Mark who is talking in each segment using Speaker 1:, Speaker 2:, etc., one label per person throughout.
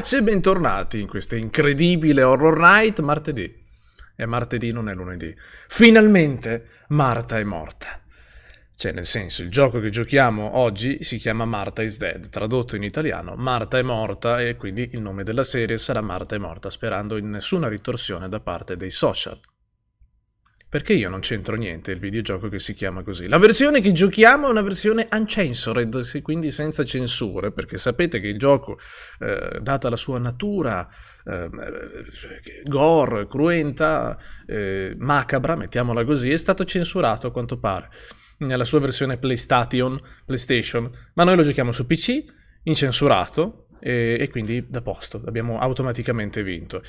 Speaker 1: Bestiacce, bentornati in questa incredibile Horror Night martedì. E martedì non è lunedì. Finalmente Marta è morta. Cioè, nel senso, il gioco che giochiamo oggi si chiama Marta is Dead, tradotto in italiano Marta è morta e quindi il nome della serie sarà Marta è morta, sperando in nessuna ritorsione da parte dei social. Perché io non c'entro niente, il videogioco che si chiama così. La versione che giochiamo è una versione uncensored, quindi senza censure, perché sapete che il gioco, eh, data la sua natura eh, gore, cruenta, eh, macabra, mettiamola così, è stato censurato a quanto pare nella sua versione PlayStation, PlayStation, ma noi lo giochiamo su PC, incensurato, e, e, quindi da posto, abbiamo automaticamente vinto.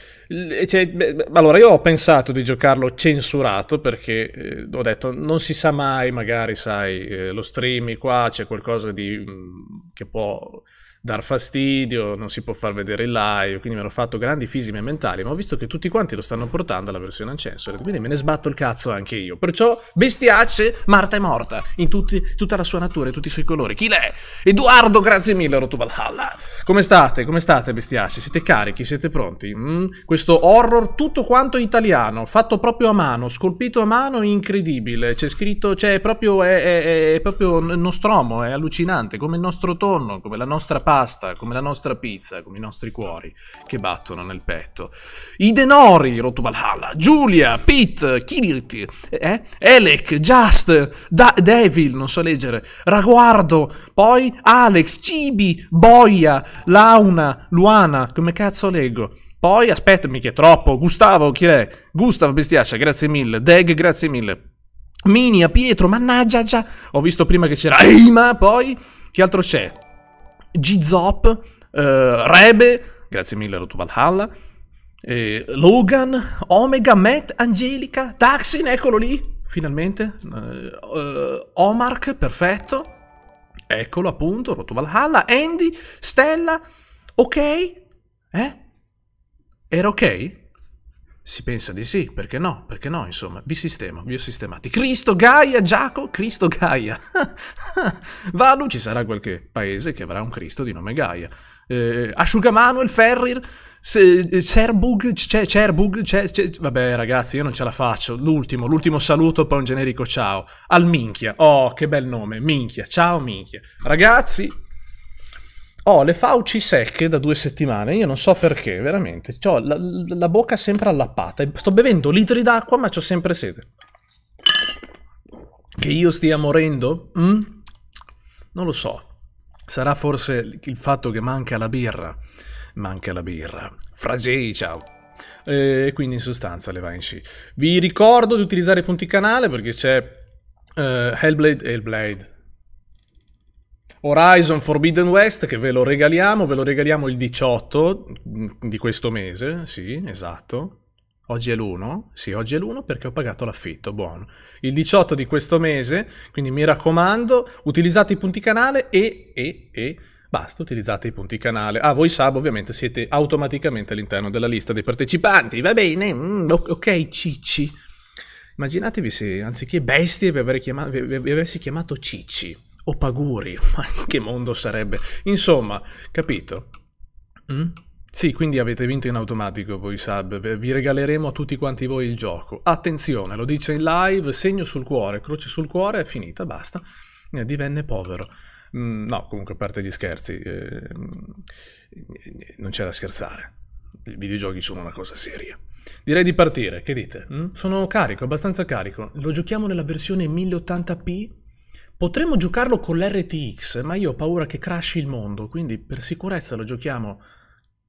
Speaker 1: Cioè, beh, allora io ho pensato di giocarlo censurato perché eh, ho detto non si sa mai, magari sai, eh, lo streaming qua c'è qualcosa di, mh, mm, che può dar fastidio, non si può far vedere il live, quindi mi ero fatto grandi fisime mentali, ma ho visto che tutti quanti lo stanno portando alla versione uncensored, quindi me ne sbatto il cazzo anche io. Perciò, bestiacce, Marta è morta, in tutti, tutta la sua natura e tutti i suoi colori. Chi l'è? Edoardo, grazie mille, Rotu Valhalla. Come state? Come state, bestiacce? Siete carichi? Siete pronti? Mm? Questo horror tutto quanto italiano, fatto proprio a mano, scolpito a mano, incredibile. C'è scritto, cioè, proprio, è, è, è proprio nostromo, è allucinante, come il nostro tonno, come la nostra parte pasta, come la nostra pizza, come i nostri cuori che battono nel petto. I Denori, Rotto Valhalla, Giulia, Pete, Kirti, eh? Elec, Just, da- Devil, non so leggere, Raguardo, poi Alex, Cibi, Boia, Launa, Luana, come cazzo leggo? Poi, aspettami che è troppo, Gustavo, chi è? Gustav Bestiaccia, grazie mille, Deg, grazie mille. Minia, Pietro, mannaggia, già. Ho visto prima che c'era Eima, poi... Che altro c'è? G-Zop, eh, Rebe, grazie mille Rotu Valhalla, eh, Logan, Omega, Matt, Angelica, Taxin, eccolo lì, finalmente, eh, Omark, perfetto, eccolo appunto, Rotu Valhalla, Andy, Stella, ok, eh? Era ok? Si pensa di sì, perché no? Perché no, insomma, vi sistemo, vi ho sistemati. Cristo Gaia, Giacomo, Cristo Gaia. Valu, ci sarà qualche paese che avrà un Cristo di nome Gaia. Eh, Asciugamanuel, Ferrir, Cerbug, Cerbug, vabbè ragazzi, io non ce la faccio. L'ultimo, l'ultimo saluto, poi un generico ciao. Al Minchia, oh, che bel nome, Minchia, ciao Minchia. Ragazzi, ho le fauci secche da due settimane, io non so perché, veramente. Ho la, la bocca sempre allappata. Sto bevendo litri d'acqua, ma ho sempre sede. Che io stia morendo? Mm? Non lo so. Sarà forse il fatto che manca la birra. Manca la birra. Fragei, ciao. E quindi in sostanza le va in sci. Vi ricordo di utilizzare i punti canale perché c'è uh, Hellblade, Hellblade, Horizon Forbidden West che ve lo regaliamo, ve lo regaliamo il 18 di questo mese, sì, esatto. Oggi è l'1? Sì, oggi è l'1 perché ho pagato l'affitto, buono. Il 18 di questo mese, quindi mi raccomando, utilizzate i punti canale e, e, e, basta, utilizzate i punti canale. Ah, voi sub ovviamente siete automaticamente all'interno della lista dei partecipanti, va bene? Mm, ok, cicci. Immaginatevi se anziché bestie vi, chiamato, vi, vi avessi chiamato cicci o Paguri, ma che mondo sarebbe? Insomma, capito? Mm? Sì, quindi avete vinto in automatico voi sub, vi regaleremo a tutti quanti voi il gioco. Attenzione, lo dice in live, segno sul cuore, croce sul cuore, è finita, basta. Eh, divenne povero. Mm, no, comunque a parte gli scherzi, eh, non c'è da scherzare. I videogiochi sono una cosa seria. Direi di partire, che dite? Mm? Sono carico, abbastanza carico. Lo giochiamo nella versione 1080p Potremmo giocarlo con l'RTX, ma io ho paura che crashi il mondo, quindi per sicurezza lo giochiamo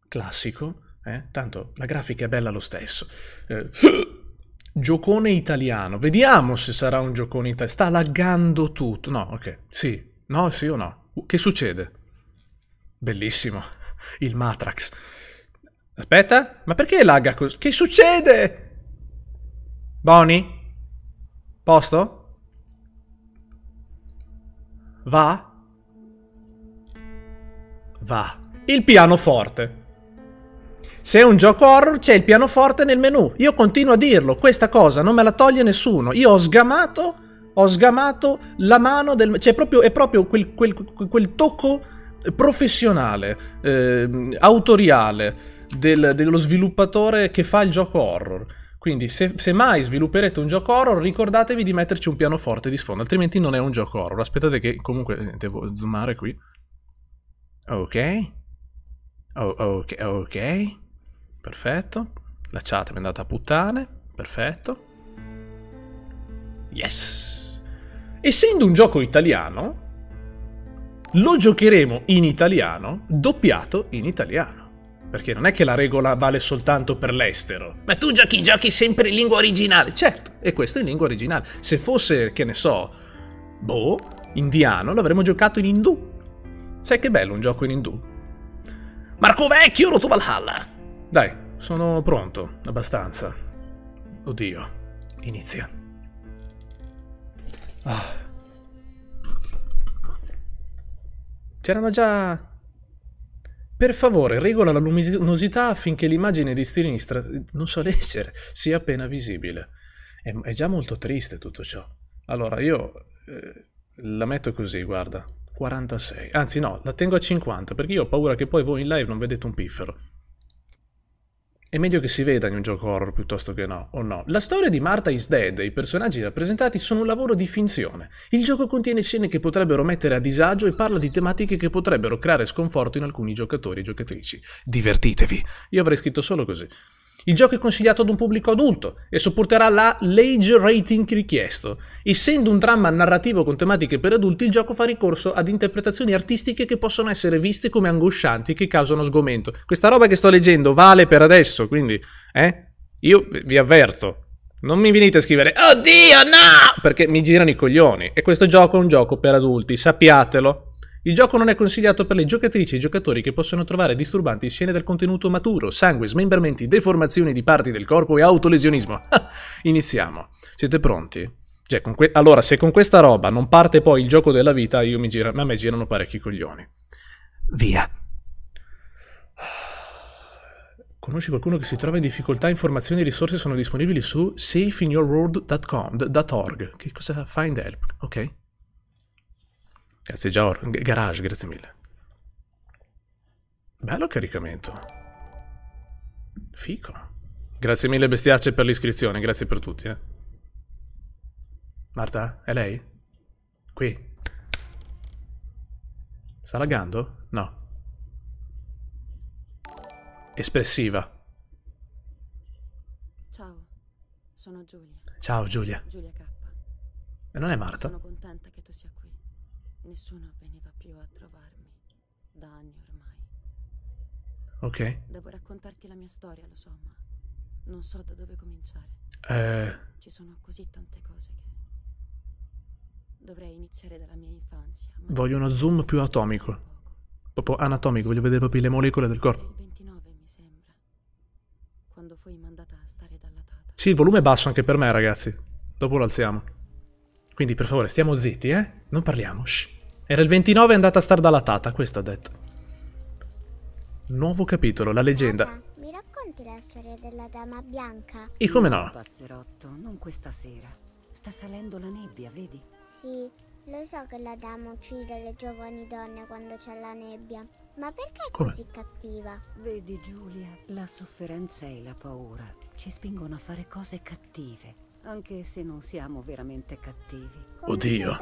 Speaker 1: classico. Eh? Tanto la grafica è bella lo stesso. Eh, giocone italiano. Vediamo se sarà un giocone italiano. Sta laggando tutto. No, ok. Sì. No, sì o no? Che succede? Bellissimo. Il Matrax. Aspetta, ma perché lagga così? Che succede? Boni? Posto? Va? Va. Il pianoforte. Se è un gioco horror c'è il pianoforte nel menu. Io continuo a dirlo, questa cosa non me la toglie nessuno. Io ho sgamato, ho sgamato la mano del... Cioè proprio, è proprio quel, quel, quel tocco professionale, eh, autoriale del, dello sviluppatore che fa il gioco horror. Quindi se, se, mai svilupperete un gioco horror ricordatevi di metterci un pianoforte di sfondo, altrimenti non è un gioco horror. Aspettate che comunque devo zoomare qui. Ok. Oh, ok, ok. Perfetto. La chat mi è andata a puttane. Perfetto. Yes. Essendo un gioco italiano, lo giocheremo in italiano, doppiato in italiano. Perché non è che la regola vale soltanto per l'estero. Ma tu giochi giochi sempre in lingua originale. Certo, e questo è in lingua originale. Se fosse, che ne so, boh, indiano, l'avremmo giocato in indù. Sai che bello un gioco in indù? Marco Vecchio, Roto Valhalla. Dai, sono pronto, abbastanza. Oddio, inizia. Ah. C'erano già per favore, regola la luminosità affinché l'immagine di sinistra, non so leggere, sia appena visibile. È, è, già molto triste tutto ciò. Allora, io eh, la metto così, guarda, 46. Anzi no, la tengo a 50, perché io ho paura che poi voi in live non vedete un piffero. È meglio che si veda in un gioco horror piuttosto che no, o no? La storia di Martha is Dead e i personaggi rappresentati sono un lavoro di finzione. Il gioco contiene scene che potrebbero mettere a disagio e parla di tematiche che potrebbero creare sconforto in alcuni giocatori e giocatrici. Divertitevi. Io avrei scritto solo così. Il gioco è consigliato ad un pubblico adulto e sopporterà la l'age rating richiesto. Essendo un dramma narrativo con tematiche per adulti, il gioco fa ricorso ad interpretazioni artistiche che possono essere viste come angoscianti che causano sgomento. Questa roba che sto leggendo vale per adesso, quindi, eh? Io vi avverto, non mi venite a scrivere Oddio, no! Perché mi girano i coglioni. E questo gioco è un gioco per adulti, sappiatelo. Il gioco non è consigliato per le giocatrici e i giocatori che possono trovare disturbanti scene del contenuto maturo, sangue, smembramenti, deformazioni di parti del corpo e autolesionismo. Iniziamo. Siete pronti? Cioè, allora, se con questa roba non parte poi il gioco della vita, gira... a me girano parecchi coglioni. Via. Conosci qualcuno che si trova in difficoltà? Informazioni e risorse sono disponibili su safeinyourworld.com.org. Che cosa? Find help, ok? Grazie Gior, Garage, grazie mille. Bello caricamento. Fico. Grazie mille bestiacce per l'iscrizione, grazie per tutti, eh. Marta, è lei? Qui. Sta laggando? No. Espressiva.
Speaker 2: Ciao, sono Giulia.
Speaker 1: Ciao Giulia.
Speaker 2: Giulia K.
Speaker 1: E non è Marta?
Speaker 2: Sono contenta che tu sia qui. Nessuno veniva più a trovarmi. Da anni ormai.
Speaker 1: Ok.
Speaker 2: Devo raccontarti la mia storia, lo so, ma non so da dove cominciare.
Speaker 1: Eh,
Speaker 2: Ci sono così tante cose che... Dovrei iniziare dalla mia infanzia.
Speaker 1: voglio uno zoom più atomico. Proprio anatomico, voglio vedere proprio le molecole del corpo.
Speaker 2: il 29, mi sembra. Quando fui mandata a stare dalla tata.
Speaker 1: Sì, il volume è basso anche per me, ragazzi. Dopo lo alziamo. Quindi, per favore, stiamo zitti, eh? Non parliamo. shh. Era il 29 è andata a star dalla tata, questo ha detto. Nuovo capitolo, la leggenda.
Speaker 3: Papà, mi racconti la storia della dama bianca?
Speaker 1: E come no?
Speaker 4: Passerotto, non questa sera. Sta salendo la nebbia, vedi?
Speaker 3: Sì, lo so che la dama uccide le giovani donne quando c'è la nebbia. Ma perché è
Speaker 1: Come?
Speaker 3: così cattiva?
Speaker 4: Vedi, Giulia, la sofferenza e la paura ci spingono a fare cose cattive, anche se non siamo veramente cattivi.
Speaker 1: Oddio.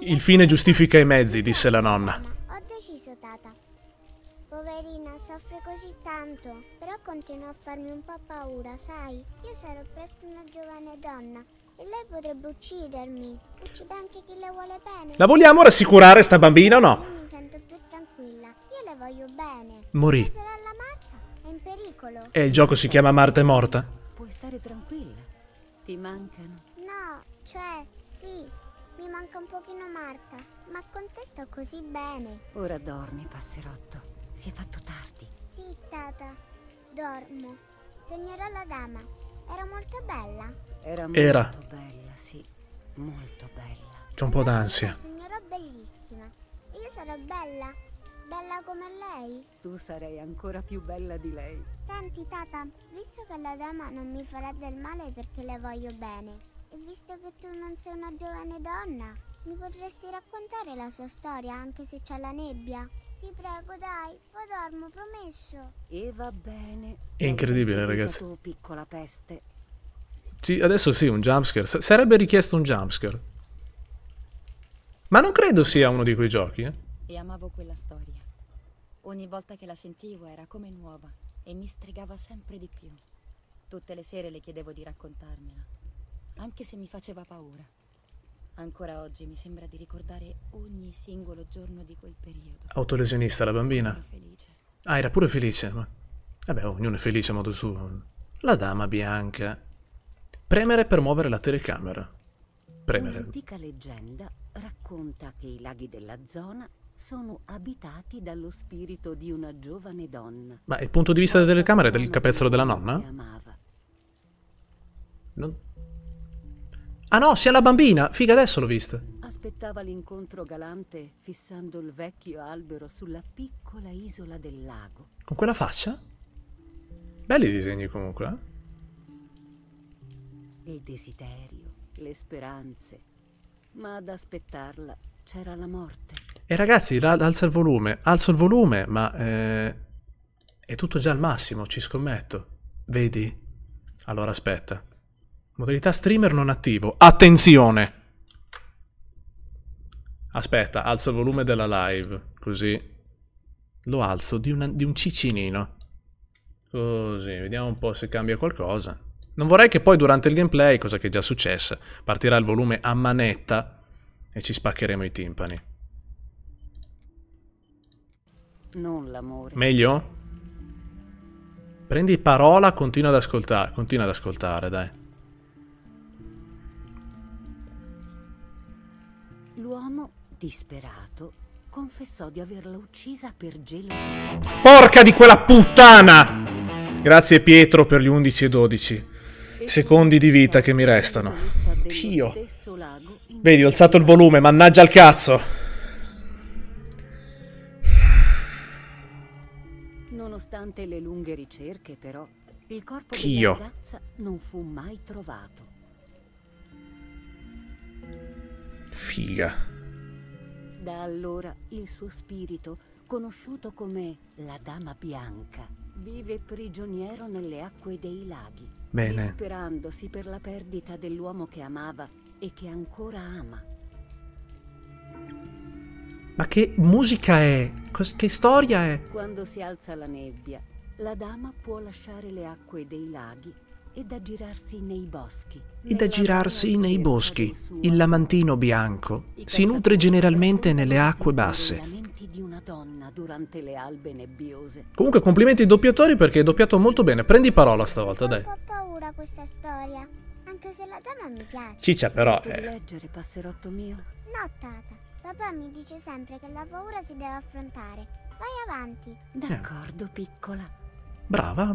Speaker 1: Il fine giustifica i mezzi, disse la nonna.
Speaker 3: Ho deciso, tata. Poverina, soffre così tanto, però continua a farmi un po' paura, sai? Io sarò presto una giovane donna e lei potrebbe uccidermi. Uccide anche chi le vuole bene.
Speaker 1: La vogliamo rassicurare sta bambina o no?
Speaker 3: Io mi sento più tranquilla. Io le voglio bene.
Speaker 1: Morì.
Speaker 3: Mia sorella Marta è in pericolo.
Speaker 1: E il gioco si chiama Marta è morta?
Speaker 4: Mancano.
Speaker 3: No, cioè, sì, mi manca un pochino Marta, ma con te sto così bene.
Speaker 4: Ora dormi, passerotto. Si è fatto tardi.
Speaker 3: Sì, tata, dormo. Signora la dama, era molto bella.
Speaker 4: Era molto
Speaker 1: Era.
Speaker 4: bella, sì. Molto bella.
Speaker 1: C'ho un po' d'ansia.
Speaker 3: Signora bellissima. Io sarò bella, bella come lei.
Speaker 4: Tu sarei ancora più bella di lei.
Speaker 3: Senti, tata, visto che la dama non mi farà del male perché le voglio bene, e visto che tu non sei una giovane donna, mi potresti raccontare la sua storia anche se c'è la nebbia? Ti prego, dai, poi dormo, promesso.
Speaker 4: E va bene.
Speaker 1: È incredibile, ragazzi.
Speaker 4: tu, piccola peste.
Speaker 1: Sì, adesso sì, un jumpscare. S- sarebbe richiesto un jumpscare. Ma non credo sia uno di quei giochi, eh?
Speaker 2: E amavo quella storia. Ogni volta che la sentivo era come nuova e mi stregava sempre di più. Tutte le sere le chiedevo di raccontarmela, anche se mi faceva paura. Ancora oggi mi sembra di ricordare ogni singolo giorno di quel periodo.
Speaker 1: Autolesionista la bambina. Ah, era pure felice. Ma... Vabbè, ognuno è felice a modo suo. La dama bianca. Premere per muovere la telecamera. Premere.
Speaker 4: Un'antica leggenda racconta che i laghi della zona sono abitati dallo spirito di una giovane donna.
Speaker 1: Ma il punto di vista della telecamera è del capezzolo della nonna? Non- Ah no, sia la bambina! Figa, adesso l'ho vista.
Speaker 4: Aspettava l'incontro galante fissando il vecchio albero sulla piccola isola del lago.
Speaker 1: Con quella faccia? Belli i disegni comunque, eh?
Speaker 4: Il desiderio, le speranze. Ma ad aspettarla c'era la morte.
Speaker 1: E ragazzi, ra- alza il volume. Alzo il volume, ma eh, è tutto già al massimo, ci scommetto. Vedi? Allora aspetta. Modalità streamer non attivo. Attenzione! Aspetta, alzo il volume della live, così lo alzo di, una- di un cicinino. Così, vediamo un po' se cambia qualcosa. Non vorrei che poi durante il gameplay, cosa che è già successa, partirà il volume a manetta e ci spaccheremo i timpani.
Speaker 4: Non l'amore.
Speaker 1: Meglio? Prendi parola, continua ad ascoltare. Continua ad ascoltare, dai.
Speaker 4: L'uomo, disperato, confessò di averla uccisa per gelosia.
Speaker 1: Porca di quella puttana! Grazie Pietro per gli 11 e 12 secondi di vita che mi restano. Dio. Vedi, ho alzato il volume, mannaggia al cazzo.
Speaker 4: Nonostante le lunghe ricerche, però, il corpo
Speaker 1: Dio.
Speaker 4: della ragazza non fu mai trovato.
Speaker 1: Figa.
Speaker 4: Da allora il suo spirito, conosciuto come la Dama Bianca, vive prigioniero nelle acque dei laghi,
Speaker 1: Bene.
Speaker 4: disperandosi per la perdita dell'uomo che amava e che ancora ama.
Speaker 1: Ma che musica è? Cos- che storia è?
Speaker 4: Quando si alza la nebbia, la dama può lasciare le acque dei laghi ed aggirarsi nei boschi.
Speaker 1: Ed aggirarsi nei boschi. Il lamantino bianco si nutre generalmente nelle acque basse. Comunque complimenti ai doppiatori perché hai doppiato molto bene. Prendi parola stavolta,
Speaker 3: Ho
Speaker 1: dai.
Speaker 3: un po' paura questa storia. Anche se la dama mi piace.
Speaker 1: Ciccia però,
Speaker 4: di
Speaker 1: eh,
Speaker 4: leggere, passerotto mio?
Speaker 3: No, tata. Papà mi dice sempre che la paura si deve affrontare. Vai avanti.
Speaker 4: D'accordo, piccola.
Speaker 1: brava.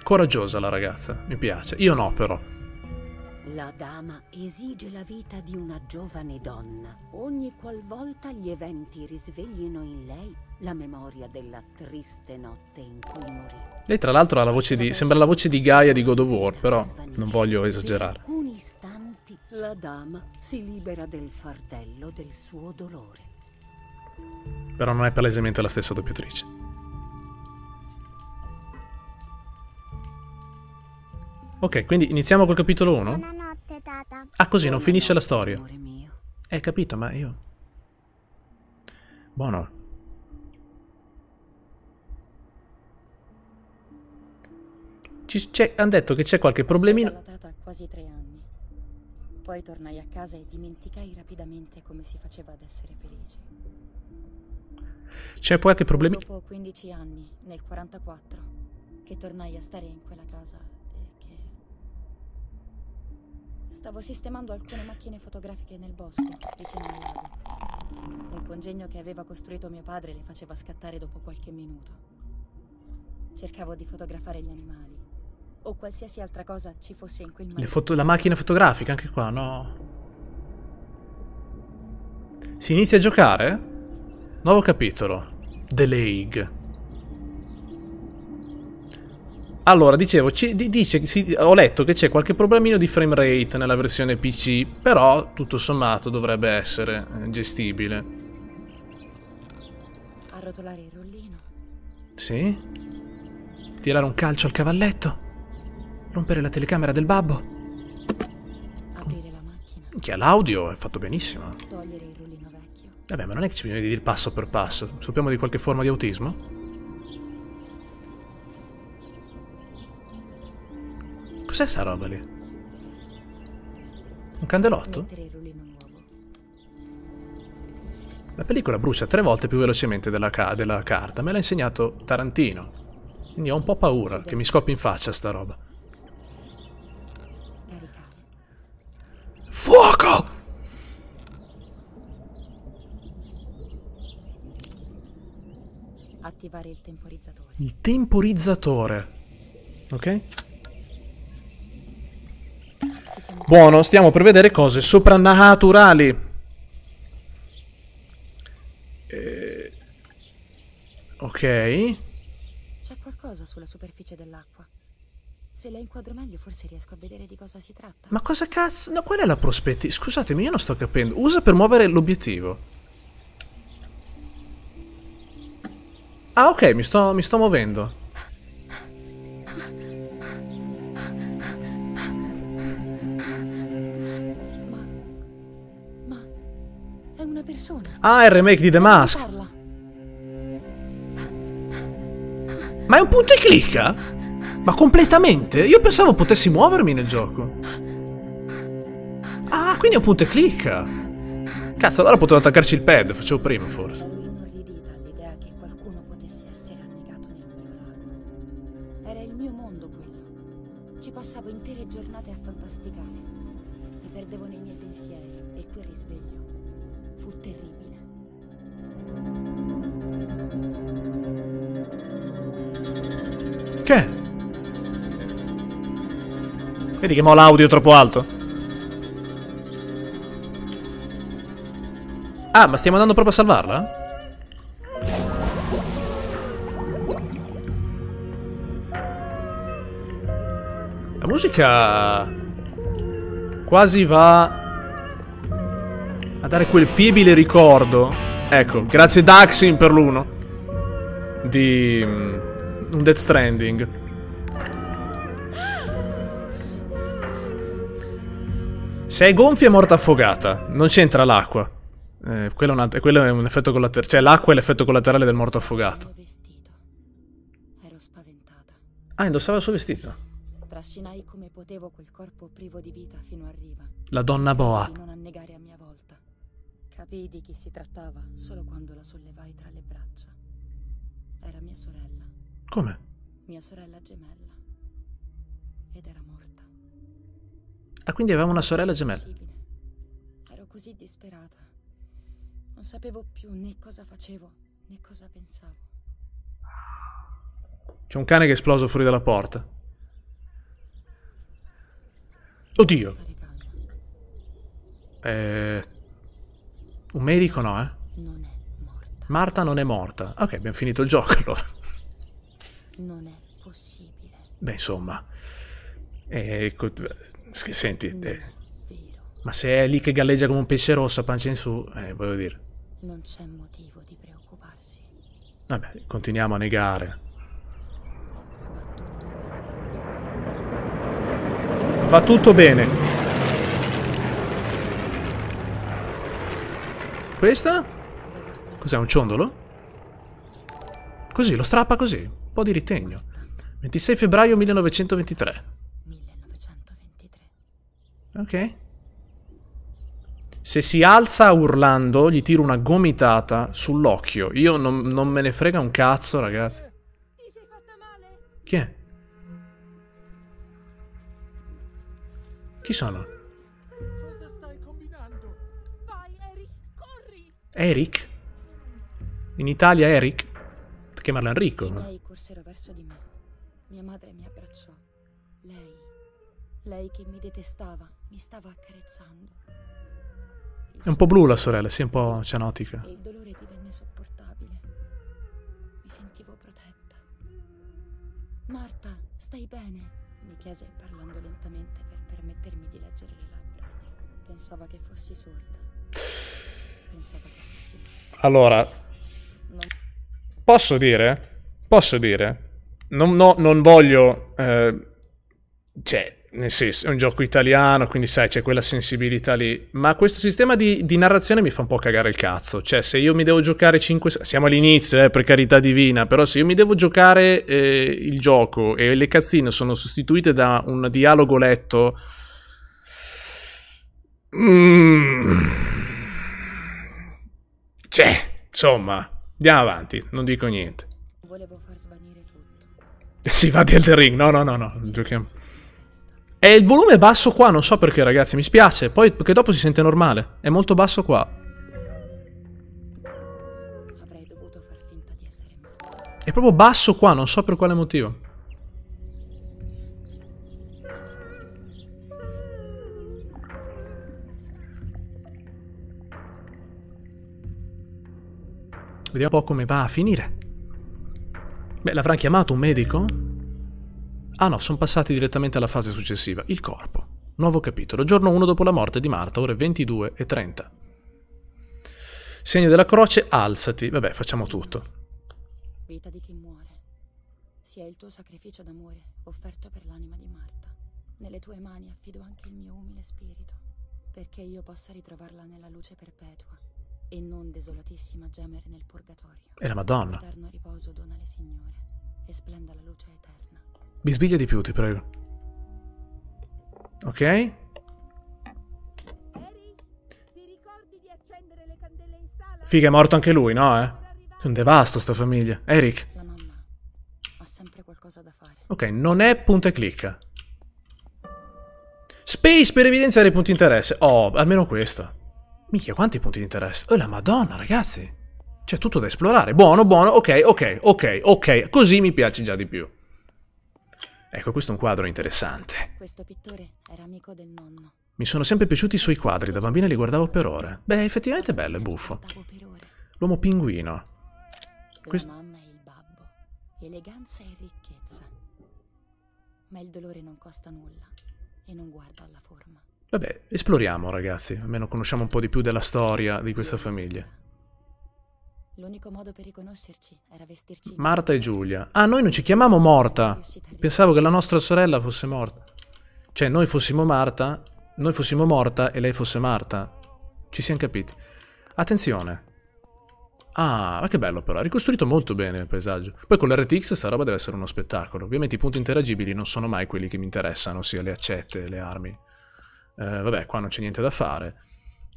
Speaker 1: Coraggiosa la ragazza, mi piace. Io no però.
Speaker 4: La dama esige la vita di una giovane donna, ogni qualvolta gli eventi risveglino in lei la memoria della triste notte in cui morì.
Speaker 1: Lei tra l'altro ha la voce di... sembra la voce di Gaia di God of War, però non voglio esagerare.
Speaker 4: Per alcuni istanti la dama si libera del fardello del suo dolore.
Speaker 1: Però non è palesemente la stessa doppiatrice. Ok, quindi iniziamo col capitolo 1?
Speaker 3: Buonanotte, tata.
Speaker 1: Ah, così non finisce la storia. Eh, capito, ma io... Buono. Hanno detto che c'è qualche problemino...
Speaker 2: Quasi tre anni. Poi tornai a casa e dimenticai rapidamente come si faceva ad essere felici.
Speaker 1: C'è qualche problemino...
Speaker 2: Dopo 15 anni, nel 44, che tornai a stare in quella casa e che... Stavo sistemando alcune macchine fotografiche nel bosco, vicino al lago. Un congegno che aveva costruito mio padre le faceva scattare dopo qualche minuto. Cercavo di fotografare gli animali, o qualsiasi altra cosa ci fosse in quel
Speaker 1: foto- la macchina fotografica, anche qua, no? Si inizia a giocare? Nuovo capitolo. The League. Allora, dicevo, dice, sì, ho letto che c'è qualche problemino di frame rate nella versione PC, però tutto sommato dovrebbe essere eh, gestibile.
Speaker 2: Arrotolare il rollino,
Speaker 1: Sì? Tirare un calcio al cavalletto? Rompere la telecamera del babbo?
Speaker 2: aprire la macchina,
Speaker 1: Che l'audio è fatto benissimo.
Speaker 2: togliere il rollino vecchio.
Speaker 1: Vabbè, ma non è che ci bisogna dire il passo per passo. Sappiamo di qualche forma di autismo? Cos'è sta roba lì? Un candelotto? La pellicola brucia tre volte più velocemente della, ca- della carta. Me l'ha insegnato Tarantino. Quindi ho un po' paura che mi scoppi in faccia sta roba. Fuoco!
Speaker 2: Attivare il temporizzatore.
Speaker 1: Il temporizzatore. Ok? Buono, stiamo per vedere cose soprannaturali. Eh, Ok.
Speaker 2: C'è qualcosa sulla superficie dell'acqua. Se la inquadro meglio forse riesco a vedere di cosa si tratta.
Speaker 1: Ma cosa cazzo? No, qual è la prospettiva? Scusatemi, io non sto capendo. Usa per muovere l'obiettivo. Ah, ok, mi sto, mi sto muovendo.
Speaker 2: Ma è una persona.
Speaker 1: Ah, è il remake di The Mask. Ma è un punto e clicca? Ma completamente? Io pensavo potessi muovermi nel gioco. Ah, quindi è un punto e clicca. Cazzo, allora potevo attaccarci il pad, facevo prima forse.
Speaker 2: Passavo intere giornate a fantasticare. Mi perdevo nei miei pensieri e quel risveglio fu terribile.
Speaker 1: Che? Vedi che mo l'audio è troppo alto. Ah, ma stiamo andando proprio a salvarla? La musica... Quasi va... A dare quel fiebile ricordo. Ecco, grazie Daxin per l'uno. Di... Mm, un Death Stranding. Se è gonfia è morta affogata, non c'entra l'acqua. Eh, quello, è un altro- quello è un effetto collaterale. Cioè, l'acqua è l'effetto collaterale del morto affogato. Ah, indossava il suo vestito.
Speaker 2: Trascinai come potevo quel corpo privo di vita fino a riva.
Speaker 1: La donna boa.
Speaker 2: Non annegare a mia volta. Capii di chi si trattava solo quando la sollevai tra le braccia. Era mia sorella,
Speaker 1: Come?
Speaker 2: mia sorella gemella. Ed era morta.
Speaker 1: Ah, quindi aveva una sorella gemella.
Speaker 2: Ero così disperata. Non sapevo più né cosa facevo né cosa pensavo.
Speaker 1: C'è un cane che è esploso fuori dalla porta. Oddio. Eh, un medico no, eh?
Speaker 2: Non è morta.
Speaker 1: Marta non è morta. Ok, abbiamo finito il gioco allora.
Speaker 2: Non è possibile.
Speaker 1: Beh, insomma. Eh, co- s- senti, eh, ma se è lì che galleggia come un pesce rosso a pancia in su, eh, voglio dire.
Speaker 2: Non c'è motivo di preoccuparsi.
Speaker 1: Vabbè, continuiamo a negare.
Speaker 2: Va tutto bene.
Speaker 1: Questa? Cos'è, un ciondolo? Così, lo strappa così. Un po' di ritegno. 26 febbraio 1923.
Speaker 2: 1923.
Speaker 1: Ok. Se si alza urlando, gli tiro una gomitata sull'occhio. Io non, non me ne frega un cazzo, ragazzi.
Speaker 2: Ti sei fatta male?
Speaker 1: Chi è? Chi sono?
Speaker 5: Cosa stai combinando?
Speaker 2: Vai, Eric, corri!
Speaker 1: Eric? In Italia Eric? Chiamarlo Enrico.
Speaker 2: I miei corsero verso di me. Mia madre mi abbracciò. Lei, lei che mi detestava, mi stava accarezzando.
Speaker 1: È un po' blu la sorella, sì, un po' cianotica.
Speaker 2: E il dolore divenne sopportabile. Mi sentivo protetta. Marta, stai bene? Mi chiese parlando lentamente per permettermi di leggere le labbra. Pensava che fossi sorda. Pensava che fossi morta.
Speaker 1: Allora,
Speaker 2: Non
Speaker 1: posso dire? Posso dire? Non, no, non voglio... eh, cioè, nel senso, è un gioco italiano, quindi sai, c'è quella sensibilità lì. Ma questo sistema di, di narrazione mi fa un po' cagare il cazzo. Cioè, se io mi devo giocare 5... Siamo all'inizio, eh, per carità divina, però se io mi devo giocare eh, il gioco e le cazzine sono sostituite da un dialogo letto... Mm. Cioè, insomma, andiamo avanti, non dico niente.
Speaker 2: volevo far svanire tutto.
Speaker 1: Si va di Elden Ring, no, no, no, no, giochiamo. E il volume è basso qua, non so perché ragazzi, mi spiace, poi perché dopo si sente normale. È molto basso qua.
Speaker 2: Avrei dovuto far finta di essere morta.
Speaker 1: È proprio basso qua, non so per quale motivo. Vediamo un po' come va a finire. Beh, l'avranno chiamato un medico? Ah no, sono passati direttamente alla fase successiva, il corpo. Nuovo capitolo, giorno 1 dopo la morte di Marta, ore 22 e 30. Segno della croce, alzati. Vabbè, facciamo tutto.
Speaker 2: Vita di chi muore. Sia il tuo sacrificio d'amore offerto per l'anima di Marta. Nelle tue mani affido anche il mio umile spirito, perché io possa ritrovarla nella luce perpetua e non desolatissima gemere nel purgatorio.
Speaker 1: E la Madonna.
Speaker 2: Eterno riposo donale Signore e splenda la luce eterna.
Speaker 1: Bisbiglia di più, ti prego. Ok?
Speaker 6: Eri?
Speaker 1: Figa, è morto anche lui, no, eh? È un devasto sta famiglia. Eric. Ok, non è punta e clicca. Space per evidenziare i punti di interesse. Oh, almeno questo. Minchia, quanti punti di interesse? Oh, la madonna, ragazzi. C'è tutto da esplorare. Buono, buono. Ok, ok, ok, ok. Così mi piace già di più. Ecco, questo è un quadro interessante.
Speaker 2: Questo pittore era amico del nonno.
Speaker 1: Mi sono sempre piaciuti i suoi quadri, da bambina li guardavo per ore. Beh, effettivamente è bello, è buffo. L'uomo pinguino. Quest-
Speaker 2: La mamma e il babbo. Eleganza e ricchezza. Ma il dolore non costa nulla e non guarda alla forma.
Speaker 1: Vabbè, esploriamo ragazzi, almeno conosciamo un po' di più della storia di questa famiglia.
Speaker 2: L'unico modo per riconoscerci era vestirci.
Speaker 1: Marta e Giulia. Ah, noi non ci chiamiamo Morta. Pensavo che la nostra sorella fosse morta. Cioè, noi fossimo Marta, noi fossimo morta e lei fosse Marta. Ci siamo capiti. Attenzione. Ah, ma che bello però, ha ricostruito molto bene il paesaggio. Poi con l'RTX sta roba deve essere uno spettacolo. Ovviamente i punti interagibili non sono mai quelli che mi interessano, ossia le accette, le armi. Eh, vabbè, qua non c'è niente da fare.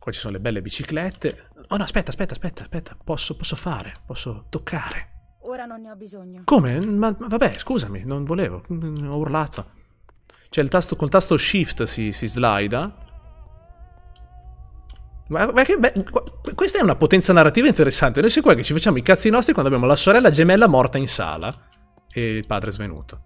Speaker 1: Qua ci sono le belle biciclette. Oh no, aspetta, aspetta, aspetta, aspetta. Posso, posso fare, posso toccare.
Speaker 2: Ora non ne ho bisogno.
Speaker 1: Come? Ma, ma vabbè, scusami, non volevo. Mm, Ho urlato. Cioè, il tasto, col tasto shift si, si slida. Ma, ma che be- qu- questa è una potenza narrativa interessante. Noi siamo qua che ci facciamo i cazzi nostri quando abbiamo la sorella gemella morta in sala e il padre svenuto.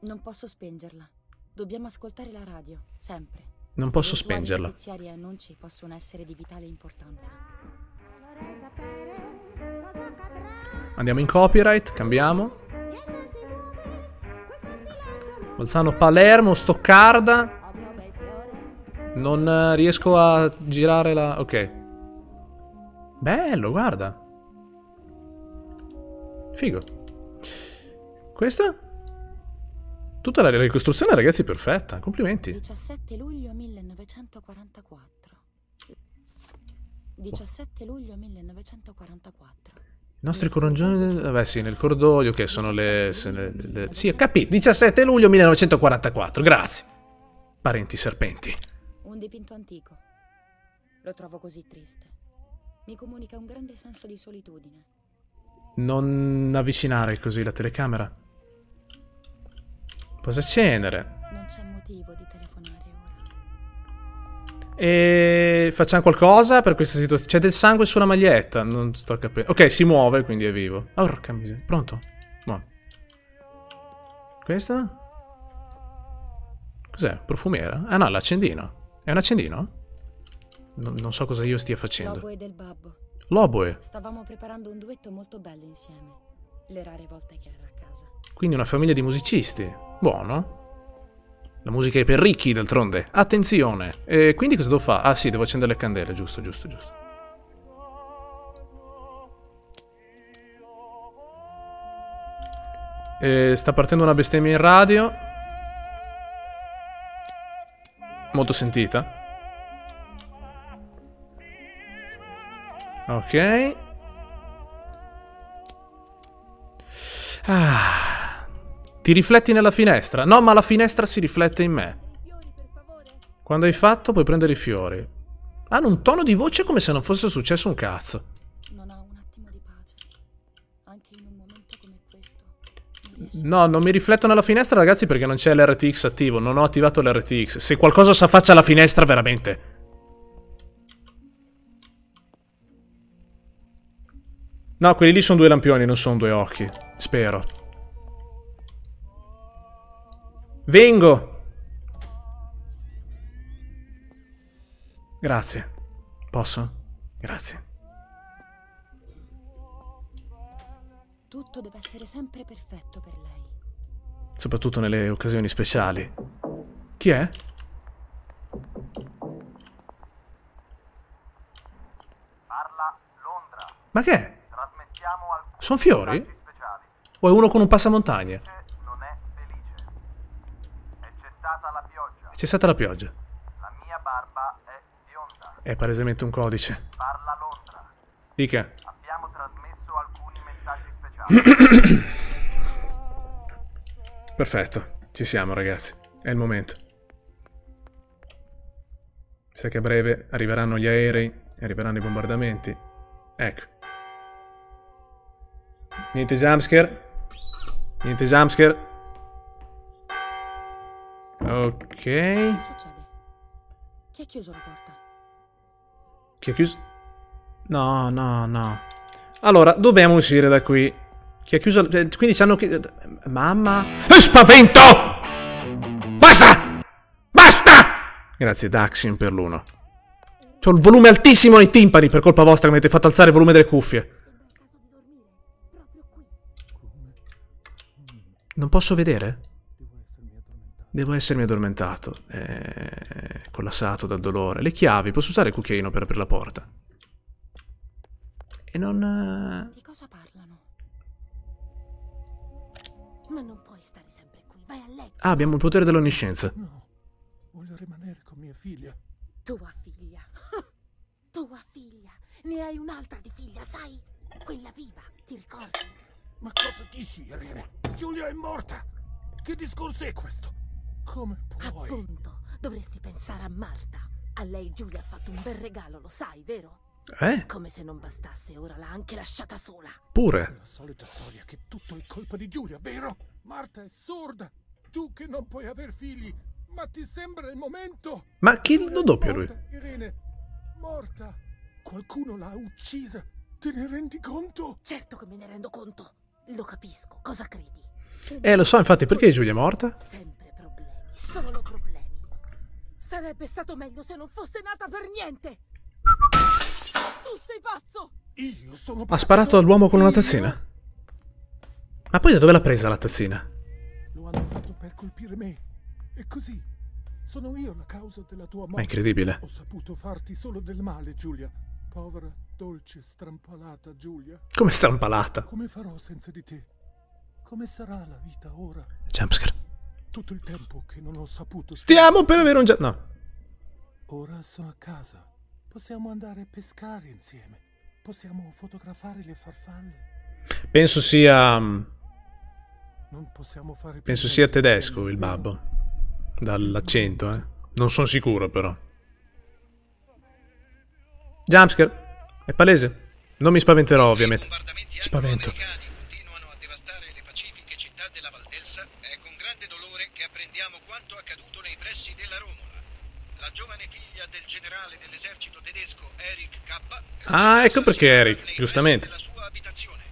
Speaker 2: Non posso spengerla. Dobbiamo ascoltare la radio, sempre.
Speaker 1: Non posso spengerla.
Speaker 2: annunci possono essere di vitale importanza.
Speaker 1: Andiamo in copyright, cambiamo. Bolzano Palermo, Stoccarda. Non eh, riesco a girare la... Ok. Bello, guarda. Figo. Questa? Tutta la ricostruzione, ragazzi, perfetta. Complimenti.
Speaker 2: 17 luglio 1944. 17 luglio 1944.
Speaker 1: I nostri coronggioni... Vabbè, sì, nel cordoglio, che sono le... le- le- Sì, capito. 17 luglio 1944, grazie. Parenti serpenti.
Speaker 2: Un dipinto antico. Lo trovo così triste. Mi comunica un grande senso di solitudine.
Speaker 1: Non avvicinare così la telecamera. Posa cenere.
Speaker 2: Non c'è motivo di telefonare ora.
Speaker 1: E facciamo qualcosa per questa situazione. C'è del sangue sulla maglietta. Non sto capendo. Ok, si muove, quindi è vivo. Porca miseria. Pronto? Buono. Questa? Cos'è? Profumiera? Ah no, l'accendino. È un accendino? Non, non so cosa io stia facendo.
Speaker 2: L'oboe del babbo.
Speaker 1: L'oboe.
Speaker 2: Stavamo preparando un duetto molto bello insieme. Le rare volte che era a casa.
Speaker 1: Quindi una famiglia di musicisti. Buono. La musica è per ricchi, d'altronde. Attenzione. E quindi cosa devo fare? Ah sì, devo accendere le candele, giusto, giusto, giusto. E sta partendo una bestemmia in radio. Molto sentita. Ok. Ah. Ti rifletti nella finestra? No, ma la finestra si riflette in me. Quando hai fatto, puoi prendere i fiori. Hanno un tono di voce come se non fosse successo un cazzo. No, non mi rifletto nella finestra, ragazzi, perché non c'è l'RTX attivo. Non ho attivato l'RTX. Se qualcosa si affaccia alla finestra, veramente. No, quelli lì sono due lampioni, non sono due occhi. Spero. Vengo. Grazie. Posso? Grazie.
Speaker 2: Tutto deve essere sempre perfetto per lei.
Speaker 1: Soprattutto nelle occasioni speciali. Chi è?
Speaker 7: Parla Londra.
Speaker 1: Ma che è?
Speaker 7: Trasmettiamo alcuni
Speaker 1: Sono fiori? O è uno con un passamontagne?
Speaker 7: Non è felice. E c'è stata la pioggia.
Speaker 1: C'è stata la pioggia.
Speaker 7: La mia barba è bionda.
Speaker 1: È palesemente un codice.
Speaker 7: Parla Londra.
Speaker 1: Dica.
Speaker 7: Abbiamo trasmesso alcuni messaggi speciali.
Speaker 1: Perfetto. Ci siamo, ragazzi. È il momento. Mi sa che a breve arriveranno gli aerei, arriveranno i bombardamenti. Ecco. Niente jumpscare. Niente jumpscare. Ok.
Speaker 2: Che succede? Chi ha chiuso la porta?
Speaker 1: Chi ha chiuso? No, no, no. Allora, dobbiamo uscire da qui. Chi ha chiuso... eh, Quindi ci hanno... Mamma... Eh, spavento! Basta! Basta! Grazie Daxion per l'uno. C'ho il volume altissimo nei timpani per colpa vostra che mi avete fatto alzare il volume delle cuffie. Non posso vedere? Devo essermi addormentato, eh, collassato dal dolore. Le chiavi, posso usare il cucchiaino per aprire la porta? E non... eh,
Speaker 6: Di cosa parlano? Ma non puoi stare sempre qui. Vai a letto.
Speaker 1: Ah, abbiamo il potere dell'onniscienza.
Speaker 5: No, voglio rimanere con mia figlia.
Speaker 6: Tua figlia. Tua figlia. Ne hai un'altra di figlia, sai? Quella viva, ti ricordi?
Speaker 5: Ma cosa dici, Irene? Giulia è morta! Che discorso è questo? Come puoi?
Speaker 6: Appunto, dovresti pensare a Marta. A lei Giulia ha fatto un bel regalo, lo sai, vero?
Speaker 1: Eh?
Speaker 6: Come se non bastasse, ora l'ha anche lasciata sola.
Speaker 1: Pure.
Speaker 5: La solita storia che tutto è colpa di Giulia, vero? Marta è sorda. Tu che non puoi aver figli. Ma ti sembra il momento?
Speaker 1: Ma chi lo doppia lui?
Speaker 5: Irene, morta. Qualcuno l'ha uccisa. Te ne rendi conto?
Speaker 6: Certo che me ne rendo conto. Lo capisco. Cosa credi?
Speaker 1: Eh, lo so, infatti, perché Giulia è morta?
Speaker 6: Sempre solo problemi. Sarebbe stato meglio se non fosse nata per niente. Tu sei pazzo!
Speaker 5: Io sono
Speaker 1: Ha sparato all'uomo con una tazzina? Ma poi da dove l'ha presa la tazzina?
Speaker 5: Lo hanno fatto per colpire me. E così. Sono io la causa della tua morte.
Speaker 1: Ma è incredibile.
Speaker 5: Ho saputo farti solo del male, Giulia. Povera, dolce, strampalata Giulia.
Speaker 1: Come strampalata.
Speaker 5: Come farò senza di te? Come sarà la vita ora?
Speaker 1: Jumpscare.
Speaker 5: Tutto il tempo che non ho saputo.
Speaker 1: Stiamo per avere un già... No.
Speaker 5: Ora sono a casa. Possiamo andare a pescare insieme. Possiamo fotografare le farfalle.
Speaker 1: Penso sia... mm,
Speaker 5: Non possiamo fare più
Speaker 1: Penso sia tedesco il babbo. Dall'accento, eh. Non sono sicuro, però. Jumpscare. È palese. Non mi spaventerò, ovviamente. Spavento.
Speaker 8: anglo-americani continuano a devastare le pacifiche città della Valdelsa, è con grande dolore che apprendiamo quanto accaduto nei pressi della Romola. La giovane figlia del generale dell'esercito tedesco Erich K.
Speaker 1: Ah, ecco perché Eric, giustamente.
Speaker 8: della sua abitazione.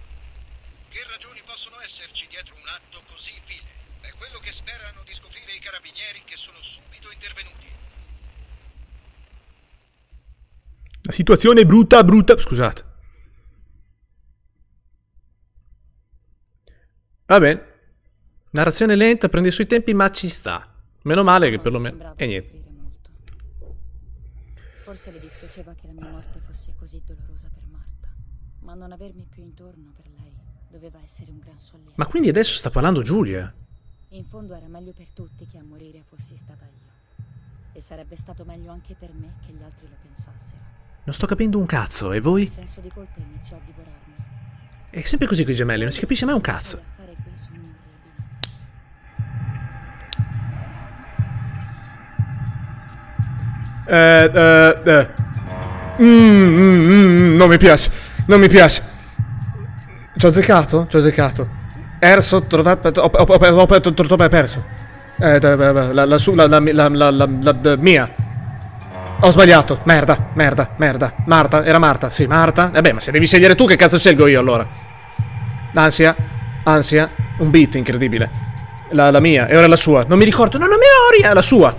Speaker 8: Che ragioni possono esserci dietro un atto così vile? È quello che sperano di scoprire i carabinieri che sono subito intervenuti.
Speaker 1: La situazione è brutta, brutta. Scusate. Va bene. Narrazione lenta, prende i suoi tempi, ma ci sta. Meno male che perlomeno... E niente.
Speaker 2: Forse le dispiaceva che la mia morte fosse così dolorosa per Marta, ma non avermi più intorno per lei doveva essere un gran sollievo.
Speaker 1: Ma quindi adesso sta parlando Giulia?
Speaker 2: In fondo era meglio per tutti che a morire fossi stata io. E sarebbe stato meglio anche per me che gli altri lo pensassero.
Speaker 1: Non sto capendo un cazzo, e
Speaker 2: Il
Speaker 1: voi?
Speaker 2: senso di colpa iniziò a divorarmi.
Speaker 1: È sempre così con i gemelli, non si capisce mai un cazzo. Eh, eh, eh. Mm, mm, mm, non mi piace, non mi piace. Ci ho azzeccato? Ci ho azzeccato. Erso, trovato, ho, ho, ho, ho, perso. Eh, da- da- da- la, la, la, la, la, la, la, la- mia. Ho sbagliato. Merda, merda, merda. Marta, era Marta, sì, Marta. Vabbè, ma se devi scegliere tu, che cazzo scelgo io allora? Ansia, ansia, un beat incredibile. La, la mia, e ora la sua. Non mi ricordo, non ho memoria, la sua.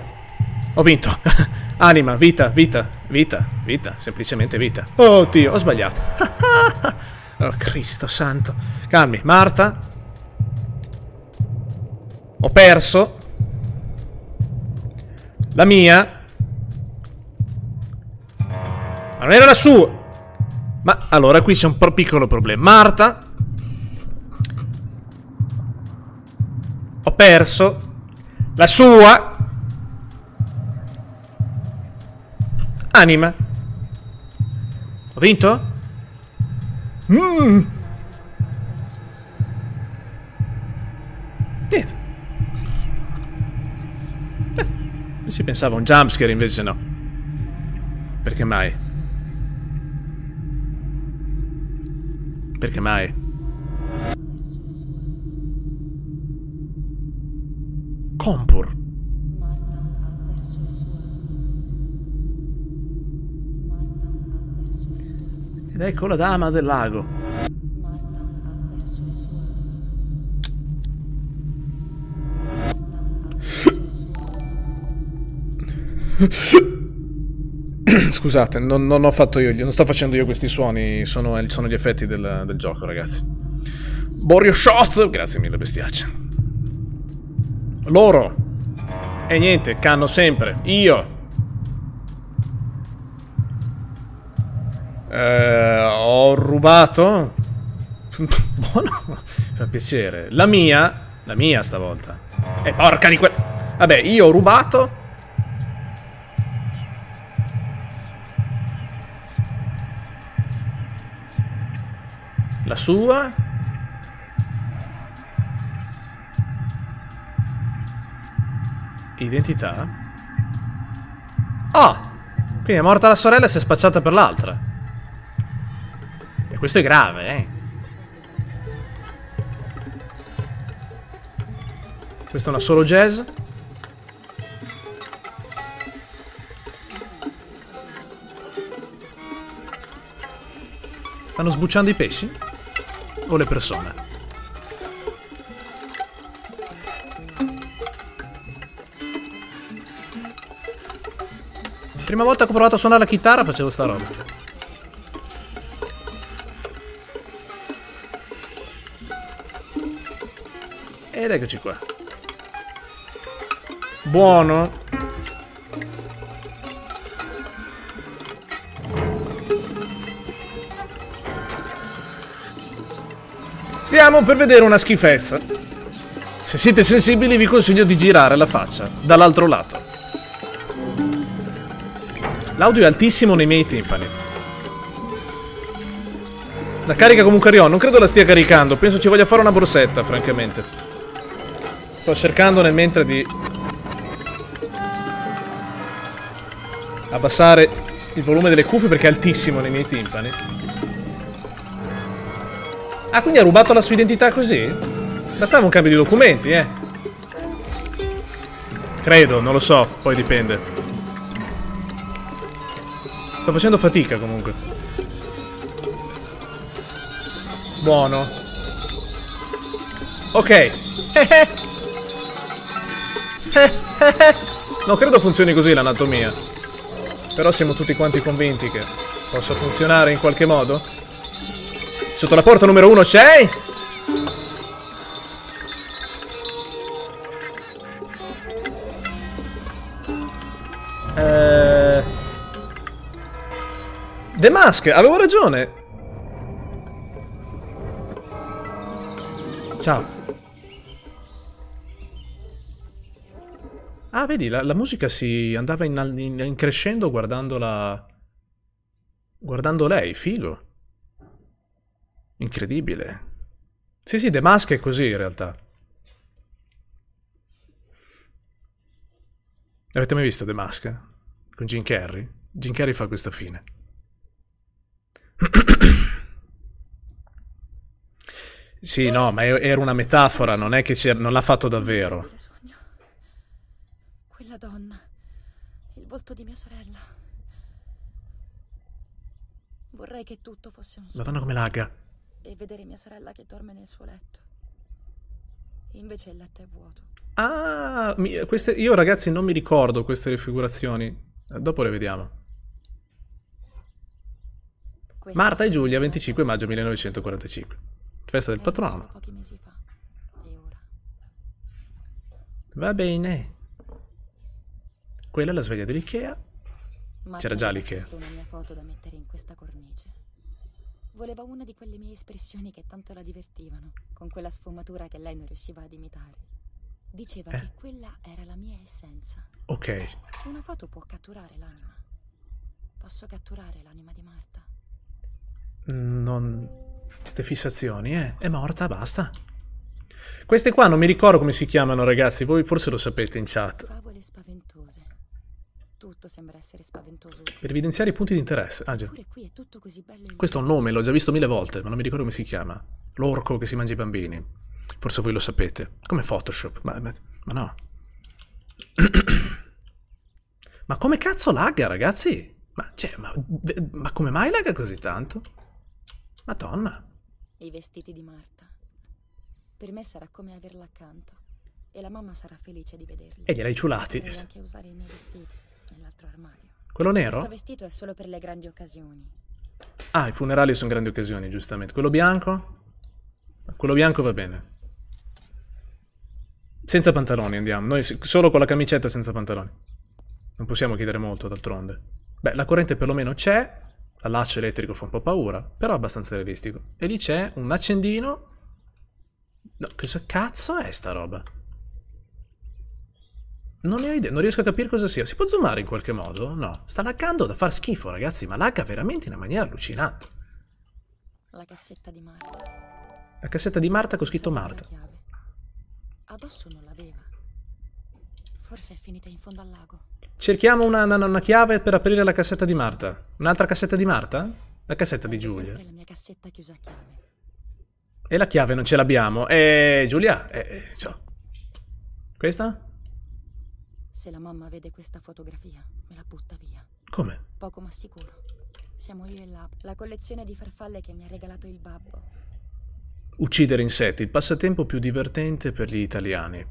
Speaker 1: Ho vinto. Anima, vita, vita, vita, vita, semplicemente vita. Oh Dio, ho sbagliato. oh Cristo santo. Calmi, Marta. Ho perso. La mia. Ma non era la sua. Ma allora qui c'è un piccolo problema. Marta. Ho perso. La sua. Anima. Ho vinto? Mm. Niente. Eh, si pensava un jumpscare invece no. Perché mai? Perché mai? Compur. Ed ecco la dama del lago. Scusate, non, non ho fatto io, non sto facendo io questi suoni, sono, sono gli effetti del, del gioco, ragazzi. Borio Shot! Grazie mille, bestiaccia. Loro. E niente, canno sempre. Io. Eh, ho rubato. Buono. Fa piacere. La mia. La mia stavolta. E porca di quel... Vabbè, io ho rubato. La sua. Identità. Ah! Quindi è morta la sorella e si è spacciata per l'altra. E questo è grave, eh. Questa è una solo jazz. Stanno sbucciando i pesci? O le persone? Prima volta che ho provato a suonare la chitarra facevo sta roba. Eccoci qua. Buono. Stiamo per vedere una schifezza. Se siete sensibili vi consiglio di girare la faccia dall'altro lato. L'audio è altissimo nei miei timpani. La carica comunque arrivò, non credo la stia caricando, penso ci voglia fare una borsetta, francamente. Sto cercando nel mentre di abbassare il volume delle cuffie perché è altissimo nei miei timpani. Ah, quindi ha rubato la sua identità così? Bastava un cambio di documenti, eh. Credo, non lo so, poi dipende. Sto facendo fatica comunque. Buono. Ok. non credo funzioni così l'anatomia. Però siamo tutti quanti convinti che possa funzionare in qualche modo. Sotto la porta numero uno c'è? Eh... The Mask, avevo ragione. Ciao. Ah, vedi, la, la musica si andava in, in, in crescendo guardando la... Guardando lei, figo. Incredibile. Sì, sì, The Mask è così in realtà. Avete mai visto The Mask? Con Jim Carrey? Jim Carrey fa questa fine. sì, no, ma era una metafora, non è che non l'ha fatto davvero.
Speaker 2: Quella donna, il volto di mia sorella. Vorrei che tutto fosse un sogno.
Speaker 1: Madonna come lagga.
Speaker 2: E vedere mia sorella che dorme nel suo letto. Invece il letto è vuoto.
Speaker 1: Ah, mi, queste, io ragazzi non mi ricordo queste raffigurazioni. Dopo le vediamo.
Speaker 2: Questa
Speaker 1: Marta e Giulia,
Speaker 2: è
Speaker 1: 25
Speaker 2: nata
Speaker 1: maggio 1945. Festa del
Speaker 2: solo
Speaker 1: patrono. Va bene. Quella è la sveglia dell'Ikea. C'era già l'Ikea.
Speaker 2: una mia foto da mettere in questa cornice. Voleva una di quelle mie espressioni che tanto la divertivano, con quella sfumatura che lei non riusciva ad imitare. Diceva
Speaker 1: Eh.
Speaker 2: che quella era la mia essenza.
Speaker 1: Ok.
Speaker 2: Una foto può catturare l'anima. Posso catturare l'anima di Marta?
Speaker 1: Non... Ste fissazioni, eh. È morta, basta. Queste qua non mi ricordo come si chiamano, ragazzi. Voi forse lo sapete in chat.
Speaker 2: Favole spaventose. Tutto sembra essere spaventoso.
Speaker 1: Per evidenziare i punti di interesse. Ah, già. Questo è un nome, l'ho già visto mille volte, ma non mi ricordo come si chiama. L'orco che si mangia i bambini. Forse voi lo sapete. Come Photoshop. Ma, ma- ma no. ma come cazzo lagga, ragazzi? Ma, cioè, ma, ma come mai lagga così tanto? Madonna.
Speaker 2: I vestiti di Marta. Per me sarà come averla accanto. E la mamma sarà felice di vederli.
Speaker 1: E gliel'hai ciulati.
Speaker 2: Potrei anche usare i miei vestiti nell'altro armadio.
Speaker 1: Quello
Speaker 2: Questo
Speaker 1: nero?
Speaker 2: vestito è solo per le grandi occasioni.
Speaker 1: Ah, i funerali sono grandi occasioni, giustamente. Quello bianco? Quello bianco va bene. Senza pantaloni andiamo, noi solo con la camicetta senza pantaloni. Non possiamo chiedere molto d'altronde. Beh, la corrente perlomeno c'è, l'allaccio elettrico fa un po' paura, però è abbastanza realistico. E lì c'è un accendino. No, cosa cazzo è sta roba? Non ne ho idea, non riesco a capire cosa sia. Si può zoomare in qualche modo? No. Sta laggando da far schifo, ragazzi, ma lagga veramente in una maniera allucinante.
Speaker 2: La cassetta di Marta.
Speaker 1: La cassetta di Marta con scritto Marta.
Speaker 2: Addosso non l'aveva. Forse è finita in fondo al lago.
Speaker 1: Cerchiamo una, una- una chiave per aprire la cassetta di Marta. Un'altra cassetta di Marta? La cassetta di Giulia.
Speaker 2: la mia cassetta chiusa a chiave.
Speaker 1: E la chiave non ce l'abbiamo. E Giulia, eh, eh, ciao. Questa?
Speaker 2: Se la mamma vede questa fotografia, me la butta via.
Speaker 1: Come?
Speaker 2: Poco ma sicuro. Siamo io e la, la collezione di farfalle che mi ha regalato il babbo.
Speaker 1: Uccidere insetti, il passatempo più divertente per gli italiani.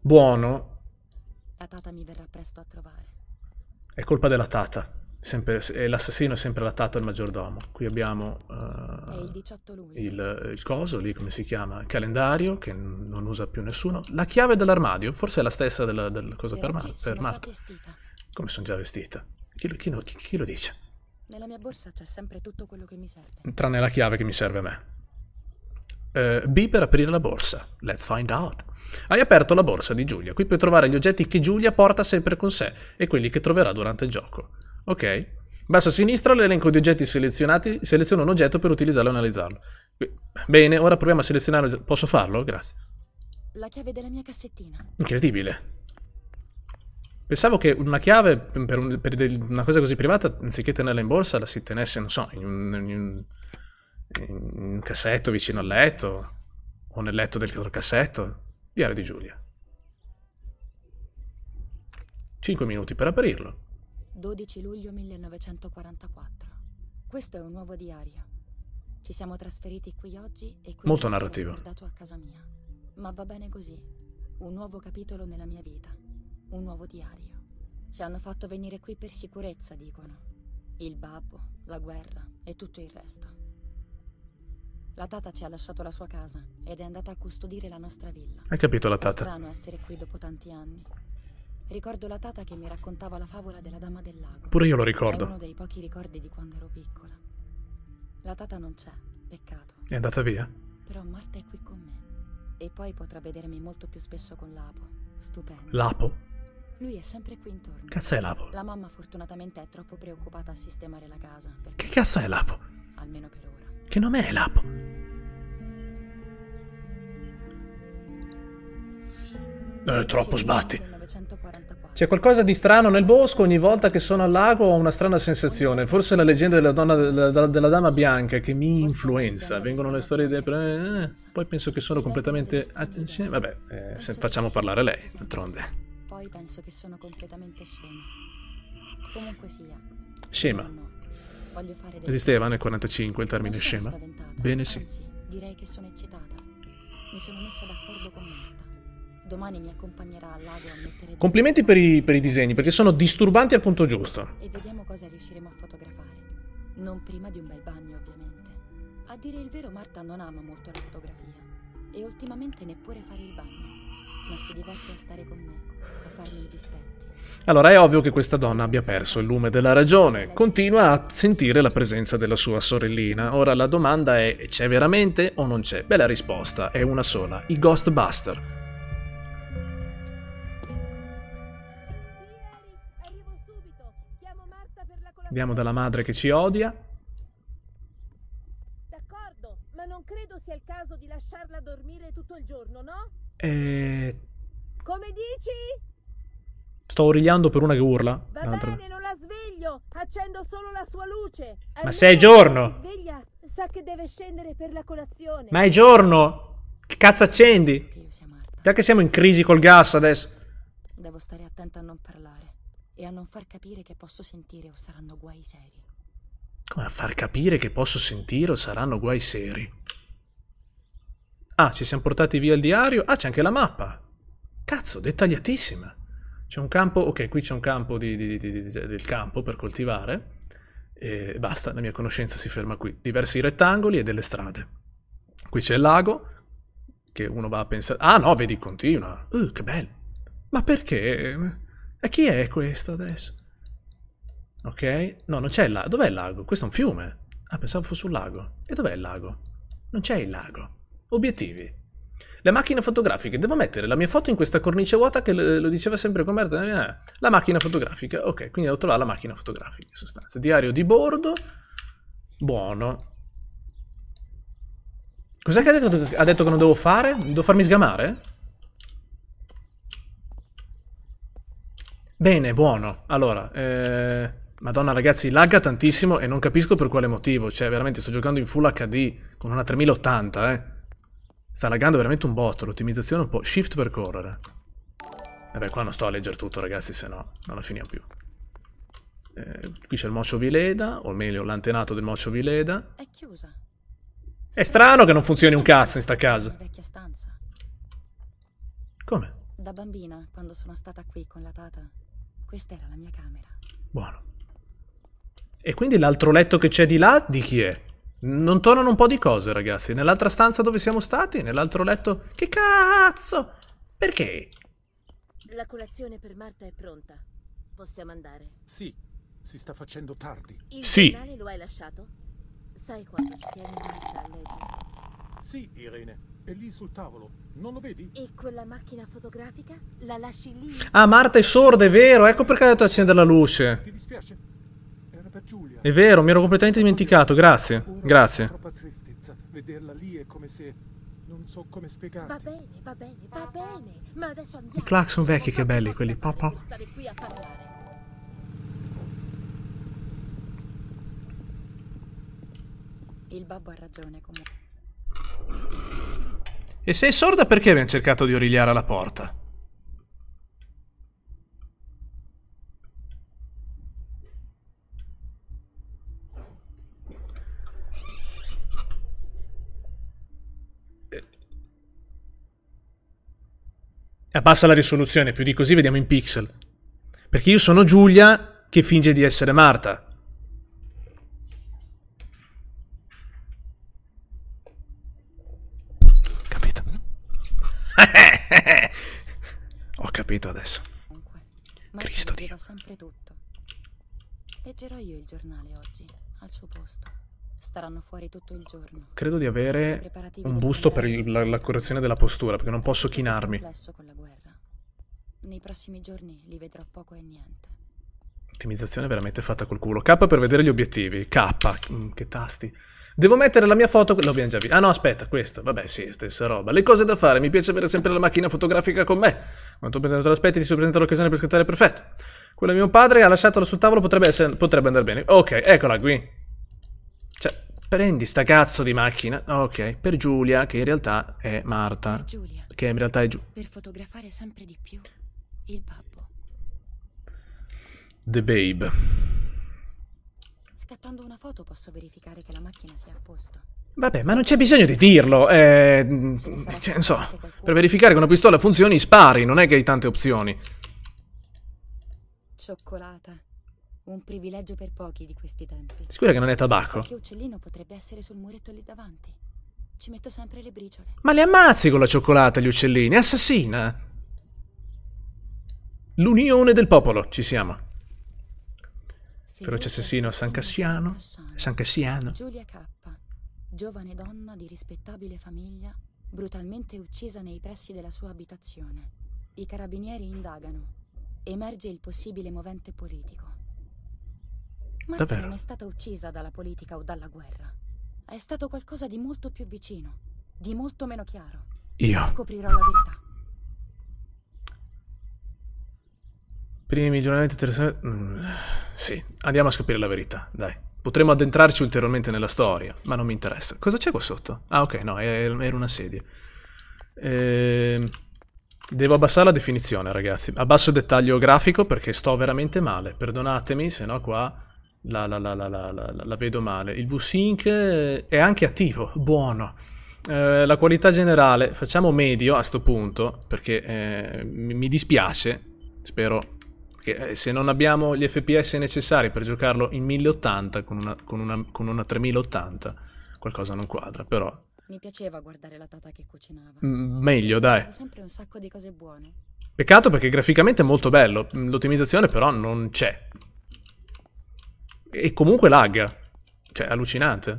Speaker 1: Buono,
Speaker 2: La tata mi verrà presto a trovare.
Speaker 1: è colpa della tata. Sempre, e l'assassino è sempre la tata o il maggiordomo. Qui abbiamo eh,
Speaker 2: il 18 luglio.
Speaker 1: il, il coso, lì come si chiama? Il calendario, che non usa più nessuno. La chiave dell'armadio, forse è la stessa della, del coso
Speaker 2: Per
Speaker 1: Mar- per Marta. Come sono già vestita? Chi lo, chi chi- chi lo dice?
Speaker 2: Nella mia borsa c'è sempre tutto quello che mi serve.
Speaker 1: Tranne la chiave che mi serve a me. Eh, B per aprire la borsa. Let's find out. Hai aperto la borsa di Giulia. Qui puoi trovare gli oggetti che Giulia porta sempre con sé e quelli che troverà durante il gioco. Ok? Basso a sinistra l'elenco di oggetti selezionati. Seleziona un oggetto per utilizzarlo e analizzarlo. Bene, ora proviamo a selezionare. Posso farlo? Grazie.
Speaker 2: La chiave della mia cassettina.
Speaker 1: Incredibile. Pensavo che una chiave per, un- per del- una cosa così privata, anziché tenerla in borsa, la si tenesse, non so, in un, in un- in un cassetto vicino al letto o nel letto del cassetto. Diario di Giulia. 5 minuti per aprirlo.
Speaker 2: 12 luglio 1944. Questo è un nuovo diario. Ci siamo trasferiti qui oggi e qui
Speaker 1: Molto narrativo.
Speaker 2: guardato a casa mia. Ma va bene così. Un nuovo capitolo nella mia vita. Un nuovo diario. Ci hanno fatto venire qui per sicurezza, dicono. Il babbo, la guerra e tutto il resto. La tata ci ha lasciato la sua casa ed è andata a custodire la nostra villa.
Speaker 1: Hai capito la
Speaker 2: È
Speaker 1: tata?
Speaker 2: strano essere qui dopo tanti anni. Ricordo la tata che mi raccontava la favola della dama del lago.
Speaker 1: Pure io lo
Speaker 2: È uno
Speaker 1: ricordo.
Speaker 2: dei pochi ricordi di quando ero piccola. La tata non c'è, peccato.
Speaker 1: È andata via.
Speaker 2: Però Marta è qui con me. E poi potrà vedermi molto più spesso con Lapo. Stupendo.
Speaker 1: Lapo?
Speaker 2: Lui è sempre qui intorno.
Speaker 1: Cazzo è Lapo?
Speaker 2: La mamma fortunatamente è troppo preoccupata a sistemare la casa.
Speaker 1: Che cazzo è Lapo?
Speaker 2: almeno per ora.
Speaker 1: Che nome è Lapo? Eh, troppo sbatti.
Speaker 2: 1944.
Speaker 1: C'è qualcosa di strano nel bosco, ogni volta che sono al lago ho una strana sensazione. Forse la leggenda della, donna, della, della- dama bianca che mi influenza. Vengono le storie dei... eh, poi penso che sono completamente... Vabbè, eh, facciamo parlare lei, d'altronde.
Speaker 2: Poi penso che sono completamente scema. Comunque sia.
Speaker 1: Scema. Esisteva nel 45 il termine scema? Bene sì.
Speaker 2: Direi che sono eccitata. Mi sono messa d'accordo con Marta. Domani mi accompagnerà al lago a mettere...
Speaker 1: Complimenti per i, per i disegni, perché sono disturbanti al punto giusto.
Speaker 2: E vediamo cosa riusciremo a fotografare. Non prima di un bel bagno, ovviamente. A dire il vero, Marta non ama molto la fotografia. E ultimamente neppure fare il bagno. Ma si diverte a stare con me, a farmi i dispetti.
Speaker 1: Allora è ovvio che questa donna abbia perso il lume della ragione, continua a sentire la presenza della sua sorellina. Ora la domanda è c'è veramente o non c'è? Beh la risposta è una sola, i Ghostbuster. Andiamo dalla madre che ci odia.
Speaker 6: D'accordo, ma non credo sia il caso di lasciarla dormire tutto il giorno, no?
Speaker 1: E...
Speaker 6: Come dici?
Speaker 1: Sto origliando per una che urla.
Speaker 6: Va bene, non la sveglio. Accendo solo la sua luce.
Speaker 1: Ma
Speaker 6: Almeno
Speaker 1: se è
Speaker 6: quando
Speaker 1: giorno!
Speaker 6: Sveglia, sa che deve scendere per la colazione.
Speaker 1: Ma è giorno! Che cazzo accendi? Già che siamo in crisi col gas adesso.
Speaker 2: Devo stare attenta a non parlare. E a non far capire che posso sentire o saranno guai seri.
Speaker 1: Come a far capire che posso sentire o saranno guai seri? Ah, ci siamo portati via il diario. Ah, c'è anche la mappa. Cazzo, dettagliatissima. C'è un campo, ok, qui c'è un campo di- di- di- del campo per coltivare. E basta, la mia conoscenza si ferma qui. Diversi rettangoli e delle strade. Qui c'è il lago, che uno va a pensare... Ah no, vedi, continua. Uh, che bello. Ma perché? E chi è questo adesso? Ok? No, non c'è il lago. Dov'è il lago? Questo è un fiume. Ah, pensavo fosse un lago. E dov'è il lago? Non c'è il lago. Obiettivi. Le macchine fotografiche. Devo mettere la mia foto in questa cornice vuota che lo diceva sempre Roberto. Eh, La macchina fotografica. Ok, quindi devo trovare la macchina fotografica in sostanza. Diario di bordo. Buono. Cos'è che ha detto, ha detto che non devo fare? Devo farmi sgamare? Bene, buono. Allora, eh... Madonna ragazzi, lagga tantissimo e non capisco per quale motivo. Cioè, veramente sto giocando in Full HD con una 3080, eh. Sta laggando veramente un botto, l'ottimizzazione un po'... Shift per correre. Vabbè, qua non sto a leggere tutto ragazzi, se no non la finiamo più. Eh, qui c'è il Mocio Vileda, o meglio l'antenato del Mocio Vileda.
Speaker 2: È chiusa.
Speaker 1: È strano che non funzioni un cazzo in sta casa.
Speaker 2: Una vecchia stanza.
Speaker 1: Come?
Speaker 2: Da bambina, quando sono stata qui con la tata, questa era la mia camera.
Speaker 1: Buono. E quindi l'altro letto che c'è di là, di chi è? Non tornano un po' di cose, ragazzi. Nell'altra stanza dove siamo stati, nell'altro letto... Che cazzo? Perché?
Speaker 6: La colazione per Marta è pronta. Possiamo andare.
Speaker 5: Sì, si sta facendo tardi.
Speaker 6: Il
Speaker 1: Sì.
Speaker 6: giornale lo hai lasciato? Sai quando ci tiene Marta a leggere?
Speaker 5: Sì, Irene, è lì sul tavolo. Non lo vedi?
Speaker 6: E quella macchina fotografica? La lasci lì?
Speaker 1: Ah, Marta è sorda, è vero. Ecco perché ha detto accendere la luce.
Speaker 5: Ti dispiace? Era per Giulia.
Speaker 1: È vero, mi ero completamente dimenticato. Grazie. Grazie.
Speaker 5: Troppa tristezza. Vederla lì è come se... Non so come
Speaker 6: Va
Speaker 5: spiegarti.
Speaker 6: bene, va bene, va bene. Ma adesso andiamo.
Speaker 1: I clacson vecchi, che belli quelli.
Speaker 6: stare
Speaker 1: Pa, pa.
Speaker 6: per stare qui a parlare.
Speaker 2: Il babbo ha ragione comunque.
Speaker 1: E sei sorda perché abbiamo cercato di origliare alla porta? Abbassa la risoluzione, più di così vediamo in pixel. Perché io sono Giulia che finge di essere Marta. Capito? Ho capito adesso.
Speaker 2: Comunque.
Speaker 1: Cristo Dio.
Speaker 2: sempre tutto. Leggerò io il giornale oggi, al suo posto. Staranno fuori tutto il giorno.
Speaker 1: Credo di avere un busto per il- la, la correzione della postura, perché non posso chinarmi.
Speaker 2: con la guerra. Nei prossimi giorni li vedrò poco e niente.
Speaker 1: Ottimizzazione veramente fatta col culo. K per vedere gli obiettivi. K, mm, che tasti. Devo mettere la mia foto. L'abbiamo già visto. Ah no, aspetta, questo. Vabbè, sì, stessa roba. Le cose da fare. Mi piace avere sempre la macchina fotografica con me. Quanto prima te lo aspetti, ti si presenta l'occasione per scattare perfetto. Quella di mio padre ha lasciato sul tavolo, potrebbe, essere, potrebbe andare bene. Ok, eccola qui. Cioè, prendi sta cazzo di macchina. Ok, per Giulia, che in realtà è Marta.
Speaker 2: Giulia,
Speaker 1: Che in realtà è Giulia.
Speaker 2: per fotografare sempre di più il babbo.
Speaker 1: The Babe.
Speaker 2: Scattando una foto posso verificare che la macchina sia a posto.
Speaker 1: Vabbè, ma non c'è bisogno di dirlo. Eh, cioè, non so, per verificare che una pistola funzioni, spari, non è che hai tante opzioni.
Speaker 2: Cioccolata. Un privilegio per pochi di questi tempi.
Speaker 1: Sicura che non è tabacco?
Speaker 2: Qualche uccellino potrebbe essere sul muretto lì davanti. Ci metto sempre le briciole.
Speaker 1: Ma li ammazzi con la cioccolata gli uccellini, assassina. L'unione del popolo, ci siamo. Feroce assassino San Cassiano. San Cassiano.
Speaker 2: Giulia K., giovane donna di rispettabile famiglia, brutalmente uccisa nei pressi della sua abitazione. I carabinieri indagano. Emerge il possibile movente politico. Marta
Speaker 1: Davvero?
Speaker 2: non è stata uccisa dalla politica o dalla guerra. È stato qualcosa di molto più vicino, di molto meno chiaro.
Speaker 1: Io.
Speaker 2: Scoprirò la verità.
Speaker 1: Primi miglioramenti interessanti. Mm, sì, andiamo a scoprire la verità, dai. Potremmo addentrarci ulteriormente nella storia, ma non mi interessa. Cosa c'è qua sotto? Ah, ok, no, era una sedia. Ehm, Devo abbassare la definizione, ragazzi. Abbasso il dettaglio grafico perché sto veramente male. Perdonatemi, se no qua la, la- la- la- vedo male. Il VSync eh, è anche attivo, buono. Eh, la qualità generale, facciamo medio a sto punto, perché eh, mi dispiace, spero che eh, se non abbiamo gli FPS necessari per giocarlo in 1080 con una, con una- con una 3080, qualcosa non quadra, però
Speaker 2: Mi piaceva guardare la tata che cucinava.
Speaker 1: Mm, meglio, dai.
Speaker 2: Sempre un sacco di cose buone.
Speaker 1: Peccato perché graficamente è molto bello. Mm, L'ottimizzazione però non c'è. E comunque lagga. Cioè, allucinante.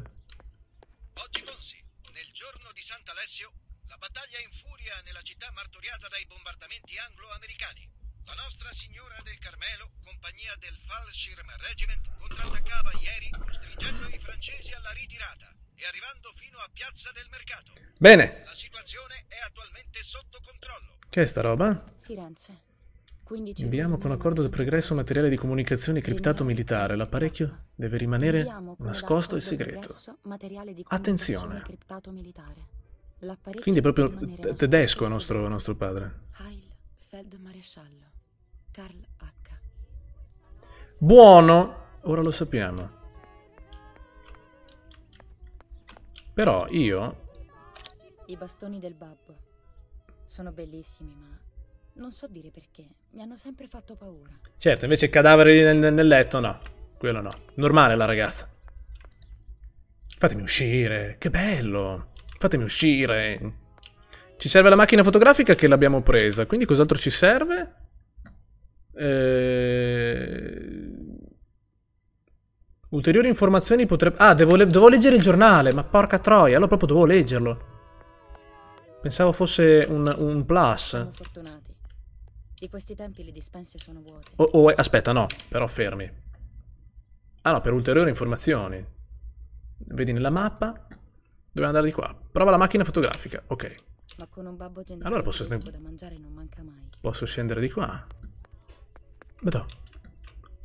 Speaker 8: Oggi Consi, nel giorno di Sant'Alessio, la battaglia infuria nella città martoriata dai bombardamenti anglo-americani. La Nostra Signora del Carmelo, compagnia del Fallschirm Regiment, contrattaccava ieri, costringendo i francesi alla ritirata e arrivando fino a Piazza del Mercato.
Speaker 1: Bene.
Speaker 8: La situazione è attualmente sotto controllo.
Speaker 1: Che è sta roba?
Speaker 2: Firenze. 15
Speaker 1: Inviamo con accordo del
Speaker 2: 1900.
Speaker 1: pregresso materiale di comunicazione criptato militare. L'apparecchio deve rimanere nascosto e segreto. Attenzione. Quindi è proprio tedesco nostro, nostro padre.
Speaker 2: Heil Feldmaresciallo. Karl H.
Speaker 1: Buono! Ora lo sappiamo. Però io...
Speaker 2: I bastoni del babbo. Sono bellissimi, ma non so dire perché. Mi hanno sempre fatto paura.
Speaker 1: Certo, invece cadaveri nel, nel letto, no. Quello no. Normale la ragazza. Fatemi uscire. Che bello. Fatemi uscire. Ci serve la macchina fotografica che l'abbiamo presa. Quindi cos'altro ci serve? Eh... Ulteriori informazioni potrebbe... Ah, devo, le- devo leggere il giornale. Ma porca troia, allora proprio dovevo leggerlo. Pensavo fosse un, un plus.
Speaker 2: Siamo fortunati. Di questi tempi le dispense sono vuote.
Speaker 1: Oh, oh, aspetta, no, però fermi. Ah no, per ulteriori informazioni. Vedi nella mappa? Dobbiamo andare di qua. Prova la macchina fotografica. Ok.
Speaker 2: Ma con un babbo
Speaker 1: Allora posso. Posso scendere di qua? Vedo.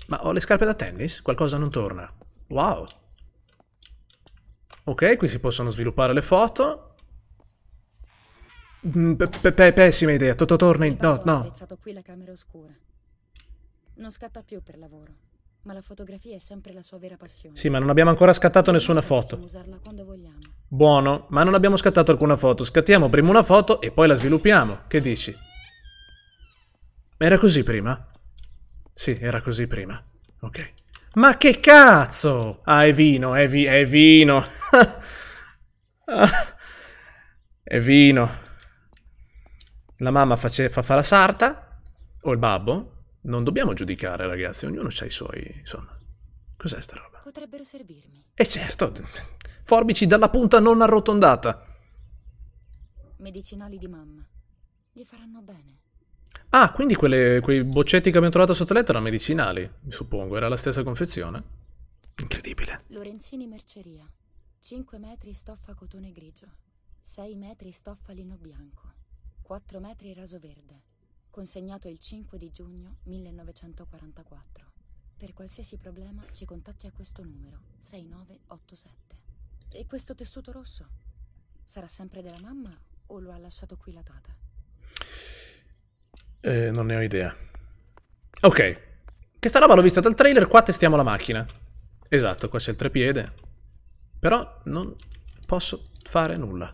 Speaker 1: Ma ho le scarpe da tennis? Qualcosa non torna. Wow. Ok, qui si possono sviluppare le foto. Mm, pe- pe- pe- pessima idea. Toto torna in... No, no.
Speaker 2: qui la camera oscura. Non scatta più per lavoro, ma la fotografia è sempre la sua vera passione.
Speaker 1: Sì, ma non abbiamo ancora scattato nessuna foto.
Speaker 2: Usarla quando vogliamo.
Speaker 1: Buono, ma non abbiamo scattato alcuna foto. Scattiamo prima una foto e poi la sviluppiamo. Che dici? Era così prima? Sì, era così prima. Ok. Ma che cazzo! Ah, è vino, è, vi- è vino. Ah, è vino. La mamma face- fa, fa la sarta, o il babbo. Non dobbiamo giudicare, ragazzi. Ognuno ha i suoi... Insomma. Cos'è sta roba?
Speaker 2: Potrebbero servirmi.
Speaker 1: E certo, forbici dalla punta non arrotondata.
Speaker 2: Medicinali di mamma. Gli faranno bene.
Speaker 1: Ah, quindi quelle- quei boccetti che abbiamo trovato sotto letto erano medicinali, suppongo, era la stessa confezione. Incredibile.
Speaker 2: Lorenzini Merceria. 5 metri stoffa cotone grigio. 6 metri stoffa lino bianco. 4 metri raso verde. Consegnato il 5 di giugno 1944. Per qualsiasi problema ci contatti a questo numero 6987. E questo tessuto rosso? Sarà sempre della mamma o lo ha lasciato qui la tata?
Speaker 1: Eh, non ne ho idea. Ok. Che sta roba l'ho vista dal trailer, qua testiamo la macchina. Esatto, qua c'è il trepiede. Però non posso fare nulla.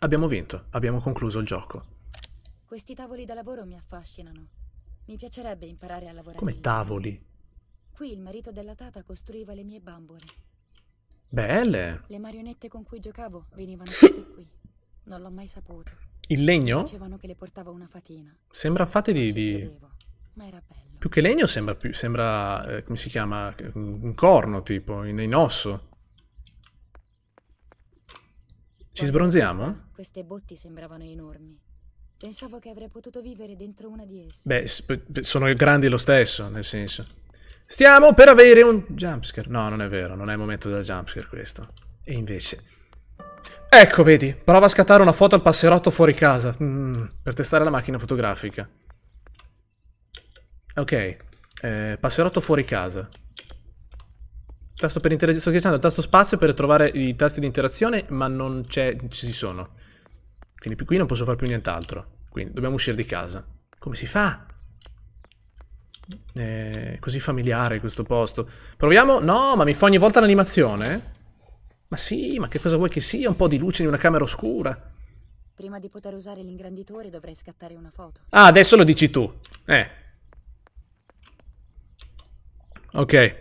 Speaker 1: Abbiamo vinto, abbiamo concluso il gioco.
Speaker 2: Questi tavoli da lavoro mi affascinano. Mi piacerebbe imparare a lavorare.
Speaker 1: Come
Speaker 2: lì.
Speaker 1: tavoli.
Speaker 2: Qui il marito della tata costruiva le mie bambole.
Speaker 1: Belle.
Speaker 2: Le marionette con cui giocavo venivano fatte qui. Non l'ho mai saputo.
Speaker 1: Il legno? Sembra fatte di... Di... Più che legno sembra più... Sembra... eh, come si chiama? Un corno, tipo, in, in osso. Ci sbronziamo?
Speaker 2: Queste botti sembravano enormi. Pensavo che avrei potuto vivere dentro una di esse.
Speaker 1: Beh, sono grandi lo stesso, nel senso. Stiamo per avere un jumpscare. No, non è vero, non è il momento del jumpscare questo. E invece... Ecco, vedi, prova a scattare una foto al passerotto fuori casa. Mm, per testare la macchina fotografica. Ok, eh, passerotto fuori casa. Tasto per interagire, sto schiacciando il tasto spazio per trovare i tasti di interazione, ma non c'è, ci sono. Quindi qui non posso fare più nient'altro. Quindi dobbiamo uscire di casa. Come si fa? È così familiare questo posto. Proviamo? No, ma mi fa ogni volta l'animazione? Ma sì, ma che cosa vuoi che sia? Un po' di luce in una camera oscura.
Speaker 2: Prima di poter usare l'ingranditore dovrei scattare una foto.
Speaker 1: Ah, adesso lo dici tu. Eh. Ok.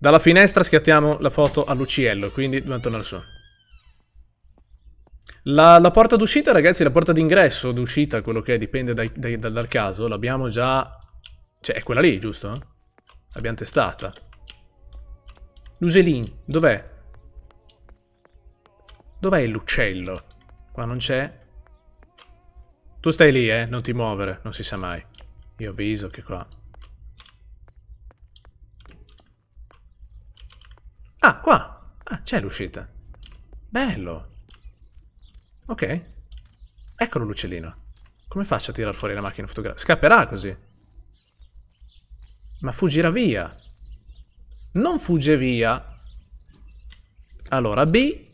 Speaker 1: Dalla finestra schiattiamo la foto all'uccello, quindi dobbiamo tornare su. La, la porta d'uscita, ragazzi, la porta d'ingresso, d'uscita, quello che è, dipende dai- dai- dal, dal caso, l'abbiamo già... Cioè, è quella lì, giusto? L'abbiamo testata. L'uselin, dov'è? Dov'è l'uccello? Qua non c'è? Tu stai lì, eh? Non ti muovere, non si sa mai. Io avviso che qua... Ah, qua! Ah, c'è l'uscita. Bello. Ok. Eccolo l'uccellino. Come faccio a tirar fuori la macchina fotografica? Scapperà così. Ma fuggirà via. Non fugge via. Allora, B.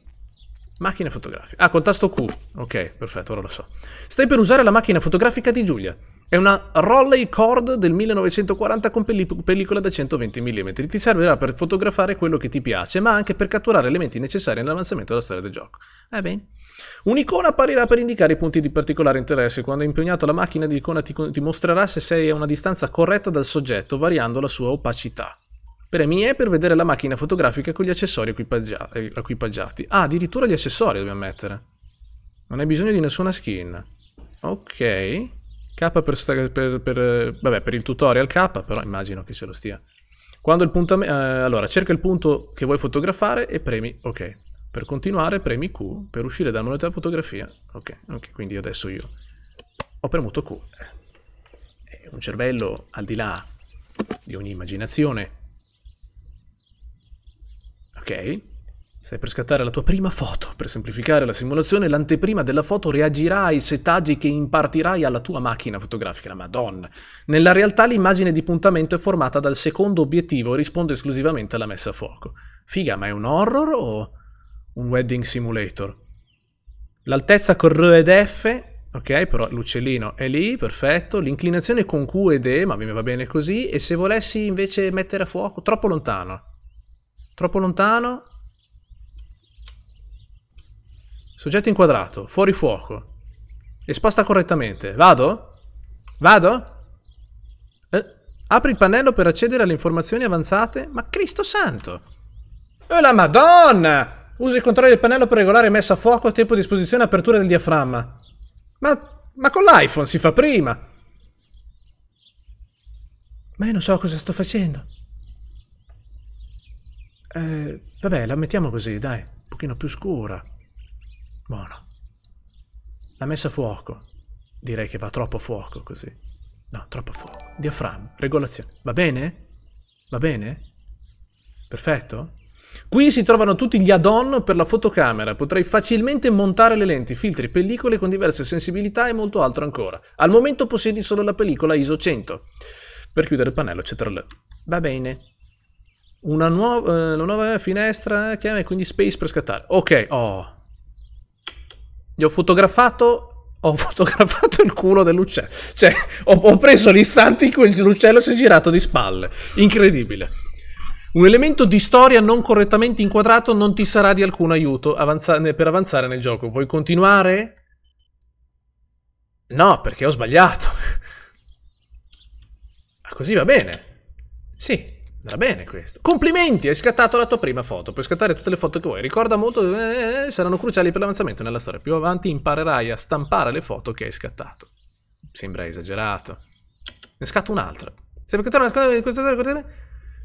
Speaker 1: Macchina fotografica. Ah, col tasto Q. Ok, perfetto, ora lo so. Stai per usare la macchina fotografica di Giulia. È una Rolley Cord del 1940 con pelli- pellicola da 120 mm. Ti servirà per fotografare quello che ti piace, ma anche per catturare elementi necessari nell'avanzamento della storia del gioco. Va bene. Un'icona apparirà per indicare i punti di particolare interesse. Quando impegnato la macchina, l'icona ti, ti mostrerà se sei a una distanza corretta dal soggetto, variando la sua opacità. Premi E per vedere la macchina fotografica con gli accessori equipaggia- eh, equipaggiati. Ah, addirittura gli accessori dobbiamo mettere. Non hai bisogno di nessuna skin. Ok. K per, per- per- vabbè, per il tutorial K, però immagino che ce lo stia. Quando il punto... allora, cerca il punto che vuoi fotografare e premi OK. Per continuare premi Q, per uscire dal monitor fotografia. Ok, ok, quindi adesso io ho premuto Q. È un cervello al di là di ogni immaginazione. Ok. Stai per scattare la tua prima foto. Per semplificare la simulazione, l'anteprima della foto reagirà ai settaggi che impartirai alla tua macchina fotografica. Madonna. Nella realtà l'immagine di puntamento è formata dal secondo obiettivo e risponde esclusivamente alla messa a fuoco. Figa, ma è un horror o un wedding simulator? L'altezza con R ed F, ok, però l'uccellino è lì, perfetto. L'inclinazione con Q ed E, ma mi va bene così. E se volessi invece mettere a fuoco, troppo lontano. Troppo lontano. Soggetto inquadrato, fuori fuoco. Esposta correttamente. Vado? Vado? Eh, apri il pannello per accedere alle informazioni avanzate? Ma Cristo santo! Oh la madonna! Usa il controllo del pannello per regolare messa a fuoco, tempo di esposizione e apertura del diaframma. Ma, ma con l'iPhone si fa prima! Ma io non so cosa sto facendo. Eh, vabbè, la mettiamo così, dai. Un pochino più scura. Buono. La messa a fuoco. Direi che va troppo a fuoco così. No, troppo a fuoco. Diaframma, regolazione. Va bene? Va bene? Perfetto? Qui si trovano tutti gli add-on per la fotocamera. Potrai facilmente montare le lenti, filtri, pellicole con diverse sensibilità e molto altro ancora. Al momento possiedi solo la pellicola ISO 100. Per chiudere il pannello, eccetera. Va bene. Una nuova, eh, una nuova finestra chiama quindi space per scattare. Ok, oh. Gli ho fotografato. Ho fotografato il culo dell'uccello. Cioè, ho, ho preso l'istante in cui l'uccello si è girato di spalle. Incredibile. Un elemento di storia non correttamente inquadrato non ti sarà di alcun aiuto avanza- per avanzare nel gioco. Vuoi continuare? No, perché ho sbagliato. Ah, Così va bene. Sì, va bene questo. Complimenti, hai scattato la tua prima foto. Puoi scattare tutte le foto che vuoi. Ricorda molto, eh, eh, saranno cruciali per l'avanzamento nella storia. Più avanti imparerai a stampare le foto che hai scattato. Sembra esagerato. Ne scatto un'altra. Se per scattare una squadra- questa storia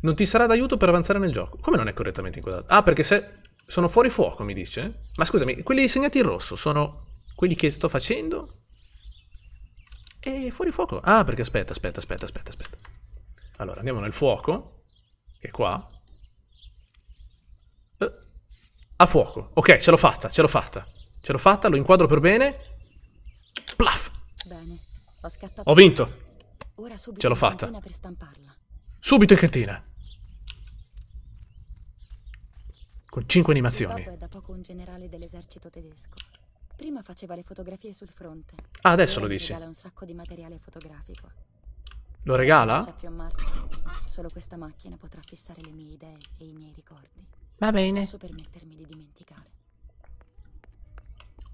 Speaker 1: non ti sarà d'aiuto per avanzare nel gioco. Come non è correttamente inquadrato? Ah, perché se sono fuori fuoco, mi dice? Ma scusami, quelli segnati in rosso sono quelli che sto facendo? E fuori fuoco. Ah, perché aspetta, aspetta, aspetta, aspetta, aspetta. Allora, andiamo nel fuoco, che è qua. Eh, a fuoco. Ok, ce l'ho fatta, ce l'ho fatta. Ce l'ho fatta, lo inquadro per bene. Plaf!
Speaker 2: Bene, ho.
Speaker 1: Ho vinto.
Speaker 2: Ora subito
Speaker 1: Ce l'ho fatta.
Speaker 2: cantina per stamparla.
Speaker 1: Subito in cantina. Con 5
Speaker 2: Bob
Speaker 1: animazioni.
Speaker 2: è da poco un generale dell'esercito tedesco. Prima faceva le fotografie sul fronte.
Speaker 1: Ah, adesso lo
Speaker 2: mi regala.
Speaker 1: Lo
Speaker 2: Non c'è
Speaker 1: regala?
Speaker 2: più. Solo questa macchina potrà fissare le mie idee e i miei ricordi.
Speaker 1: Va bene.
Speaker 2: Posso permettermi di dimenticare.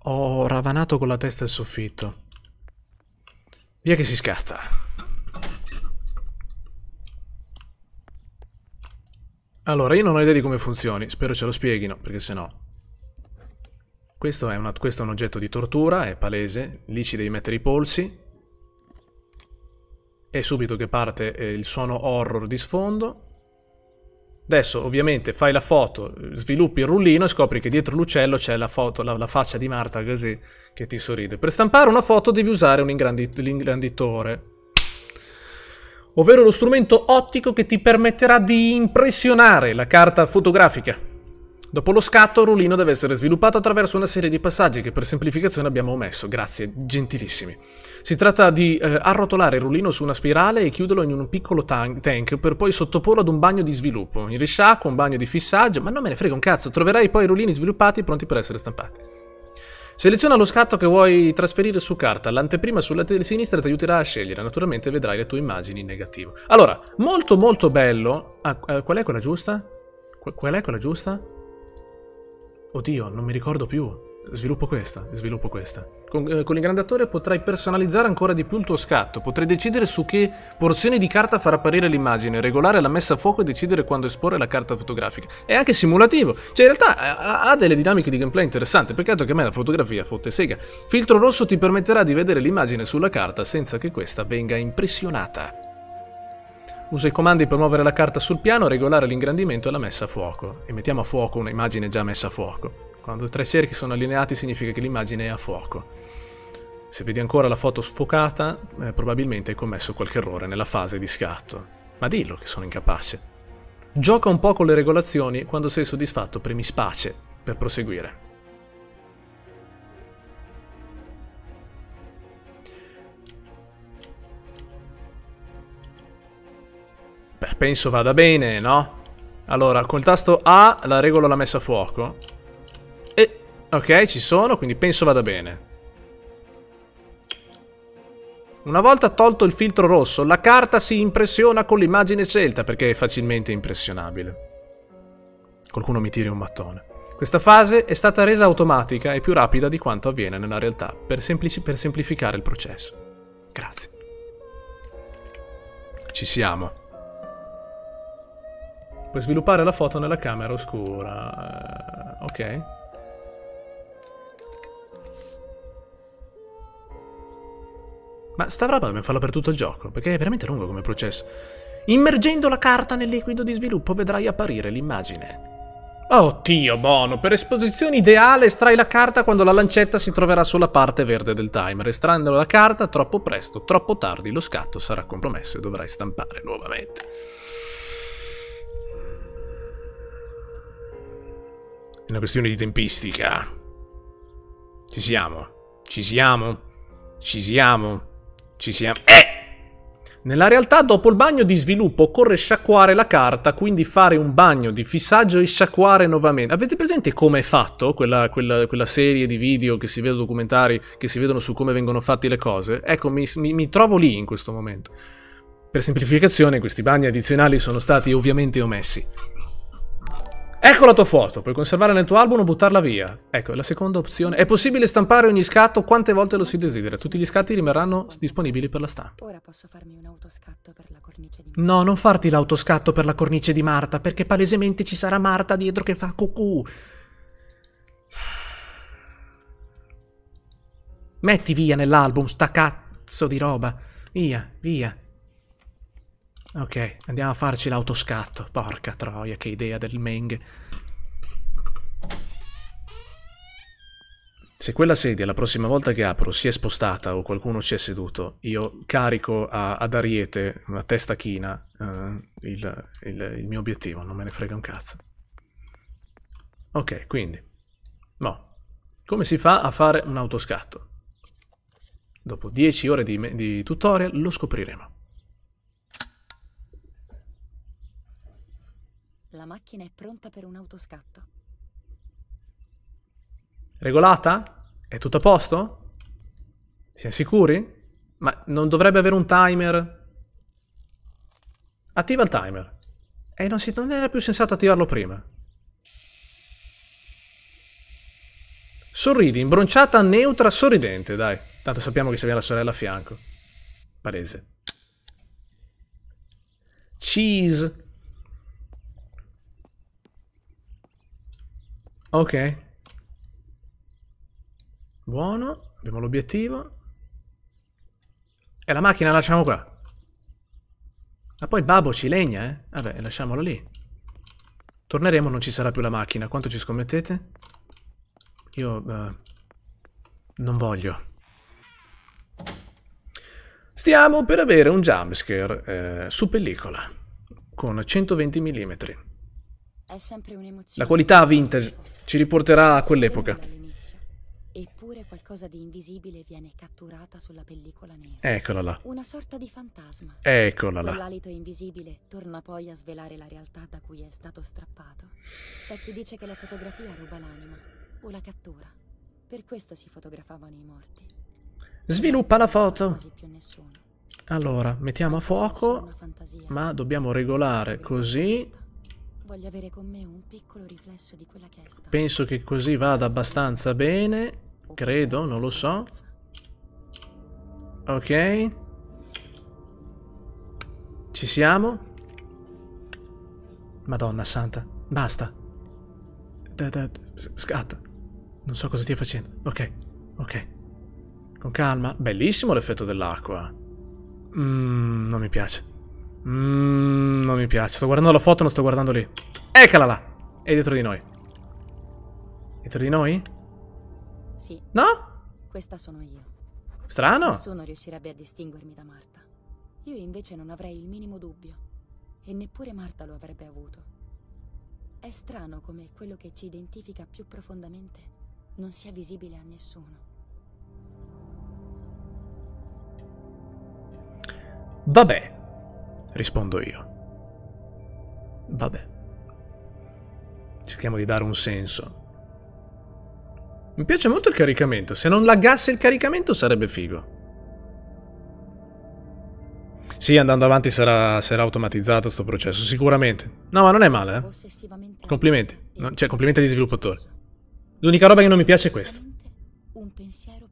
Speaker 1: Ho ravanato con la testa il soffitto. Via che si scatta. Allora, io non ho idea di come funzioni. Spero ce lo spieghino, perché sennò... Questo è, una- questo è un oggetto di tortura, è palese. Lì ci devi mettere i polsi. E subito che parte eh, il suono horror di sfondo. Adesso, ovviamente, fai la foto, sviluppi il rullino e scopri che dietro l'uccello c'è la foto, la, la faccia di Marta così, che ti sorride. Per stampare una foto devi usare l'ingranditore. Ovvero lo strumento ottico che ti permetterà di impressionare la carta fotografica. Dopo lo scatto, il rullino deve essere sviluppato attraverso una serie di passaggi che per semplificazione abbiamo omesso. Grazie, gentilissimi. Si tratta di eh, arrotolare il rullino su una spirale e chiuderlo in un piccolo tan- tank per poi sottoporlo ad un bagno di sviluppo. In risciacquo, un bagno di fissaggio, ma non me ne frega un cazzo, troverai poi i rullini sviluppati pronti per essere stampati. Seleziona lo scatto che vuoi trasferire su carta, l'anteprima sulla sinistra ti aiuterà a scegliere, naturalmente vedrai le tue immagini in negativo. Allora, molto molto bello... Ah, eh, qual è quella giusta? Qu- qual è quella giusta? Oddio, non mi ricordo più. Sviluppo questa, sviluppo questa. Con, eh, con l'ingrandatore potrai personalizzare ancora di più il tuo scatto, potrai decidere su che porzioni di carta far apparire l'immagine, regolare la messa a fuoco e decidere quando esporre la carta fotografica. È anche simulativo, cioè in realtà ha, ha delle dinamiche di gameplay interessanti, peccato che a me la fotografia fotte sega. Filtro rosso ti permetterà di vedere l'immagine sulla carta senza che questa venga impressionata. Usa i comandi per muovere la carta sul piano, regolare l'ingrandimento e la messa a fuoco. E mettiamo a fuoco un'immagine già messa a fuoco. Quando tre cerchi sono allineati significa che l'immagine è a fuoco. Se vedi ancora la foto sfocata, eh, probabilmente hai commesso qualche errore nella fase di scatto. Ma dillo che sono incapace. Gioca un po' con le regolazioni e quando sei soddisfatto premi space per proseguire. Penso vada bene, no? Allora, col tasto A la regolo la messa a fuoco. E, ok, ci sono, quindi penso vada bene. Una volta tolto il filtro rosso, la carta si impressiona con l'immagine scelta perché è facilmente impressionabile. Qualcuno mi tiri un mattone. Questa fase è stata resa automatica e più rapida di quanto avviene nella realtà per, semplici- per semplificare il processo. Grazie. Ci siamo. Puoi sviluppare la foto nella camera oscura. Eh, ok. Ma sta roba dobbiamo farla per tutto il gioco, perché è veramente lungo come processo. Immergendo la carta nel liquido di sviluppo vedrai apparire l'immagine. Oddio, buono, per esposizione ideale estrai la carta quando la lancetta si troverà sulla parte verde del timer. Estraendo la carta troppo presto, troppo tardi, lo scatto sarà compromesso e dovrai stampare nuovamente. È una questione di tempistica. Ci siamo. Ci siamo. Ci siamo. Ci siamo. Eh! Nella realtà, dopo il bagno di sviluppo, occorre sciacquare la carta, quindi fare un bagno di fissaggio e sciacquare nuovamente. Avete presente come è fatto quella, quella- quella serie di video che si vedono, documentari che si vedono su come vengono fatte le cose? Ecco, mi, mi- mi trovo lì in questo momento. Per semplificazione, questi bagni addizionali sono stati ovviamente omessi. Ecco la tua foto, puoi conservarla nel tuo album o buttarla via. Ecco, la seconda opzione. È possibile stampare ogni scatto quante volte lo si desidera. Tutti gli scatti rimarranno disponibili per la stampa.
Speaker 2: Ora posso farmi un autoscatto per la cornice di
Speaker 1: No, non farti l'autoscatto per la cornice di Marta, perché palesemente ci sarà Marta dietro che fa cucù. Metti via nell'album sta cazzo di roba. Via, via. Ok, andiamo a farci l'autoscatto. Porca troia, che idea del Meng. Se quella sedia la prossima volta che apro si è spostata o qualcuno ci è seduto, io carico a- ad ariete, una testa china, eh, il, il- il mio obiettivo, non me ne frega un cazzo. Ok, quindi, mo, come si fa a fare un autoscatto? Dopo 10 ore di, di tutorial lo scopriremo.
Speaker 2: La macchina è pronta per un autoscatto.
Speaker 1: Regolata? È tutto a posto? Siamo sicuri? Ma non dovrebbe avere un timer? Attiva il timer. E non, si- non era più sensato attivarlo prima. Sorridi, imbronciata, neutra, sorridente, dai. Tanto sappiamo che viene la sorella a fianco. Palese. Cheese. Ok. Buono, abbiamo l'obiettivo. E la macchina la lasciamo qua. Ma poi il babbo ci legna, eh? Vabbè, lasciamolo lì. Torneremo, non ci sarà più la macchina. Quanto ci scommettete? Io... eh, non voglio. Stiamo per avere un jumpscare eh, su pellicola. Con 120 mm. La qualità vintage ci riporterà a quell'epoca.
Speaker 2: Eppure qualcosa di invisibile viene catturata sulla pellicola nera.
Speaker 1: Eccola là.
Speaker 2: Una sorta di fantasma.
Speaker 1: Eccola là.
Speaker 2: Quell'alito invisibile torna poi a svelare la realtà da cui è stato strappato. C'è chi dice che la fotografia ruba l'anima o la cattura. Per questo si fotografavano i morti.
Speaker 1: Sviluppa la foto. Allora, mettiamo a fuoco, ma dobbiamo regolare così.
Speaker 2: Voglio avere con me un piccolo riflesso di quella che è stata.
Speaker 1: Penso che così vada abbastanza bene. Credo, non lo so. Ok. Ci siamo? Madonna santa, basta. Da- da- scatta. Non so cosa stia facendo. Ok, ok. Con calma. Bellissimo l'effetto dell'acqua. Mmm, non mi piace. Mmm, non mi piace. Sto guardando la foto, non sto guardando lì. Eccola là! È dietro di noi. Dietro di noi?
Speaker 2: Sì,
Speaker 1: No?
Speaker 2: questa sono io.
Speaker 1: Strano.
Speaker 2: Nessuno riuscirebbe a distinguermi da Marta. Io invece non avrei il minimo dubbio. E neppure Marta lo avrebbe avuto. È strano come quello che ci identifica più profondamente non sia visibile a nessuno.
Speaker 1: Vabbè, rispondo io. Vabbè. Cerchiamo di dare un senso. Mi piace molto il caricamento. Se non laggasse il caricamento sarebbe figo. Sì, andando avanti sarà, sarà automatizzato questo processo, sicuramente. No, ma non è male, eh. Complimenti. No, cioè, complimenti agli sviluppatori. L'unica roba che non mi piace è questa.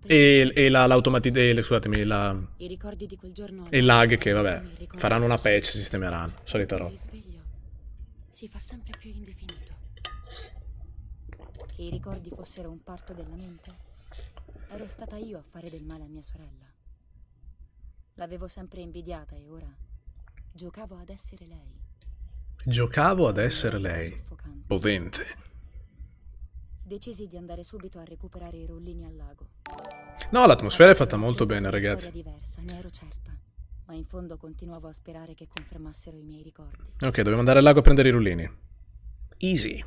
Speaker 1: E, e la, l'automatizzazione, scusatemi, la,
Speaker 2: I ricordi di quel giorno
Speaker 1: e il lag che, vabbè, faranno una patch, sistemeranno. Solita roba.
Speaker 2: si fa sempre più indefinito. Che i ricordi fossero un parto della mente. Ero stata io a fare del male a mia sorella. L'avevo sempre invidiata e ora giocavo ad essere lei.
Speaker 1: Giocavo ad essere lei. Potente.
Speaker 2: Decisi di andare subito a recuperare i rullini al lago.
Speaker 1: No, l'atmosfera è fatta molto bene, ragazzi.
Speaker 2: diversa, ne ero certa. Ma in fondo continuavo a sperare che confermassero i miei ricordi.
Speaker 1: Ok, dobbiamo andare al lago a prendere i rullini. Easy.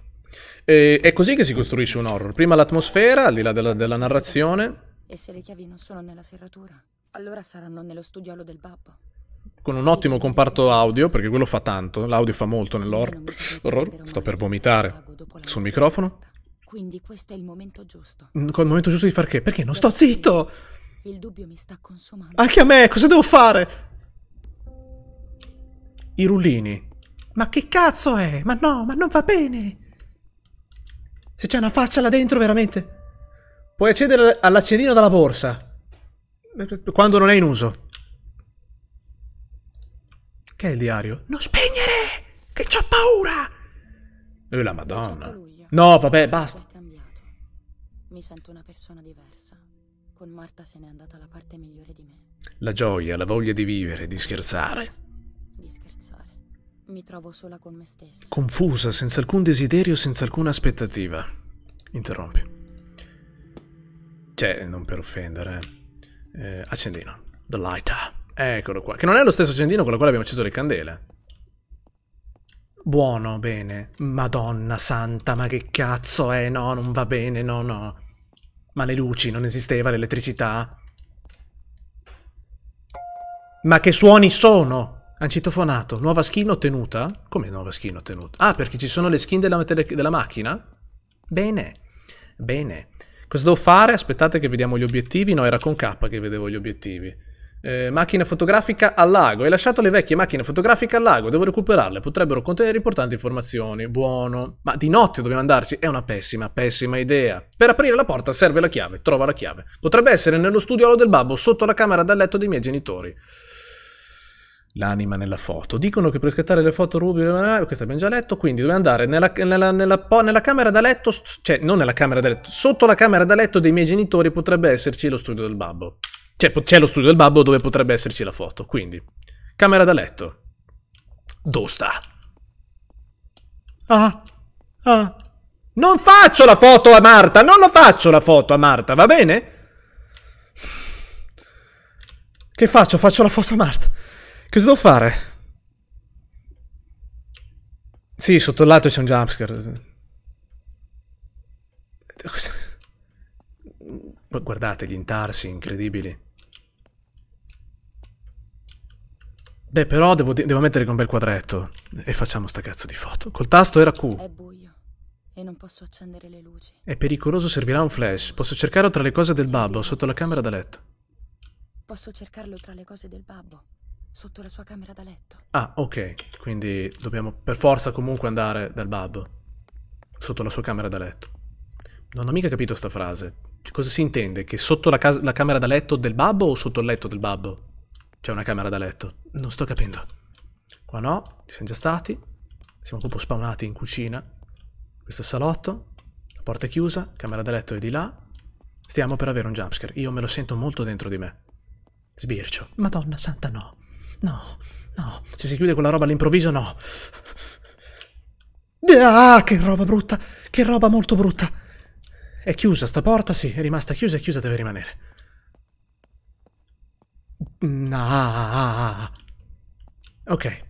Speaker 1: E- è così che si costruisce un horror. Prima l'atmosfera, al di là della, della narrazione,
Speaker 2: E se le chiavi non sono nella serratura, allora saranno nello studiolo del babbo.
Speaker 1: con un ottimo comparto audio, perché quello fa tanto. L'audio fa molto nell'horror. Horror. Sto per vomitare sul microfono.
Speaker 2: Quindi questo è il momento giusto.
Speaker 1: Col momento giusto di far che? Perché non sto zitto?
Speaker 2: Il dubbio mi sta consumando.
Speaker 1: Anche a me, cosa devo fare? I rullini. Ma che cazzo è? Ma no, ma non va bene. Se c'è una faccia là dentro, veramente. Puoi accedere all'accendino dalla borsa. Quando non è in uso. Che è il diario? Non spegnere! Che c'ho paura! Eh, la madonna.
Speaker 2: 18 luglio.
Speaker 1: No, vabbè, basta.
Speaker 2: Mi sento una persona diversa. Con Marta se n'è andata la parte migliore di me.
Speaker 1: La gioia, la voglia di vivere, di scherzare.
Speaker 2: Di scherzare. Mi trovo sola con me stessa.
Speaker 1: Confusa, senza alcun desiderio, senza alcuna aspettativa. Interrompi. Cioè, non per offendere. Eh, accendino. The lighter. Eccolo qua. Che non è lo stesso accendino con il quale abbiamo acceso le candele. Buono, bene. Madonna santa, ma che cazzo è? No, non va bene, no, no. Ma le luci, non esisteva l'elettricità. Ma che suoni sono? Han citofonato. Nuova skin ottenuta? Come nuova skin ottenuta? Ah, perché ci sono le skin della, della macchina? Bene. Bene. Cosa devo fare? Aspettate che vediamo gli obiettivi. No, era con K che vedevo gli obiettivi. Eh, macchina fotografica al lago. Hai lasciato le vecchie macchine fotografiche al lago. Devo recuperarle. Potrebbero contenere importanti informazioni. Buono. Ma di notte dobbiamo andarci. È una pessima, pessima idea. Per aprire la porta serve la chiave. Trova la chiave. Potrebbe essere nello studiolo del babbo, sotto la camera da letto dei miei genitori. L'anima nella foto. Dicono che per scattare le foto rubi, questo abbiamo già letto, quindi dobbiamo andare nella, nella, nella, nella camera da letto, cioè non nella camera da letto, sotto la camera da letto dei miei genitori potrebbe esserci lo studio del babbo. Cioè po- c'è lo studio del babbo dove potrebbe esserci la foto, quindi camera da letto. Dove sta? Ah, ah. Non faccio la foto a Marta, non lo faccio la foto a Marta, va bene? Che faccio? Faccio la foto a Marta. Cosa devo fare? Sì, sotto l'alto c'è un jumpscare. Guardate gli intarsi incredibili. Beh, però devo, devo mettere con un bel quadretto. E facciamo sta cazzo di foto. Col tasto era Q.
Speaker 2: È buio e non posso accendere le luci.
Speaker 1: È pericoloso, servirà un flash. Posso cercarlo tra le cose del babbo, sotto la camera da letto.
Speaker 2: Posso cercarlo tra le cose del babbo, sotto la sua camera da letto.
Speaker 1: Ah, ok. Quindi dobbiamo per forza comunque andare dal babbo, sotto la sua camera da letto. Non ho mica capito sta frase. Cosa si intende? Che sotto la, la camera da letto del babbo o sotto il letto del babbo? C'è una camera da letto. Non sto capendo. Qua no, ci siamo già stati. Siamo proprio spawnati in cucina. Questo è il salotto. La porta è chiusa. Camera da letto è di là. Stiamo per avere un jumpscare. Io me lo sento molto dentro di me. Sbircio. Madonna santa, no. No, no. Se si chiude quella roba all'improvviso, no. Ah, che roba brutta. Che roba molto brutta. È chiusa sta porta? Sì, è rimasta chiusa e chiusa deve rimanere. No. Ok.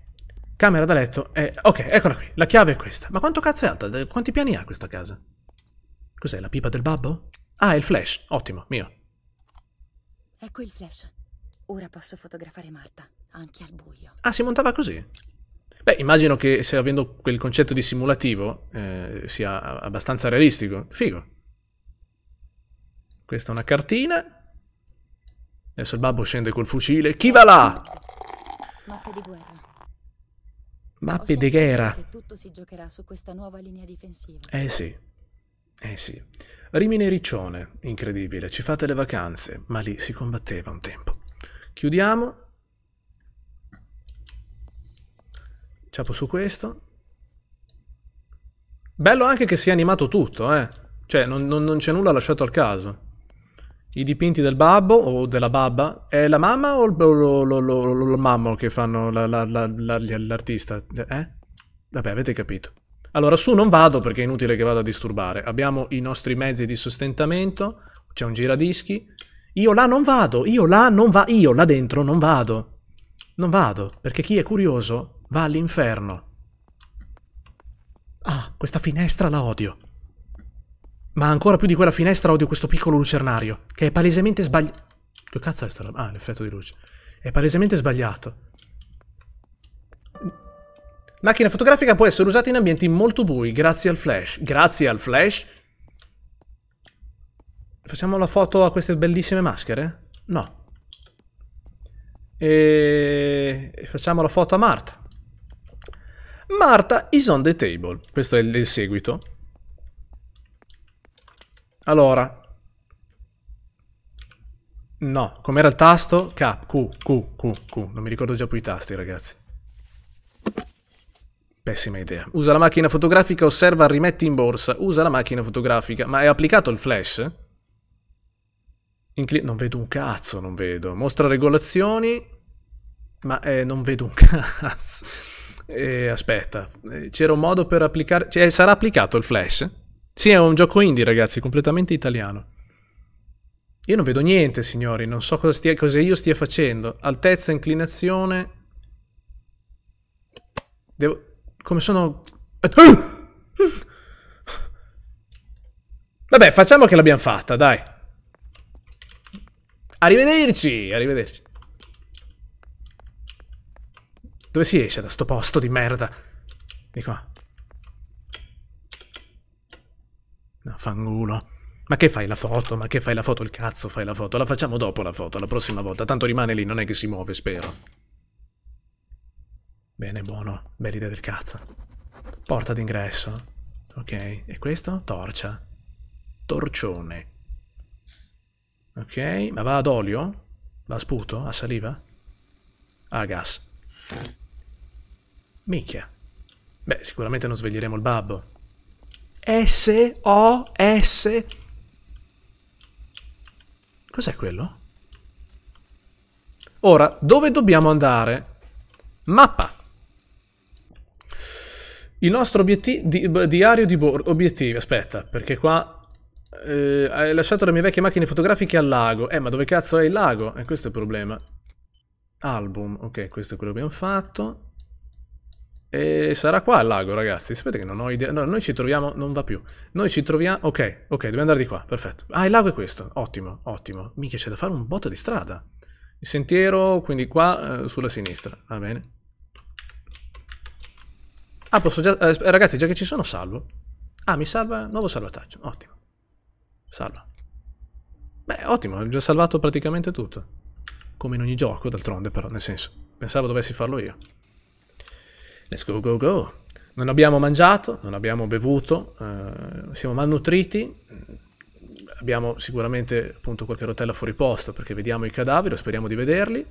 Speaker 1: Camera da letto. È... Ok, eccola qui. La chiave è questa. Ma quanto cazzo è alta? Quanti piani ha questa casa? Cos'è, la pipa del babbo? Ah, è il flash. Ottimo, mio.
Speaker 2: Ecco il flash. Ora posso fotografare Marta, anche al buio.
Speaker 1: Ah, si montava così? Beh, immagino che se avendo quel concetto di simulativo eh, sia abbastanza realistico. Figo. Questa è una cartina. Adesso il babbo scende col fucile. Chi va là?
Speaker 2: Mappe di guerra.
Speaker 1: Mappe di guerra.
Speaker 2: Tutto si giocherà su questa nuova linea difensiva.
Speaker 1: Eh sì. Eh sì. Rimini Riccione, incredibile. Ci fate le vacanze, ma lì si combatteva un tempo. Chiudiamo. Ciapo su questo. Bello anche che sia animato tutto, eh. Cioè, non, non- non c'è nulla lasciato al caso. I dipinti del babbo o della babba è la mamma o il, mammo che fanno la- la- la- la- l'artista? Eh? Vabbè, avete capito. Allora, su non vado perché è inutile che vado a disturbare. Abbiamo i nostri mezzi di sostentamento, c'è un giradischi. Io là non vado, io là non va, io là dentro non vado. Non vado, perché chi è curioso va all'inferno. Ah, questa finestra la odio. Ma ancora più di quella finestra odio questo piccolo lucernario, che è palesemente sbagliato. Che cazzo è sta roba? Ah, l'effetto di luce. È palesemente sbagliato. Macchina fotografica può essere usata in ambienti molto bui grazie al flash. Grazie al flash? Facciamo la foto a queste bellissime maschere? No. E... facciamo la foto a Marta. Marta is on the table. Questo è il seguito. Allora. No, com'era il tasto? K, Q, Q, Q, Q. Non mi ricordo già più i tasti, ragazzi. Pessima idea. Usa la macchina fotografica, osserva, rimetti in borsa. Usa la macchina fotografica. Ma è applicato il flash? Non vedo un cazzo, non vedo. Mostra regolazioni. Ma eh, non vedo un cazzo. Eh, aspetta, eh, c'era un modo per applicare... Cioè, sarà applicato il flash? Sì, è un gioco indie, ragazzi, completamente italiano. Io non vedo niente, signori, non so cosa, stia, cosa io stia facendo. Altezza, inclinazione... Devo... Come sono... Vabbè, facciamo che l'abbiamo fatta, dai. Arrivederci, arrivederci. Dove si esce da sto posto di merda? Di qua. No, fangulo. Ma che fai la foto? Ma che fai la foto? Il cazzo fai la foto? La facciamo dopo la foto, la prossima volta. Tanto rimane lì, non è che si muove, spero. Bene, buono. Bella idea del cazzo. Porta d'ingresso. Ok, e questo? Torcia. Torcione. Ok, ma va ad olio? Va a sputo? A saliva? A gas. Minchia. Beh, sicuramente non sveglieremo il babbo. S O S Cos'è quello? Ora, dove dobbiamo andare? Mappa. Il nostro obiettivo di, diario di bordo. Obiettivi, aspetta, perché qua eh, hai lasciato le mie vecchie macchine fotografiche al lago. Eh, ma dove cazzo è il lago? E eh, questo è il problema. Album, ok, questo è quello che abbiamo fatto. E sarà qua il lago, ragazzi. Sapete che non ho idea. No, noi ci troviamo. Non va più. Noi ci troviamo. Ok, ok, dobbiamo andare di qua. Perfetto. Ah, il lago è questo. Ottimo, ottimo. Mica c'è da fare un botto di strada. Il sentiero, quindi qua, eh, sulla sinistra. Va bene. Ah, posso già. Eh, ragazzi, già che ci sono, salvo. Ah, mi salva. Nuovo salvataggio. Ottimo. Salva. Beh, ottimo, ho già salvato praticamente tutto. Come in ogni gioco, d'altronde, però, nel senso. Pensavo dovessi farlo io. Let's go, go, go. Non abbiamo mangiato, non abbiamo bevuto, eh, siamo malnutriti, abbiamo sicuramente appunto qualche rotella fuori posto perché vediamo i cadaveri, speriamo di vederli.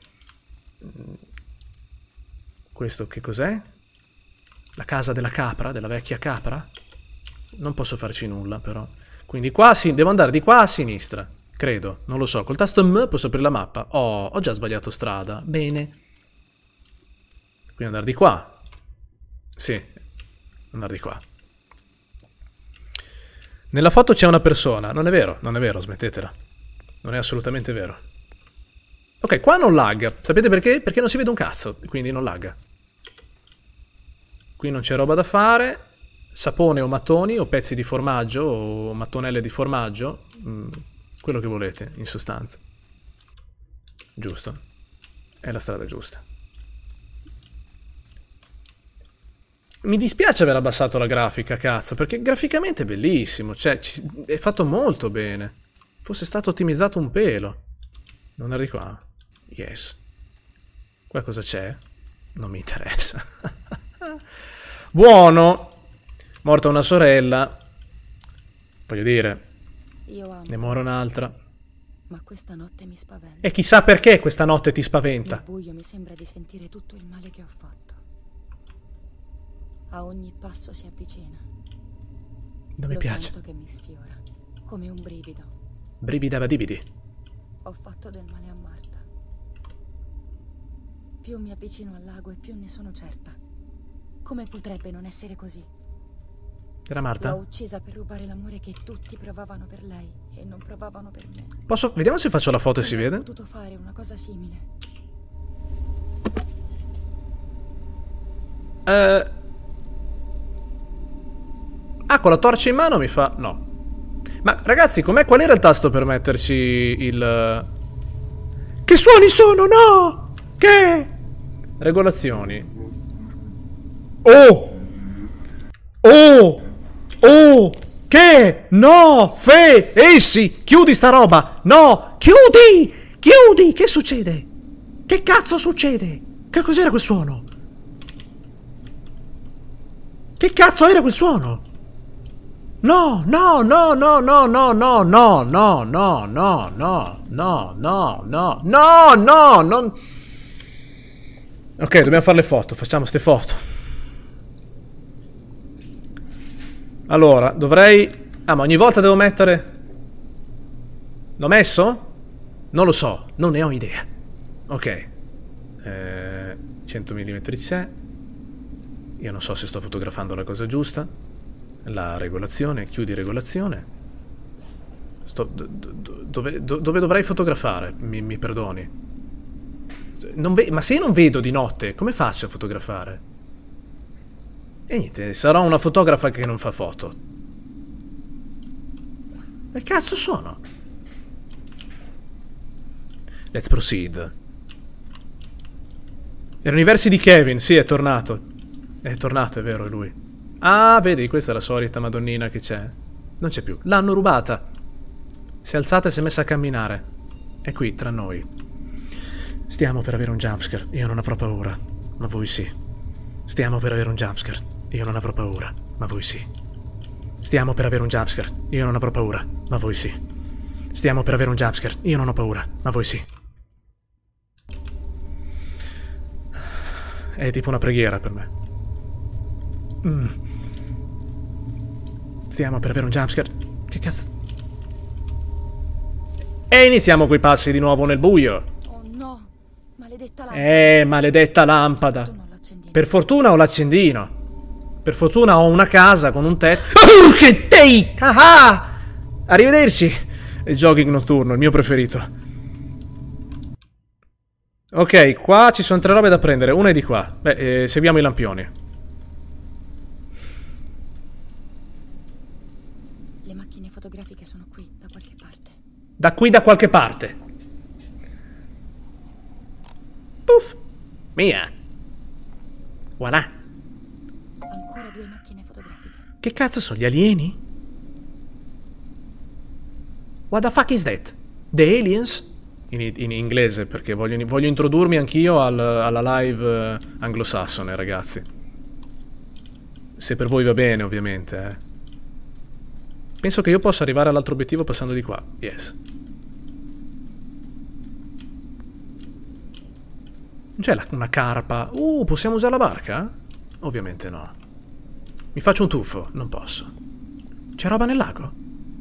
Speaker 1: Questo che cos'è? La casa della capra, della vecchia capra? Non posso farci nulla però. Quindi qua sì, devo andare di qua a sinistra, credo, non lo so. Col tasto M posso aprire la mappa. Oh, ho già sbagliato strada, bene. Quindi andare di qua, sì, andare di qua. Nella foto c'è una persona. Non è vero, non è vero, smettetela. Non è assolutamente vero. Ok, qua non lagga. Sapete perché? Perché non si vede un cazzo, quindi non lagga. Qui non c'è roba da fare. Sapone o mattoni o pezzi di formaggio o mattonelle di formaggio. Mm, quello che volete, in sostanza. Giusto. È la strada giusta. Mi dispiace aver abbassato la grafica, cazzo, perché graficamente è bellissimo, cioè è fatto molto bene. Fosse stato ottimizzato un pelo. Non di qua? Yes. Qua cosa c'è? Non mi interessa. Buono! Morta una sorella. Voglio dire, ne muore un'altra.
Speaker 2: Ma questa notte mi spaventa.
Speaker 1: E chissà perché questa notte ti spaventa.
Speaker 2: Il buio mi sembra di sentire tutto il male che ho fatto. A ogni passo si avvicina.
Speaker 1: Non mi
Speaker 2: Lo
Speaker 1: piace.
Speaker 2: sento che mi sfiora, come un brivido.
Speaker 1: Brivida badibidi.
Speaker 2: Ho fatto del male a Marta. Più mi avvicino al lago e più ne sono certa. Come potrebbe non essere così?
Speaker 1: Era
Speaker 2: L'ho
Speaker 1: Marta?
Speaker 2: uccisa per rubare l'amore che tutti provavano per lei e non provavano per me.
Speaker 1: Posso... Vediamo se faccio la foto e si
Speaker 2: Come ho
Speaker 1: vede.
Speaker 2: potuto fare una cosa simile?
Speaker 1: Eh... Ah, con la torcia in mano mi fa... No. Ma ragazzi, com'è? Qual era il tasto per metterci il... Che suoni sono? No! Che? Regolazioni. Oh! Oh! Oh! Che? No! Fe! Essi! Chiudi sta roba! No! Chiudi! Chiudi! Che succede? Che cazzo succede? Che cos'era quel suono? Che cazzo era quel suono? No, no, no, no, no, no, no, no, no, no, no, no, no, no, no, no, no, non... Ok, dobbiamo fare le foto, facciamo ste foto. Allora, dovrei... Ah, ma ogni volta devo mettere... L'ho messo? Non lo so, non ne ho idea. Ok. Eh, 100 mm c'è. Io non so se sto fotografando la cosa giusta. La regolazione, chiudi regolazione. Sto, do- do- dove, do- dove dovrei fotografare? Mi, mi perdoni. Ma se io non vedo di notte, come faccio a fotografare? E niente, sarò una fotografa che non fa foto. Che cazzo sono? Let's proceed. Versi di Kevin, sì, è tornato. È tornato, è vero, è lui. Ah, vedi, questa è la solita madonnina che c'è. Non c'è più. L'hanno rubata. Si è alzata e si è messa a camminare. È qui, tra noi. Stiamo per avere un jumpscare. Io non avrò paura. Ma voi sì. Stiamo per avere un jumpscare. Io non avrò paura. Ma voi sì. Stiamo per avere un jumpscare. Io non avrò paura. Ma voi sì. Stiamo per avere un jumpscare. Io non ho paura. Ma voi sì. È tipo una preghiera per me. Mm. Stiamo per avere un jumpscare. Che cazzo? E iniziamo quei passi di nuovo nel buio.
Speaker 2: Oh no, maledetta lampada.
Speaker 1: Eh, maledetta lampada. Per fortuna ho l'accendino. Per fortuna ho una casa con un tetto. Oh, che take! Ah ah! Arrivederci. Il jogging notturno, il mio preferito. Ok, qua ci sono tre robe da prendere. Una è di qua. Beh, eh, seguiamo i lampioni.
Speaker 2: Le macchine fotografiche sono qui, da qualche parte.
Speaker 1: Da qui da qualche parte. Puff. Mia. Voilà.
Speaker 2: Ancora due macchine fotografiche.
Speaker 1: Che cazzo sono gli alieni? What the fuck is that? The aliens? In, in inglese, perché voglio, voglio introdurmi anch'io al- alla live eh, anglosassone, ragazzi. Se per voi va bene, ovviamente, eh. Penso che io possa arrivare all'altro obiettivo passando di qua. Yes. C'è una carpa? Uh, possiamo usare la barca? Ovviamente no. Mi faccio un tuffo? Non posso. C'è roba nel lago?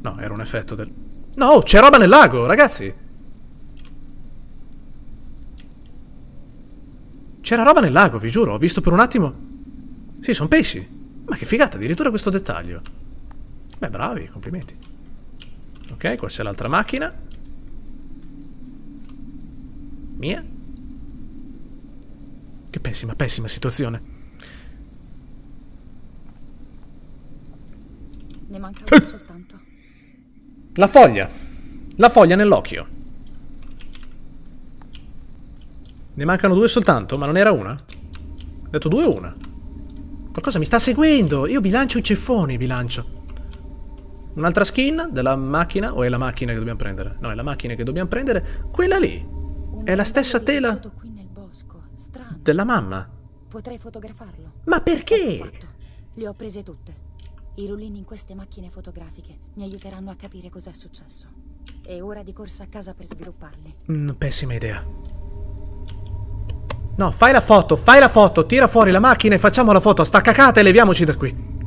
Speaker 1: No, era un effetto del... No, c'è roba nel lago, ragazzi! C'era roba nel lago, vi giuro, ho visto per un attimo... Sì, sono pesci. Ma che figata, addirittura questo dettaglio. Beh, bravi, complimenti. Ok, qua c'è l'altra macchina. Mia. Che pessima, pessima situazione.
Speaker 2: Ne manca uno soltanto.
Speaker 1: La foglia. La foglia nell'occhio. Ne mancano due soltanto, ma non era una? Ho detto due o una? Qualcosa mi sta seguendo. Io bilancio i ceffoni, bilancio. Un'altra skin della macchina o è la macchina che dobbiamo prendere? No, è la macchina che dobbiamo prendere. Quella lì. È la stessa tela della mamma.
Speaker 2: Potrei fotografarlo.
Speaker 1: Ma perché?
Speaker 2: Le ho prese tutte. I rullini in queste macchine fotografiche mi aiuteranno a capire cos'è successo. E ora di corsa a casa per svilupparli.
Speaker 1: Mm, pessima idea. No, fai la foto, fai la foto, tira fuori la macchina e facciamo la foto, sta cacata e leviamoci da qui.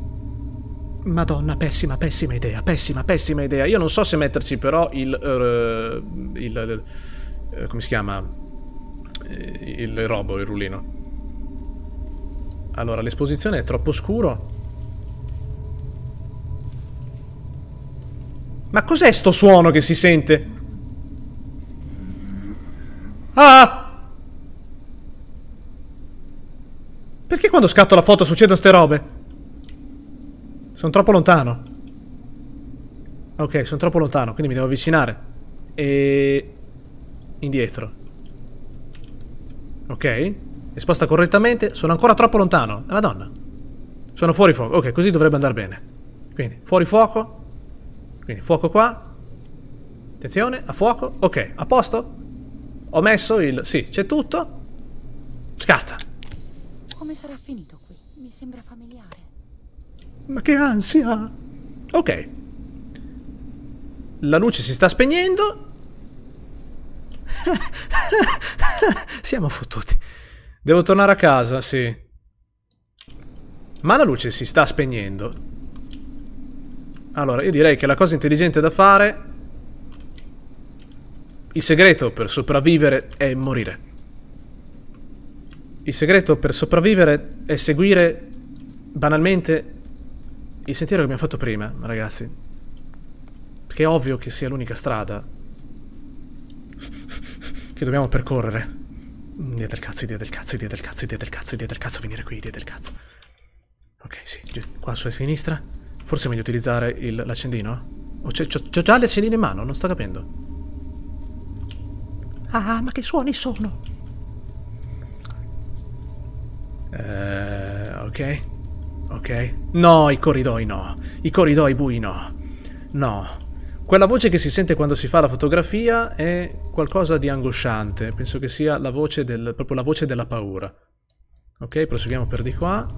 Speaker 1: Madonna, pessima, pessima idea, pessima, pessima idea. Io non so se metterci però il... eh, il... eh, come si chiama? Eh, Il robo, il rullino. Allora, l'esposizione è troppo scuro. Ma cos'è sto suono che si sente? Ah! Perché quando scatto la foto succedono ste robe? Sono troppo lontano. Ok, sono troppo lontano, quindi mi devo avvicinare. E... Indietro. Ok. Esposta correttamente. Sono ancora troppo lontano. Eh, Madonna. Sono fuori fuoco. Ok, così dovrebbe andare bene. Quindi, fuori fuoco. Quindi, fuoco qua. Attenzione, a fuoco. Ok, a posto? Ho messo il... Sì, c'è tutto. Scatta.
Speaker 2: Come sarà finito qui? Mi sembra familiare.
Speaker 1: Ma che ansia! Ok. La luce si sta spegnendo. Siamo fottuti. Devo tornare a casa, sì. Ma la luce si sta spegnendo. Allora, io direi che la cosa intelligente da fare... Il segreto per sopravvivere è morire. Il segreto per sopravvivere è seguire banalmente il sentiero che abbiamo fatto prima, ragazzi. Perché è ovvio che sia l'unica strada che dobbiamo percorrere. Idea del cazzo, idea del cazzo, idea del cazzo, idea del cazzo, idea del cazzo, venire qui, idea del cazzo. Ok, sì, qua sulla sinistra. Forse è meglio utilizzare il- l'accendino? O c'è, c'ho, c'ho già l'accendino in mano, non sto capendo. Ah, ma che suoni sono? Eh, ok. Ok. No, i corridoi no. I corridoi bui no. No. Quella voce che si sente quando si fa la fotografia è qualcosa di angosciante. Penso che sia la voce del, proprio la voce della paura. Ok, proseguiamo per di qua.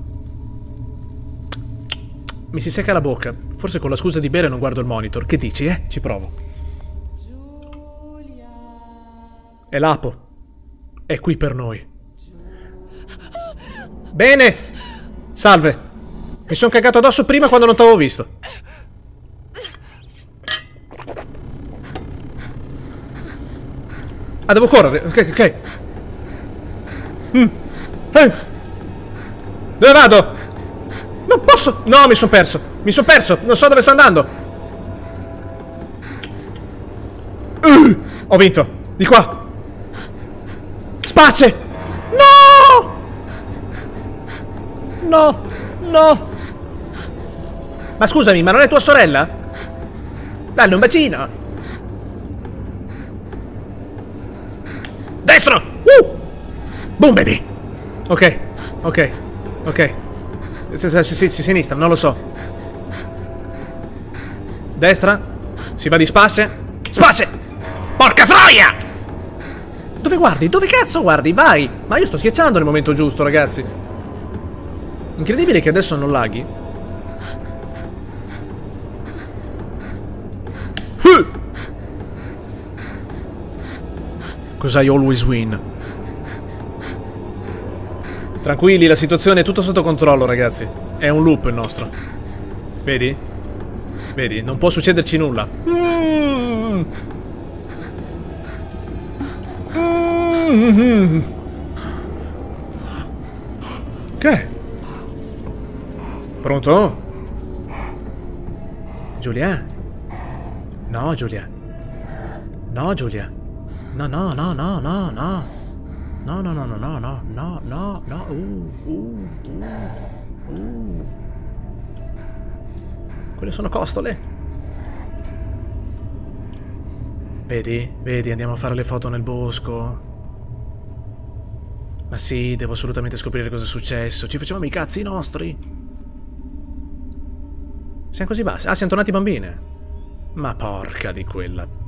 Speaker 1: Mi si secca la bocca. Forse con la scusa di bere non guardo il monitor. Che dici, eh? Ci provo. È l'apo. È qui per noi. Bene. Salve. Mi sono cagato addosso prima quando non t'avevo visto. Ah, devo correre. Ok, ok. Mm. Eh. Dove vado? Non posso. No, mi sono perso. Mi sono perso. Non so dove sto andando. Uh, ho vinto. Di qua. Space. No! No. No. Ma scusami, ma non è tua sorella? Dalle un bacino. Destro! Uh! Boom, baby! Ok, ok, ok. Sinistra, non lo so. Destra? Si va di space? Space! Porca troia! Dove guardi? Dove cazzo guardi? Vai! Ma io sto schiacciando nel momento giusto, ragazzi. Incredibile che adesso non laghi. Cause I always win. Tranquilli, la situazione è tutto sotto controllo, ragazzi. È un loop il nostro. Vedi? Vedi? Non può succederci nulla. Mm. Mm. Che? Pronto? Giulia? No, Giulia. No, Giulia. No, no, no, no, no, no. No, no, no, no, no, no, no, no, no. Uh, uh, uh, uh. Quelle sono costole. Vedi? Vedi, andiamo a fare le foto nel bosco. Ma sì, devo assolutamente scoprire cosa è successo. Ci facevamo i cazzi nostri. Siamo così bassi. Ah, siamo tornati bambine. Ma porca di quella.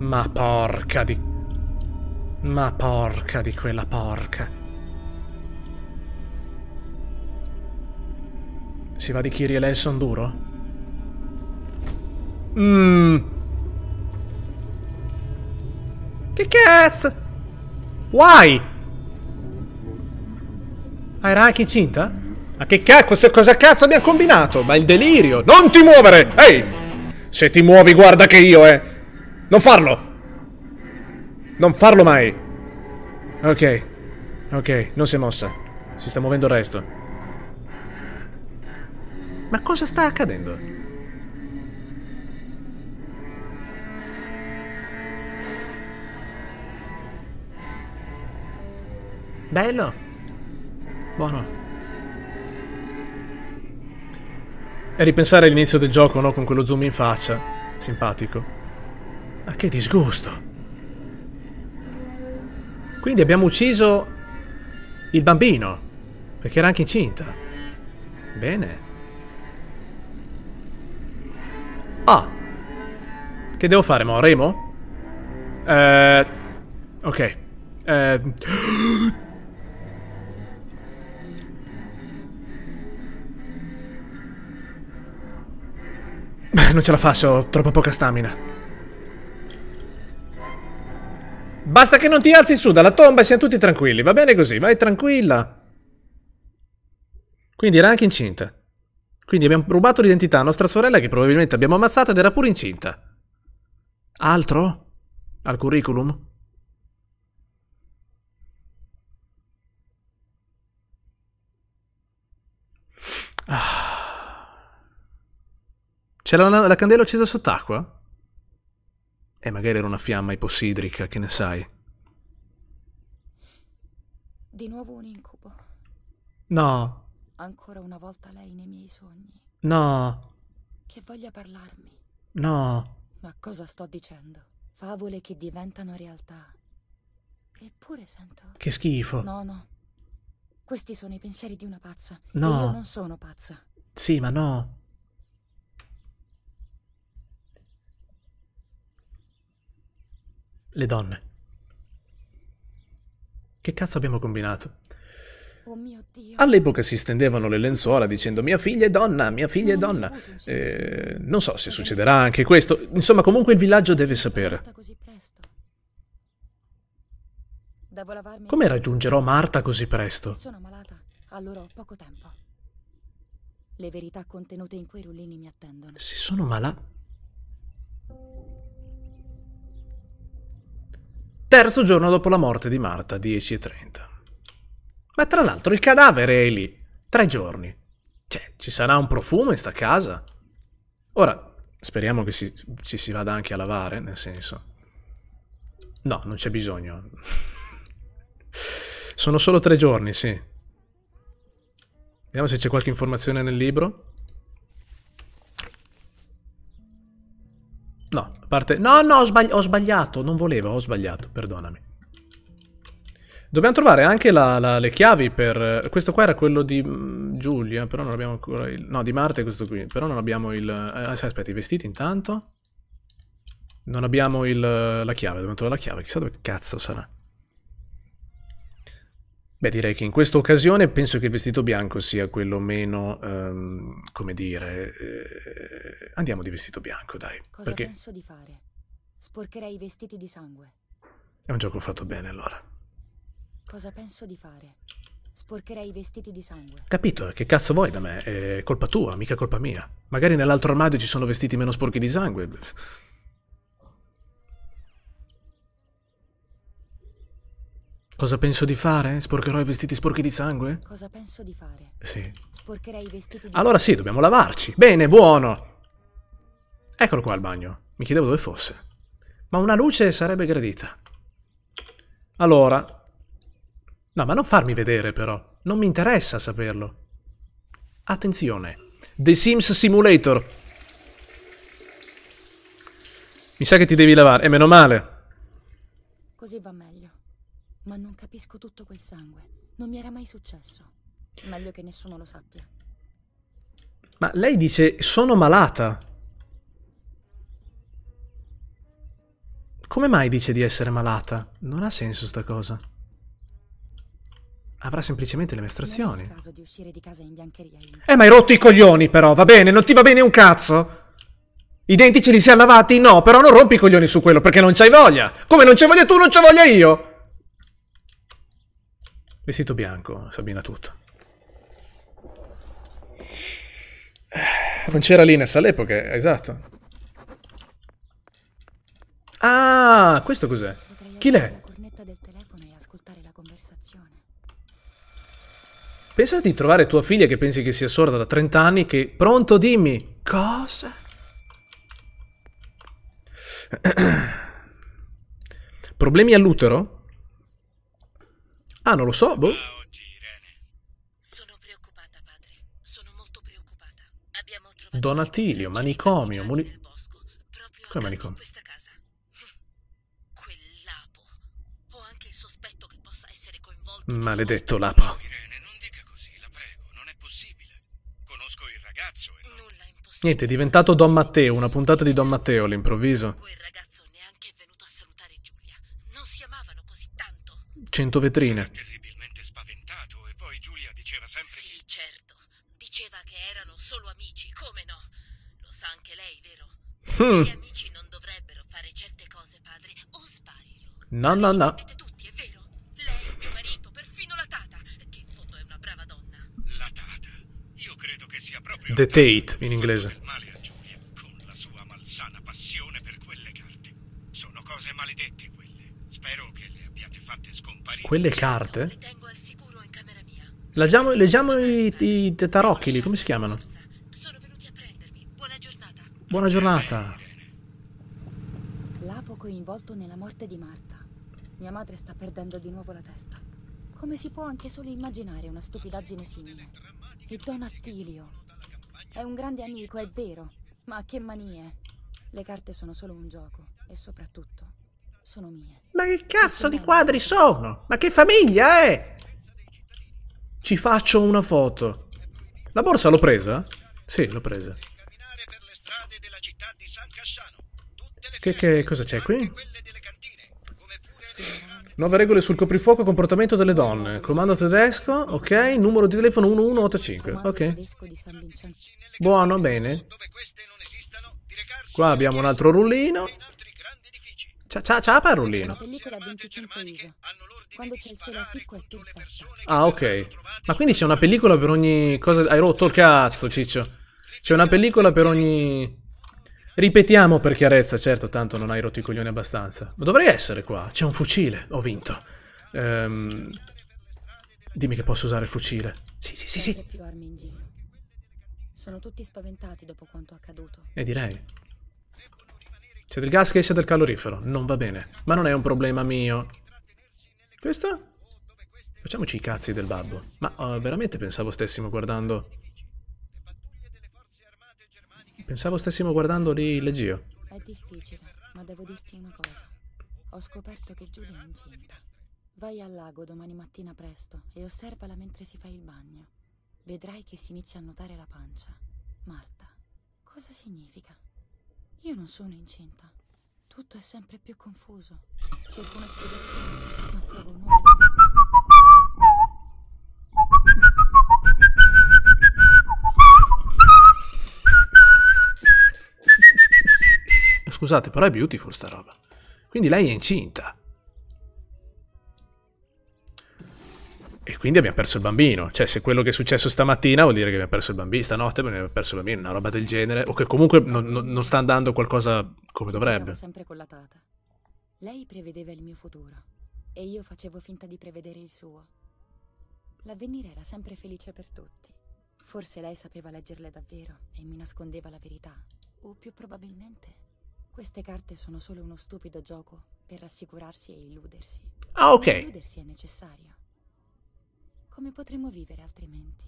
Speaker 1: Ma porca di... Ma porca di quella porca. Si va di Kiri e Nelson duro? Mmm. Che cazzo? Why? Anche incinta? Ma che cazzo, cosa cazzo abbiamo combinato? Ma il delirio! Non ti muovere! Ehi! Se ti muovi guarda che io, eh! Non farlo! Non farlo mai! Ok. Ok, non si è mossa. Si sta muovendo il resto. Ma cosa sta accadendo? Bello! Buono. E ripensare all'inizio del gioco, no? Con quello zoom in faccia. Simpatico. Ma che disgusto! Quindi abbiamo ucciso il bambino. Perché era anche incinta. Bene. Ah. Che devo fare, mo? Remo? Eh... Ok. Eh... Non ce la faccio, ho troppo poca stamina. Basta che non ti alzi su dalla tomba e siamo tutti tranquilli, va bene così, vai tranquilla. Quindi era anche incinta. Quindi abbiamo rubato l'identità a nostra sorella che probabilmente abbiamo ammazzato ed era pure incinta. Altro? Al curriculum? Ah. C'è la, la candela accesa sott'acqua? E magari era una fiamma ipossidrica, che ne sai.
Speaker 2: Di nuovo un incubo.
Speaker 1: No,
Speaker 2: Ancora una volta lei nei miei sogni.
Speaker 1: no,
Speaker 2: Che voglia parlarmi.
Speaker 1: no.
Speaker 2: Ma cosa sto dicendo? Favole che diventano realtà. Eppure sento...
Speaker 1: Che schifo.
Speaker 2: No, no. Questi sono i pensieri di una pazza.
Speaker 1: No.
Speaker 2: Io non sono pazza.
Speaker 1: Sì, ma no. Le donne. Che cazzo abbiamo combinato?
Speaker 2: Oh mio Dio.
Speaker 1: All'epoca si stendevano le lenzuola dicendo mia figlia è donna, mia figlia è donna. Eh, non so se succederà anche questo. Insomma, comunque il villaggio deve sapere. Come raggiungerò Marta così presto?
Speaker 2: Se sono malata, allora ho poco tempo. Le verità contenute in quei rullini mi attendono.
Speaker 1: Se sono malato... Terzo giorno dopo la morte di Marta, 10.30. Ma tra l'altro il cadavere è lì. Tre giorni. Cioè, ci sarà un profumo in sta casa? Ora, speriamo che si- ci si vada anche a lavare, nel senso... No, non c'è bisogno. Sono solo tre giorni, sì. Vediamo se c'è qualche informazione nel libro. No, a parte... No, no, ho, sbagli- ho sbagliato. Non volevo, ho sbagliato. Perdonami. Dobbiamo trovare anche la- la- le chiavi per... Questo qua era quello di mm, Giulia, però non abbiamo ancora il... No, di Marta è questo qui. Però non abbiamo il... eh, aspetta, i vestiti intanto. Non abbiamo il... la chiave. Dobbiamo trovare la chiave. Chissà dove cazzo sarà. Beh, direi che in questa occasione penso che il vestito bianco sia quello meno, ehm, come dire, eh, andiamo di vestito bianco, dai,
Speaker 2: Cosa
Speaker 1: perché
Speaker 2: penso di fare? Sporcherei i vestiti di sangue.
Speaker 1: è un gioco fatto bene allora.
Speaker 2: Cosa penso di fare? Sporcherei i vestiti di sangue.
Speaker 1: Capito, che cazzo vuoi da me? È colpa tua, mica colpa mia. Magari nell'altro armadio ci sono vestiti meno sporchi di sangue. Cosa penso di fare? Sporcherò i vestiti sporchi di sangue?
Speaker 2: Cosa penso di fare?
Speaker 1: Sì.
Speaker 2: Sporcherei i vestiti di
Speaker 1: Allora sì, dobbiamo lavarci. Bene, buono. Eccolo qua il bagno. Mi chiedevo dove fosse. Ma una luce sarebbe gradita. Allora. No, ma non farmi vedere però. Non mi interessa saperlo. Attenzione. The Sims Simulator. Mi sa che ti devi lavare. E meno male.
Speaker 2: Così va meglio. Capisco tutto quel sangue. Non mi era mai successo. Meglio che nessuno lo sappia.
Speaker 1: Ma lei dice sono malata. Come mai dice di essere malata? Non ha senso sta cosa. Avrà semplicemente le
Speaker 2: è
Speaker 1: mestruazioni.
Speaker 2: di di.
Speaker 1: Eh, ma hai rotto i coglioni però, va bene? Non ti va bene un cazzo? I denti ce li siamo lavati? No, però non rompi i coglioni su quello perché non c'hai voglia. Come non c'hai voglia tu, non c'ho voglia io. Vestito bianco, Sabina tutto. Eh, Non c'era l'Ines all'epoca, esatto. Ah, questo cos'è? Chi l'è? Pensa di trovare tua figlia che pensi che sia sorda da 30 anni che... Pronto, dimmi. Cosa? Problemi all'utero? Ah, non lo so, boh.
Speaker 9: trovato
Speaker 1: Donatilio, manicomio,
Speaker 9: di
Speaker 1: muni- Come manicomio?
Speaker 9: questa casa. Hm.
Speaker 1: Maledetto lapo. Niente, è diventato Don Matteo, una puntata di Don Matteo all'improvviso.
Speaker 9: Quel ragazzo neanche è venuto a salutare Giulia. Non si amavano così tanto.
Speaker 1: 100 vetrine.
Speaker 8: terribilmente spaventato e poi Giulia diceva sempre
Speaker 9: Sì, certo. Diceva che erano solo amici, come no? Lo sa anche lei, vero?
Speaker 1: Hmm.
Speaker 9: Gli amici non dovrebbero fare certe cose, padre. O sbaglio?
Speaker 1: No, no, no.
Speaker 9: Sapete tutti, è vero? Lei, mio marito, perfino la Tata, che in fondo è una brava donna.
Speaker 8: la tata. Io credo che sia proprio
Speaker 1: The Tate, in inglese.
Speaker 8: male a Giulia con la sua malsana passione per quelle carte. Sono cose maledette quelle. Spero che le abbiate fatte scomparire.
Speaker 1: Quelle carte? Leggiamo, leggiamo i, i tarocchi come si chiamano?
Speaker 9: Buona giornata.
Speaker 1: Buona giornata.
Speaker 2: Lapo coinvolto nella morte di Marta. Mia madre sta perdendo di nuovo la testa. Come si può anche solo immaginare una stupidaggine simile? E Don Attilio. È un grande amico, è vero. Ma che manie. Le carte sono solo un gioco. E soprattutto, sono mie.
Speaker 1: Ma che cazzo di quadri sono? Ma che famiglia è? Ci faccio una foto. La borsa l'ho presa? Sì, l'ho presa. Che, che cosa c'è qui? Nuove regole sul coprifuoco e comportamento delle donne. Comando tedesco, ok. Numero di telefono 1185.
Speaker 2: Comando
Speaker 1: Ok. Buono, bene. Qua abbiamo un altro rullino. C'ha, c'ha,
Speaker 2: La
Speaker 1: parolino.
Speaker 2: pellicola a 25 ISO. Quando c'è il sole a picco è perfetta.
Speaker 1: Ah, ok. Ma quindi c'è una pellicola per ogni cosa... Hai rotto il cazzo, Ciccio. C'è una pellicola per ogni... Ripetiamo per chiarezza, certo, tanto non hai rotto i coglioni abbastanza. Ma dovrei essere qua. C'è un fucile. Ho vinto. Ehm, Dimmi che posso usare il fucile. Sì, sì, sì, sì.
Speaker 2: Sono tutti spaventati dopo quanto accaduto.
Speaker 1: E direi. C'è del gas che esce dal calorifero. Non va bene. Ma non è un problema mio. Questo? Facciamoci i cazzi del babbo. Ma eh, veramente pensavo stessimo guardando... Pensavo stessimo guardando lì Legio.
Speaker 2: È difficile, ma devo dirti una cosa. Ho scoperto che Giulia è incinta. Vai al lago domani mattina presto e osservala mentre si fa il bagno. Vedrai che si inizia a notare la pancia. Marta, cosa significa? Io non sono incinta. Tutto è sempre più confuso. Cerco una spiegazione, ma trovo domande.
Speaker 1: Eh, Scusate, però è beautiful sta roba. Quindi lei è incinta. E quindi abbiamo perso il bambino. Cioè, se quello che è successo stamattina vuol dire che abbiamo perso il bambino. Stanotte abbiamo perso il bambino, una roba del genere. O che comunque non, non- sta andando qualcosa come dovrebbe.
Speaker 2: sempre con la tata. Lei prevedeva il mio futuro e io facevo finta di prevedere il suo. L'avvenire era sempre felice per tutti. Forse lei sapeva leggerle davvero e mi nascondeva la verità. O più probabilmente, queste carte sono solo uno stupido gioco per rassicurarsi e illudersi.
Speaker 1: Ah, ok.
Speaker 2: Illudersi è necessario. Come potremmo vivere altrimenti?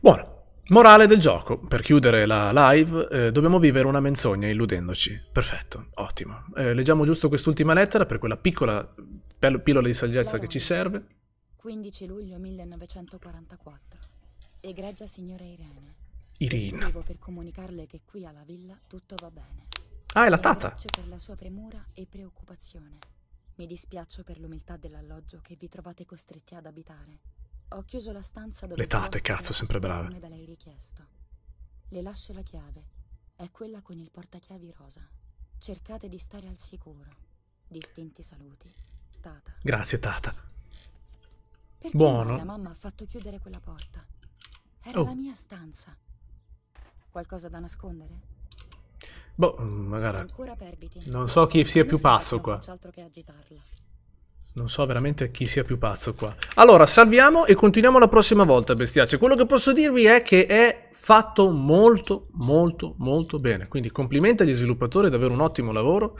Speaker 1: Buono. Morale del gioco. Per chiudere la live, eh, dobbiamo vivere una menzogna illudendoci. Perfetto, ottimo. Eh, leggiamo giusto quest'ultima lettera per quella piccola pillola di saggezza che ci serve.
Speaker 2: 15 luglio 1944. Egregia signora Irene.
Speaker 1: Irina.
Speaker 2: Scrivo per comunicarle che qui alla villa tutto va bene.
Speaker 1: Ah, è la tata.
Speaker 2: ringrazio per la sua premura e preoccupazione. Mi dispiaccio per l'umiltà dell'alloggio che vi trovate costretti ad abitare. Ho chiuso la stanza dove
Speaker 1: Le tate,
Speaker 2: vi ospito
Speaker 1: cazzo, sempre brave.
Speaker 2: come da lei richiesto. Le lascio la chiave. È quella con il portachiavi rosa. Cercate di stare al sicuro. Distinti saluti. Tata.
Speaker 1: Grazie, tata.
Speaker 2: Perché
Speaker 1: Buono.
Speaker 2: la mamma ha fatto chiudere quella porta? Era
Speaker 1: Oh.
Speaker 2: la mia stanza. Qualcosa da nascondere?
Speaker 1: Boh, magari.
Speaker 2: Ancora Perbiti.
Speaker 1: Non so chi sia più pazzo qua. Non so veramente chi sia più pazzo qua. Allora, salviamo e continuiamo la prossima volta, bestiacce. Quello che posso dirvi è che è fatto molto, molto, molto bene. Quindi complimenti agli sviluppatori, davvero un ottimo lavoro.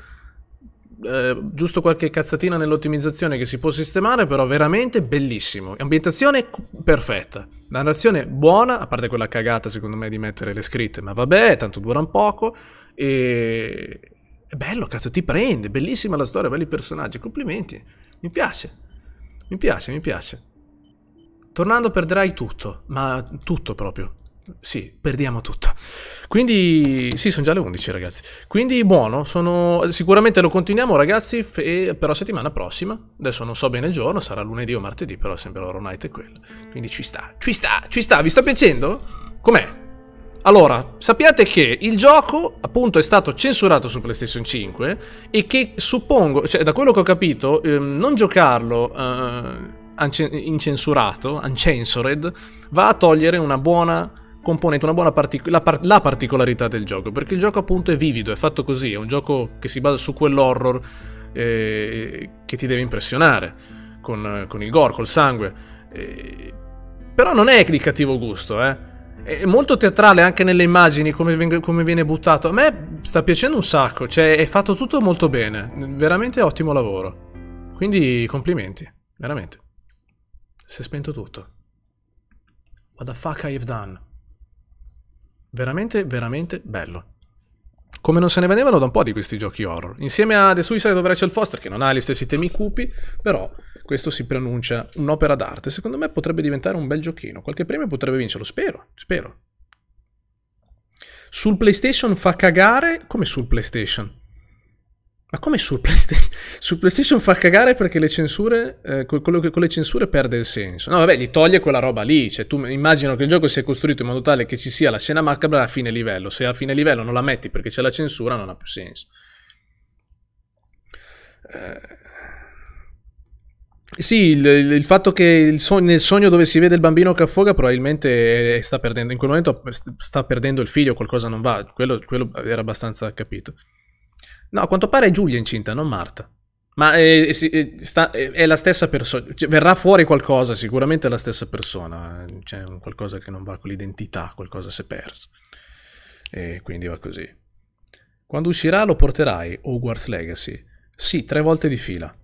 Speaker 1: Eh, giusto qualche cazzatina nell'ottimizzazione che si può sistemare, però veramente bellissimo. Ambientazione perfetta. Narrazione buona, a parte quella cagata secondo me di mettere le scritte, ma vabbè, tanto dura un poco. E... È bello, cazzo, ti prende. Bellissima la storia, belli personaggi. Complimenti. Mi piace. Mi piace, mi piace. Tornando perderai tutto, ma tutto proprio. Sì, perdiamo tutto. Quindi, sì, sono già le 11 ragazzi. Quindi buono, sono... sicuramente lo continuiamo ragazzi, e però settimana prossima. Adesso non so bene il giorno, sarà lunedì o martedì, però sempre l'Horror Night è quello. Quindi ci sta, ci sta, ci sta. Vi sta piacendo? Com'è? Allora, sappiate che il gioco appunto è stato censurato su PlayStation 5 e che suppongo, cioè da quello che ho capito, ehm, non giocarlo eh, incensurato, uncensored, va a togliere una buona componente, una buona partic- la, par- la particolarità del gioco, perché il gioco appunto è vivido, è fatto così, è un gioco che si basa su quell'horror eh, che ti deve impressionare, con, con il gore, col sangue. eh, però non è di cattivo gusto, eh. È molto teatrale anche nelle immagini, come, come viene buttato. A me sta piacendo un sacco, cioè è fatto tutto molto bene. Veramente ottimo lavoro. Quindi complimenti, veramente. Si è spento tutto. What the fuck I've done? Veramente, veramente bello. Come non se ne vedevano da un po' di questi giochi horror. Insieme a The Suicide of Rachel Foster, che non ha gli stessi temi cupi, però questo si pronuncia un'opera d'arte. Secondo me potrebbe diventare un bel giochino. Qualche premio potrebbe vincerlo, spero, spero. Sul PlayStation fa cagare? Come sul PlayStation? Ma come sul PlayStation? Sul PlayStation fa cagare perché le censure, eh, con, che- con le censure perde il senso. No, vabbè, gli toglie quella roba lì. Cioè, tu immagino che il gioco sia costruito in modo tale che ci sia la scena macabra a fine livello. Se a fine livello non la metti perché c'è la censura, non ha più senso. Eh, sì, il, il, fatto che il sogno, nel sogno dove si vede il bambino che affoga probabilmente sta perdendo, in quel momento sta perdendo il figlio, qualcosa non va, quello, quello era abbastanza capito. No, a quanto pare è Giulia incinta, non Marta. Ma è, è, sta, è la stessa persona, cioè, verrà fuori qualcosa, sicuramente è la stessa persona, c'è qualcosa che non va con l'identità, qualcosa si è perso. E quindi va così. Quando uscirà lo porterai, Hogwarts Legacy? Sì, tre volte di fila.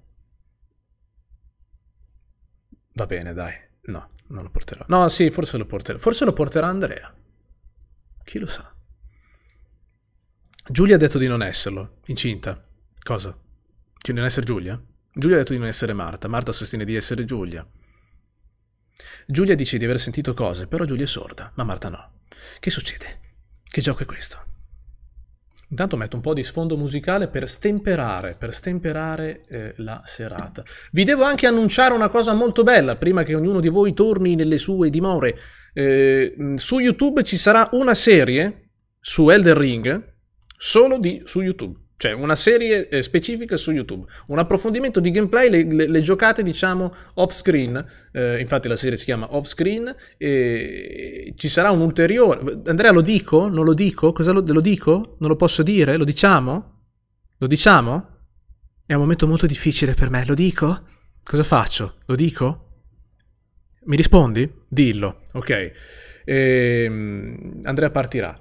Speaker 1: Va bene, dai. No, non lo porterò. No, sì, forse lo porterà. Forse lo porterà Andrea. Chi lo sa? Giulia ha detto di non esserlo. Incinta. Cosa? Di non essere Giulia? Giulia ha detto di non essere Marta. Marta sostiene di essere Giulia. Giulia dice di aver sentito cose, però Giulia è sorda, ma Marta no. Che succede? Che gioco è questo? Intanto metto un po' di sfondo musicale per stemperare, per stemperare eh, la serata. Vi devo anche annunciare una cosa molto bella, prima che ognuno di voi torni nelle sue dimore. Eh, su YouTube ci sarà una serie su Elder Ring, solo di, su YouTube. Cioè una serie eh, specifica su YouTube, un approfondimento di gameplay, le, le, le giocate diciamo off screen, eh, infatti la serie si chiama off screen, e ci sarà un ulteriore... Andrea lo dico? Non lo dico? Cosa lo, lo dico? Non lo posso dire? Lo diciamo? Lo diciamo? È un momento molto difficile per me, lo dico? Cosa faccio? Lo dico? Mi rispondi? Dillo, ok. Ehm, Andrea partirà.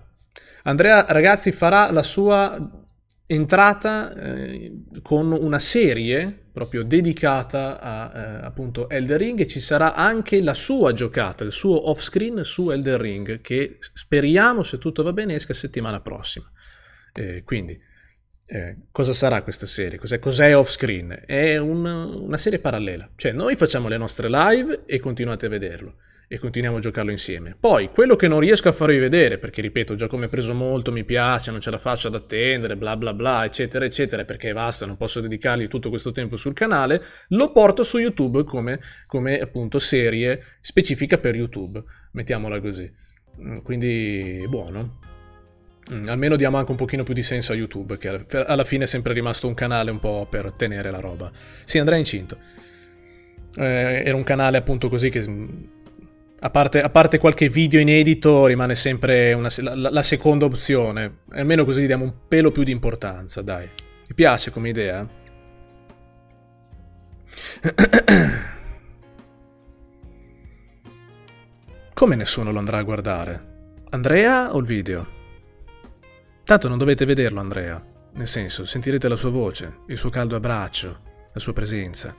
Speaker 1: Andrea, ragazzi, farà la sua entrata eh, con una serie proprio dedicata a eh, appunto Elder Ring e ci sarà anche la sua giocata, il suo off screen su Elder Ring che speriamo se tutto va bene esca settimana prossima. Eh, quindi eh, cosa sarà questa serie? Cos'è, cos'è off screen? È un, una serie parallela, cioè noi facciamo le nostre live e continuate a vederlo e continuiamo a giocarlo insieme. Poi, quello che non riesco a farvi vedere, perché ripeto, già come è preso molto, mi piace, non ce la faccio ad attendere, bla bla bla, eccetera, eccetera, perché basta, non posso dedicargli tutto questo tempo sul canale, lo porto su YouTube come, come appunto serie specifica per YouTube, mettiamola così. Mm, quindi, buono. Mm, almeno diamo anche un pochino più di senso a YouTube, che alla fine è sempre rimasto un canale un po' per tenere la roba. Sì, Andrea incinto. Eh, era un canale appunto così che a parte, a parte, qualche video inedito rimane sempre una, la, la, seconda opzione. Almeno così gli diamo un pelo più di importanza, dai. Mi piace come idea? Come nessuno lo andrà a guardare? Andrea o il video? Tanto non dovete vederlo Andrea. Nel senso, sentirete la sua voce, il suo caldo abbraccio, la sua presenza.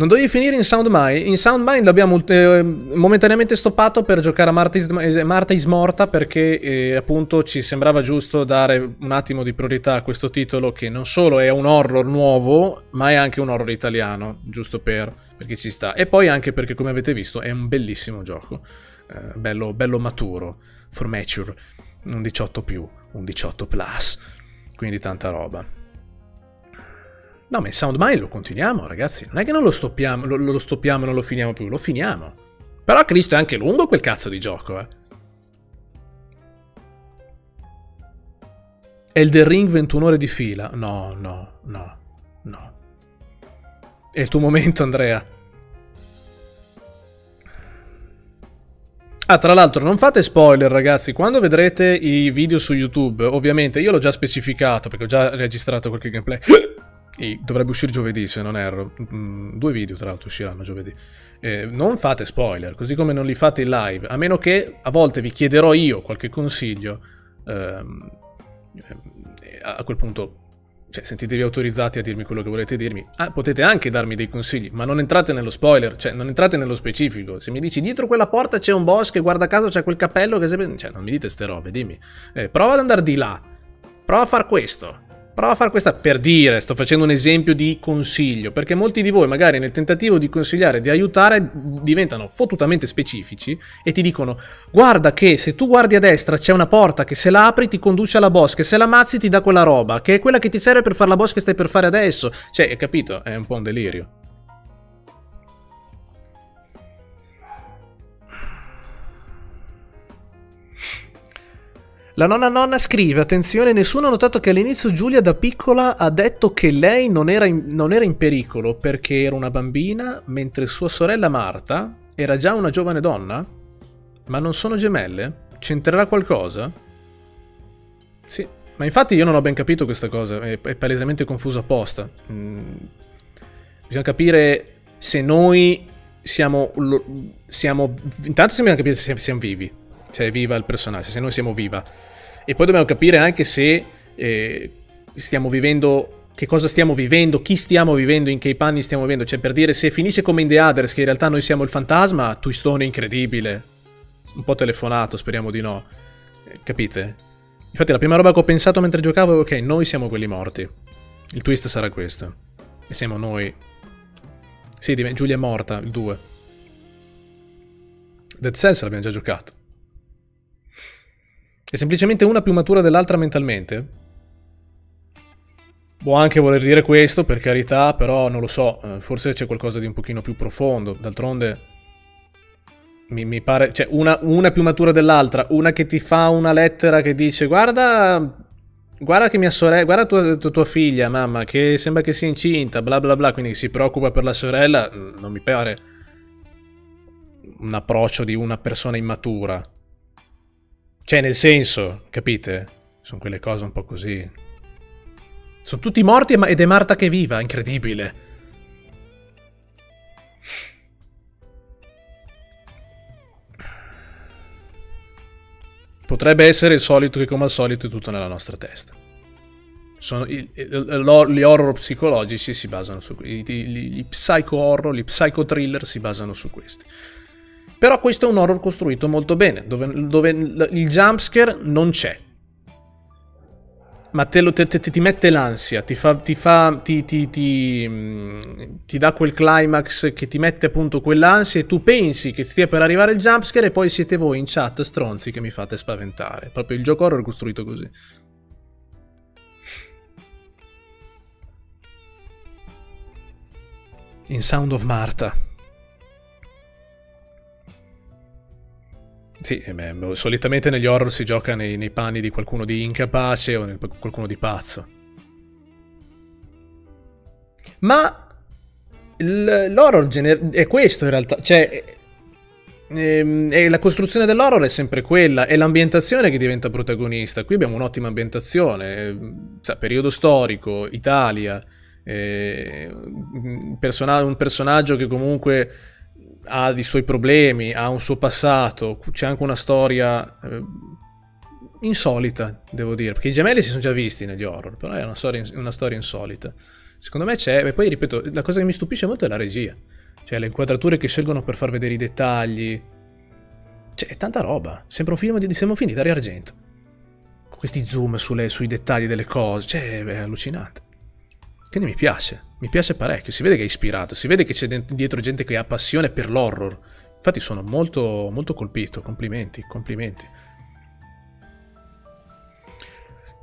Speaker 1: Non dovevi finire in Soundmind? In Soundmind l'abbiamo eh, momentaneamente stoppato per giocare a Marta, is Marta is Morta perché eh, appunto ci sembrava giusto dare un attimo di priorità a questo titolo che non solo è un horror nuovo ma è anche un horror italiano, giusto per, perché ci sta. E poi anche perché come avete visto è un bellissimo gioco, eh, bello, bello maturo, for mature, un 18 più, un 18 plus, quindi tanta roba. No, ma il Soundmind lo continuiamo, ragazzi. Non è che non lo stoppiamo, lo, lo stoppiamo e non lo finiamo più, lo finiamo. Però Cristo è anche lungo quel cazzo di gioco, eh. Elder Ring 21 ore di fila. No, no, no, no. È il tuo momento, Andrea. Ah, tra l'altro, non fate spoiler, ragazzi. Quando vedrete i video su YouTube, ovviamente, io l'ho già specificato perché ho già registrato qualche gameplay. E dovrebbe uscire giovedì se non erro. Mm, due video tra l'altro usciranno giovedì. Eh, non fate spoiler, così come non li fate in live, a meno che a volte vi chiederò io qualche consiglio. Ehm, eh, a quel punto, cioè, sentitevi autorizzati a dirmi quello che volete dirmi. Ah, potete anche darmi dei consigli, ma non entrate nello spoiler, cioè non entrate nello specifico. Se mi dici dietro quella porta c'è un boss che guarda caso c'è quel cappello che se... Cioè, non mi dite ste robe, dimmi. Eh, prova ad andare di là. Prova a far questo. Prova a fare questa per dire, sto facendo un esempio di consiglio, perché molti di voi magari nel tentativo di consigliare, di aiutare, diventano fottutamente specifici e ti dicono guarda che se tu guardi a destra c'è una porta che se la apri ti conduce alla boss, che se la ammazzi ti dà quella roba, che è quella che ti serve per fare la boss che stai per fare adesso. Cioè, hai capito? È un po' un delirio. La nonna nonna scrive, attenzione, nessuno ha notato che all'inizio Giulia da piccola ha detto che lei non era, in, non era in pericolo perché era una bambina, mentre sua sorella Marta era già una giovane donna? Ma non sono gemelle? C'entrerà qualcosa? Sì, ma infatti io non ho ben capito questa cosa, è, è palesemente confuso apposta. Mm, bisogna capire se noi siamo, siamo... Intanto dobbiamo capire se siamo vivi, se è viva il personaggio, se noi siamo viva. E poi dobbiamo capire anche se eh, stiamo vivendo, che cosa stiamo vivendo, chi stiamo vivendo, in che panni stiamo vivendo. Cioè, per dire, se finisce come in The Others, che in realtà noi siamo il fantasma, twistone incredibile. Un po' telefonato, speriamo di no. Eh, capite? Infatti la prima roba che ho pensato mentre giocavo è ok, noi siamo quelli morti. Il twist sarà questo. E siamo noi. Sì, Giulia è morta, il 2. Dead Cells l'abbiamo già giocato. È semplicemente una più matura dell'altra mentalmente? Può anche voler dire questo, per carità, però non lo so, eh, forse c'è qualcosa di un pochino più profondo. D'altronde mi, mi pare, cioè una, una, più matura dell'altra, una che ti fa una lettera che dice guarda, guarda che mia sorella, guarda tua, tua, tua, figlia, mamma, che sembra che sia incinta, bla bla bla, quindi si preoccupa per la sorella, non mi pare un approccio di una persona immatura. Cioè, nel senso, capite? Sono quelle cose un po' così. Sono tutti morti ed è Marta che è viva, incredibile. Potrebbe essere il solito che come al solito è tutto nella nostra testa. Sono, i, gli horror psicologici si basano su questo, gli psycho horror, gli psycho thriller si basano su questi. Però questo è un horror costruito molto bene, dove, dove il jumpscare non c'è ma te lo, te, te, ti mette l'ansia, ti, fa, ti, fa, ti, mm, ti, dà quel climax che ti mette appunto quell'ansia e tu pensi che stia per arrivare il jumpscare e poi siete voi in chat stronzi che mi fate spaventare. Proprio il gioco horror è costruito così. In Sound of Martha. Sì, eh beh, boh, solitamente negli horror si gioca nei, nei, panni di qualcuno di incapace o di qualcuno di pazzo. Ma l'horror è questo in realtà, cioè ehm, e la costruzione dell'horror è sempre quella, è l'ambientazione che diventa protagonista. Qui abbiamo un'ottima ambientazione, ehm, periodo storico, Italia, eh, un personaggio che comunque ha i suoi problemi, ha un suo passato, c'è anche una storia eh, insolita, devo dire, perché i gemelli si sono già visti negli horror, però è una storia, una storia insolita. Secondo me c'è, e poi ripeto, la cosa che mi stupisce molto è la regia, cioè le inquadrature che scelgono per far vedere i dettagli, cioè è tanta roba, sembra un film di, film di Dario Argento, con questi zoom sulle, sui dettagli delle cose, cioè è allucinante. Quindi mi piace, mi piace parecchio, si vede che è ispirato, si vede che c'è dietro gente che ha passione per l'horror. Infatti sono molto, molto colpito, complimenti, complimenti.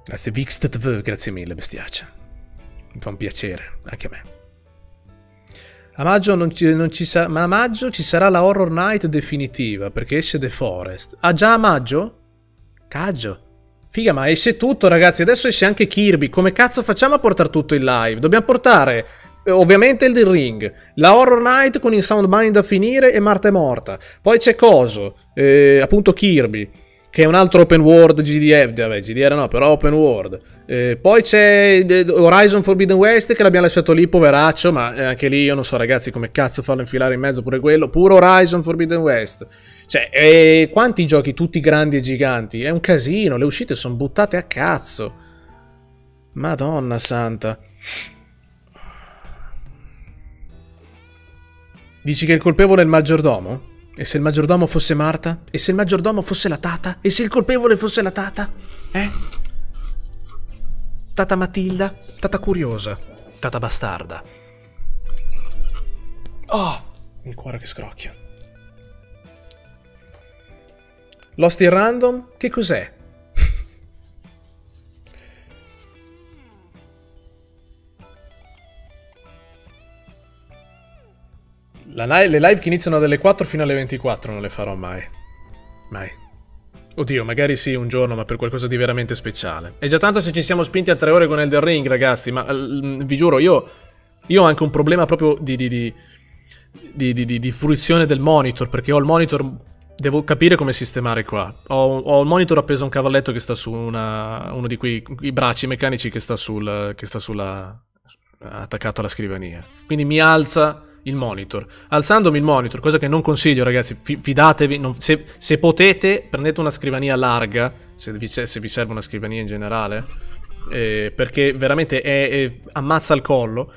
Speaker 1: Grazie VixTV, grazie mille bestiaccia. Mi fa un piacere, anche a me. A maggio non ci, non ci sa- ma a maggio ci sarà la Horror Night definitiva, perché esce The Forest. Ah già a maggio? Caggio. Figa, ma esce tutto, ragazzi. Adesso esce anche Kirby. Come cazzo facciamo a portare tutto in live? Dobbiamo portare, eh, ovviamente, il Ring. La Horror Night con il Soundbind da finire e Marta è morta. Poi c'è Coso, eh, appunto Kirby, che è un altro open world GDR. Vabbè, GDR no, però open world. Eh, poi c'è eh, Horizon Forbidden West che l'abbiamo lasciato lì, poveraccio, ma eh, anche lì io non so, ragazzi, come cazzo farlo infilare in mezzo pure quello. Puro Horizon Forbidden West. Cioè, eh, quanti giochi tutti grandi e giganti? È un casino, le uscite sono buttate a cazzo. Madonna santa. Dici che il colpevole è il maggiordomo? E se il maggiordomo fosse Marta? E se il maggiordomo fosse la tata? E se il colpevole fosse la tata? Eh? Tata Matilda? Tata curiosa? Tata bastarda? Oh, il cuore che scrocchia. Lost in Random? Che cos'è? le live che iniziano dalle 4 fino alle 24 non le farò mai. Mai. Oddio, magari sì un giorno, ma per qualcosa di veramente speciale. È già tanto se ci siamo spinti a tre ore con Elden Ring, ragazzi, ma vi giuro, io, io ho anche un problema proprio di, di, di, di fruizione del monitor, perché ho il monitor Devo capire come sistemare qua. Ho, ho, il monitor appeso a un cavalletto che sta su una, uno di quei bracci meccanici che sta, sul, che sta sulla, attaccato alla scrivania. Quindi mi alza il monitor. Alzandomi il monitor, cosa che non consiglio ragazzi, fidatevi, non, se, se, potete prendete una scrivania larga, se vi, se vi serve una scrivania in generale, eh, perché veramente è, è, ammazza il collo.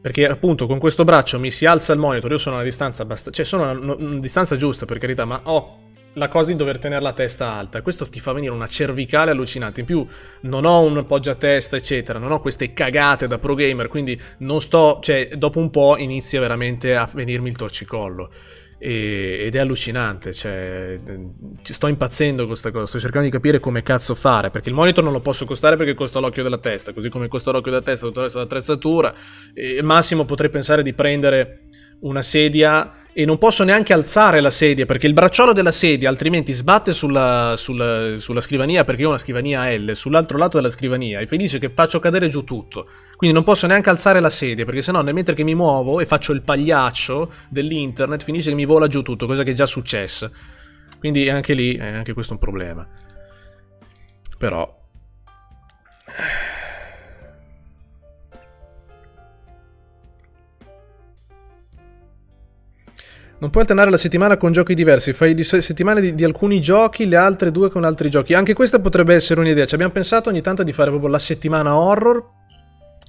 Speaker 1: Perché appunto con questo braccio mi si alza il monitor, io sono a una distanza abbastanza... cioè sono a una, distanza giusta per carità, ma ho la cosa di dover tenere la testa alta. Questo ti fa venire una cervicale allucinante. In più, non ho un poggiatesta, eccetera, non ho queste cagate da pro gamer, quindi non sto, cioè, dopo un po' inizia veramente a venirmi il torcicollo. E, ed è allucinante, cioè, ci sto impazzendo con questa cosa, sto cercando di capire come cazzo fare, perché il monitor non lo posso costare perché costa l'occhio della testa, così come costa l'occhio della testa tutto il resto dell'attrezzatura, e massimo potrei pensare di prendere una sedia e non posso neanche alzare la sedia perché il bracciolo della sedia altrimenti sbatte sulla, sulla, sulla scrivania perché io ho una scrivania L sull'altro lato della scrivania e finisce che faccio cadere giù tutto. Quindi non posso neanche alzare la sedia perché sennò nel mentre che mi muovo e faccio il pagliaccio dell'internet finisce che mi vola giù tutto, cosa che è già successa. Quindi anche lì, è anche questo un problema. Però... Non puoi alternare la settimana con giochi diversi, fai di settimane di, di, alcuni giochi, le altre due con altri giochi. Anche questa potrebbe essere un'idea. Ci abbiamo pensato ogni tanto di fare proprio la settimana horror,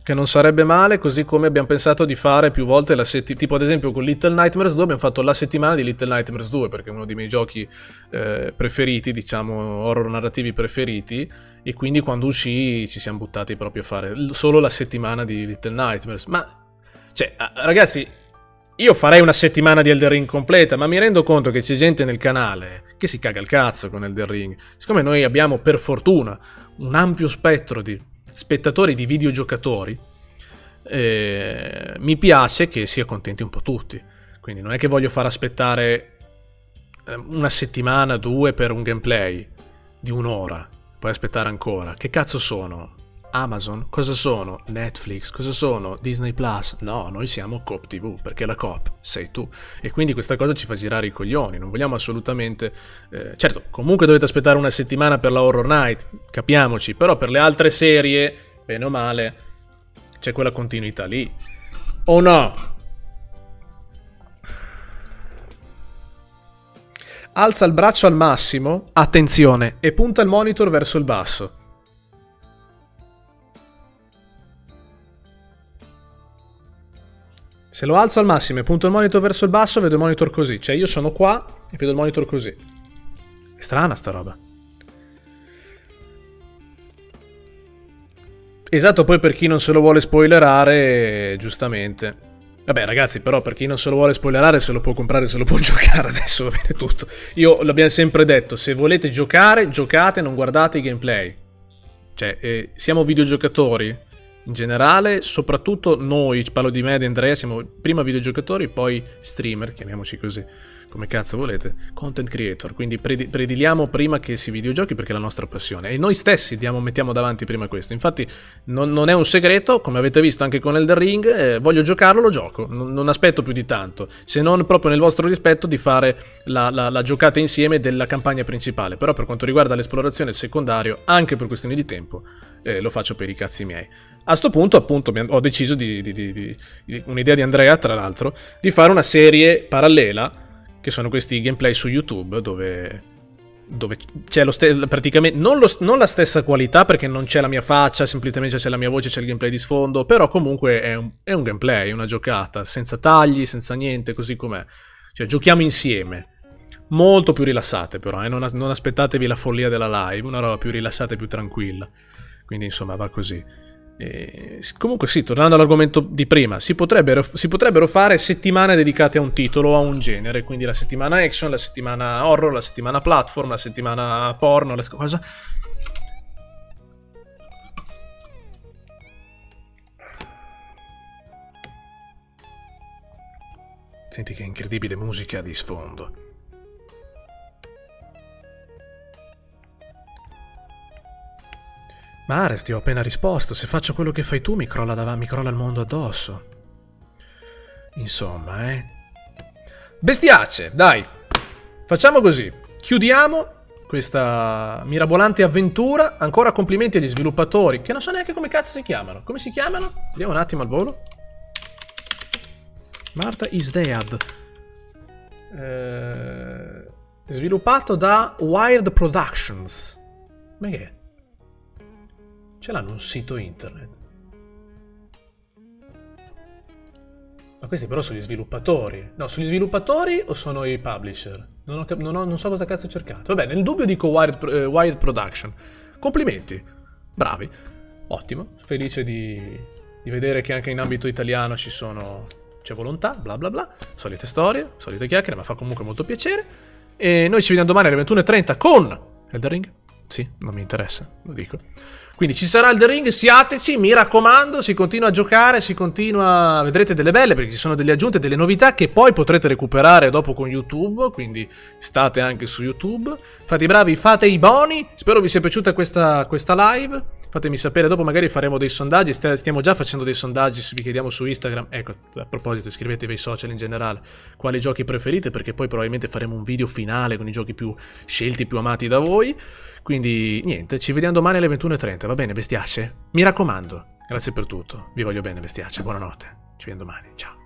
Speaker 1: che non sarebbe male, così come abbiamo pensato di fare più volte la settimana. Tipo ad esempio con Little Nightmares 2 abbiamo fatto la settimana di Little Nightmares 2, perché è uno dei miei giochi eh, preferiti, diciamo, horror narrativi preferiti, e quindi quando uscì ci siamo buttati proprio a fare solo la settimana di Little Nightmares. Ma, cioè, ragazzi, io farei una settimana di Elden Ring completa, ma mi rendo conto che c'è gente nel canale che si caga il cazzo con Elden Ring. Siccome noi abbiamo per fortuna un ampio spettro di spettatori di videogiocatori, eh, mi piace che si accontenti un po' tutti. Quindi non è che voglio far aspettare eh, una settimana, due per un gameplay di un'ora, poi aspettare ancora. Che cazzo sono? Amazon? Cosa sono? Netflix? Cosa sono? Disney Plus? No, noi siamo Coop TV, perché la Coop sei tu. E quindi questa cosa ci fa girare i coglioni, non vogliamo assolutamente... Eh, certo, comunque dovete aspettare una settimana per la Horror Night, capiamoci, però per le altre serie, bene o male, c'è quella continuità lì. O no? Alza il braccio al massimo, attenzione, e punta il monitor verso il basso. Se lo alzo al massimo e punto il monitor verso il basso, vedo il monitor così. Cioè io sono qua e vedo il monitor così. È strana sta roba. Esatto, poi per chi non se lo vuole spoilerare, giustamente. Vabbè ragazzi, però per chi non se lo vuole spoilerare se lo può comprare, se lo può giocare, adesso va bene tutto. Io l'abbiamo sempre detto, se volete giocare, giocate, non guardate i gameplay. Cioè, eh, siamo videogiocatori, in generale, soprattutto noi, parlo di me e di Andrea, siamo prima videogiocatori, poi streamer, chiamiamoci così, come cazzo volete, content creator, quindi prediliamo prima che si videogiochi perché è la nostra passione e noi stessi diamo, mettiamo davanti prima questo. Infatti non, non, è un segreto, come avete visto anche con Elder Ring, eh, voglio giocarlo, lo gioco, non, non, aspetto più di tanto, se non proprio nel vostro rispetto di fare la, la, la giocata insieme della campagna principale, però per quanto riguarda l'esplorazione secondario, anche per questioni di tempo, eh, lo faccio per i cazzi miei. A sto punto, appunto, ho deciso di, di, di, di un'idea di Andrea, tra l'altro, di fare una serie parallela, che sono questi gameplay su YouTube, dove, dove c'è lo stesso, praticamente, non, lo, non, la stessa qualità, perché non c'è la mia faccia, semplicemente c'è la mia voce, c'è il gameplay di sfondo, però comunque è un, è un gameplay, una giocata, senza tagli, senza niente, così com'è. Cioè, giochiamo insieme molto più rilassate però, eh? non, non, aspettatevi la follia della live, una roba più rilassata e più tranquilla. Quindi insomma va così. E, comunque sì, tornando all'argomento di prima, si potrebbero, si potrebbero, fare settimane dedicate a un titolo o a un genere, quindi la settimana action, la settimana horror, la settimana platform, la settimana porno, la cosa... Senti che incredibile musica di sfondo. Ma Ares, ti ho appena risposto. Se faccio quello che fai tu, mi crolla, dav- mi crolla il mondo addosso. Insomma, eh. Bestiace, dai. Facciamo così. Chiudiamo questa mirabolante avventura. Ancora complimenti agli sviluppatori, che non so neanche come cazzo si chiamano. Come si chiamano? Vediamo un attimo al volo. Martha is dead. Eh, sviluppato da Wired Productions. Ma che è? Ce l'hanno un sito internet. Ma questi però sono gli sviluppatori. No, sono gli sviluppatori o sono i publisher? Non, ho non ho- non so cosa cazzo ho cercato. Vabbè, nel dubbio dico Wired, eh, Wired Production. Complimenti. Bravi. Ottimo. Felice di, di vedere che anche in ambito italiano ci sono... C'è volontà, bla bla bla. Solite storie, solite chiacchiere, ma fa comunque molto piacere. E noi ci vediamo domani alle 21.30 con Elder Ring. Sì, non mi interessa, lo dico. Quindi ci sarà il The Ring, siateci, mi raccomando, si continua a giocare, si continua, vedrete delle belle perché ci sono delle aggiunte, delle novità che poi potrete recuperare dopo con YouTube, quindi state anche su YouTube. Fate i bravi, fate i boni, spero vi sia piaciuta questa, questa live, fatemi sapere, dopo magari faremo dei sondaggi, st- stiamo già facendo dei sondaggi, vi chiediamo su Instagram, ecco, a proposito iscrivetevi ai social in generale, quali giochi preferite perché poi probabilmente faremo un video finale con i giochi più scelti, più amati da voi. Quindi niente, ci vediamo domani alle 21.30, va bene bestiace? Mi raccomando, grazie per tutto, vi voglio bene bestiace, buonanotte, ci vediamo domani, ciao.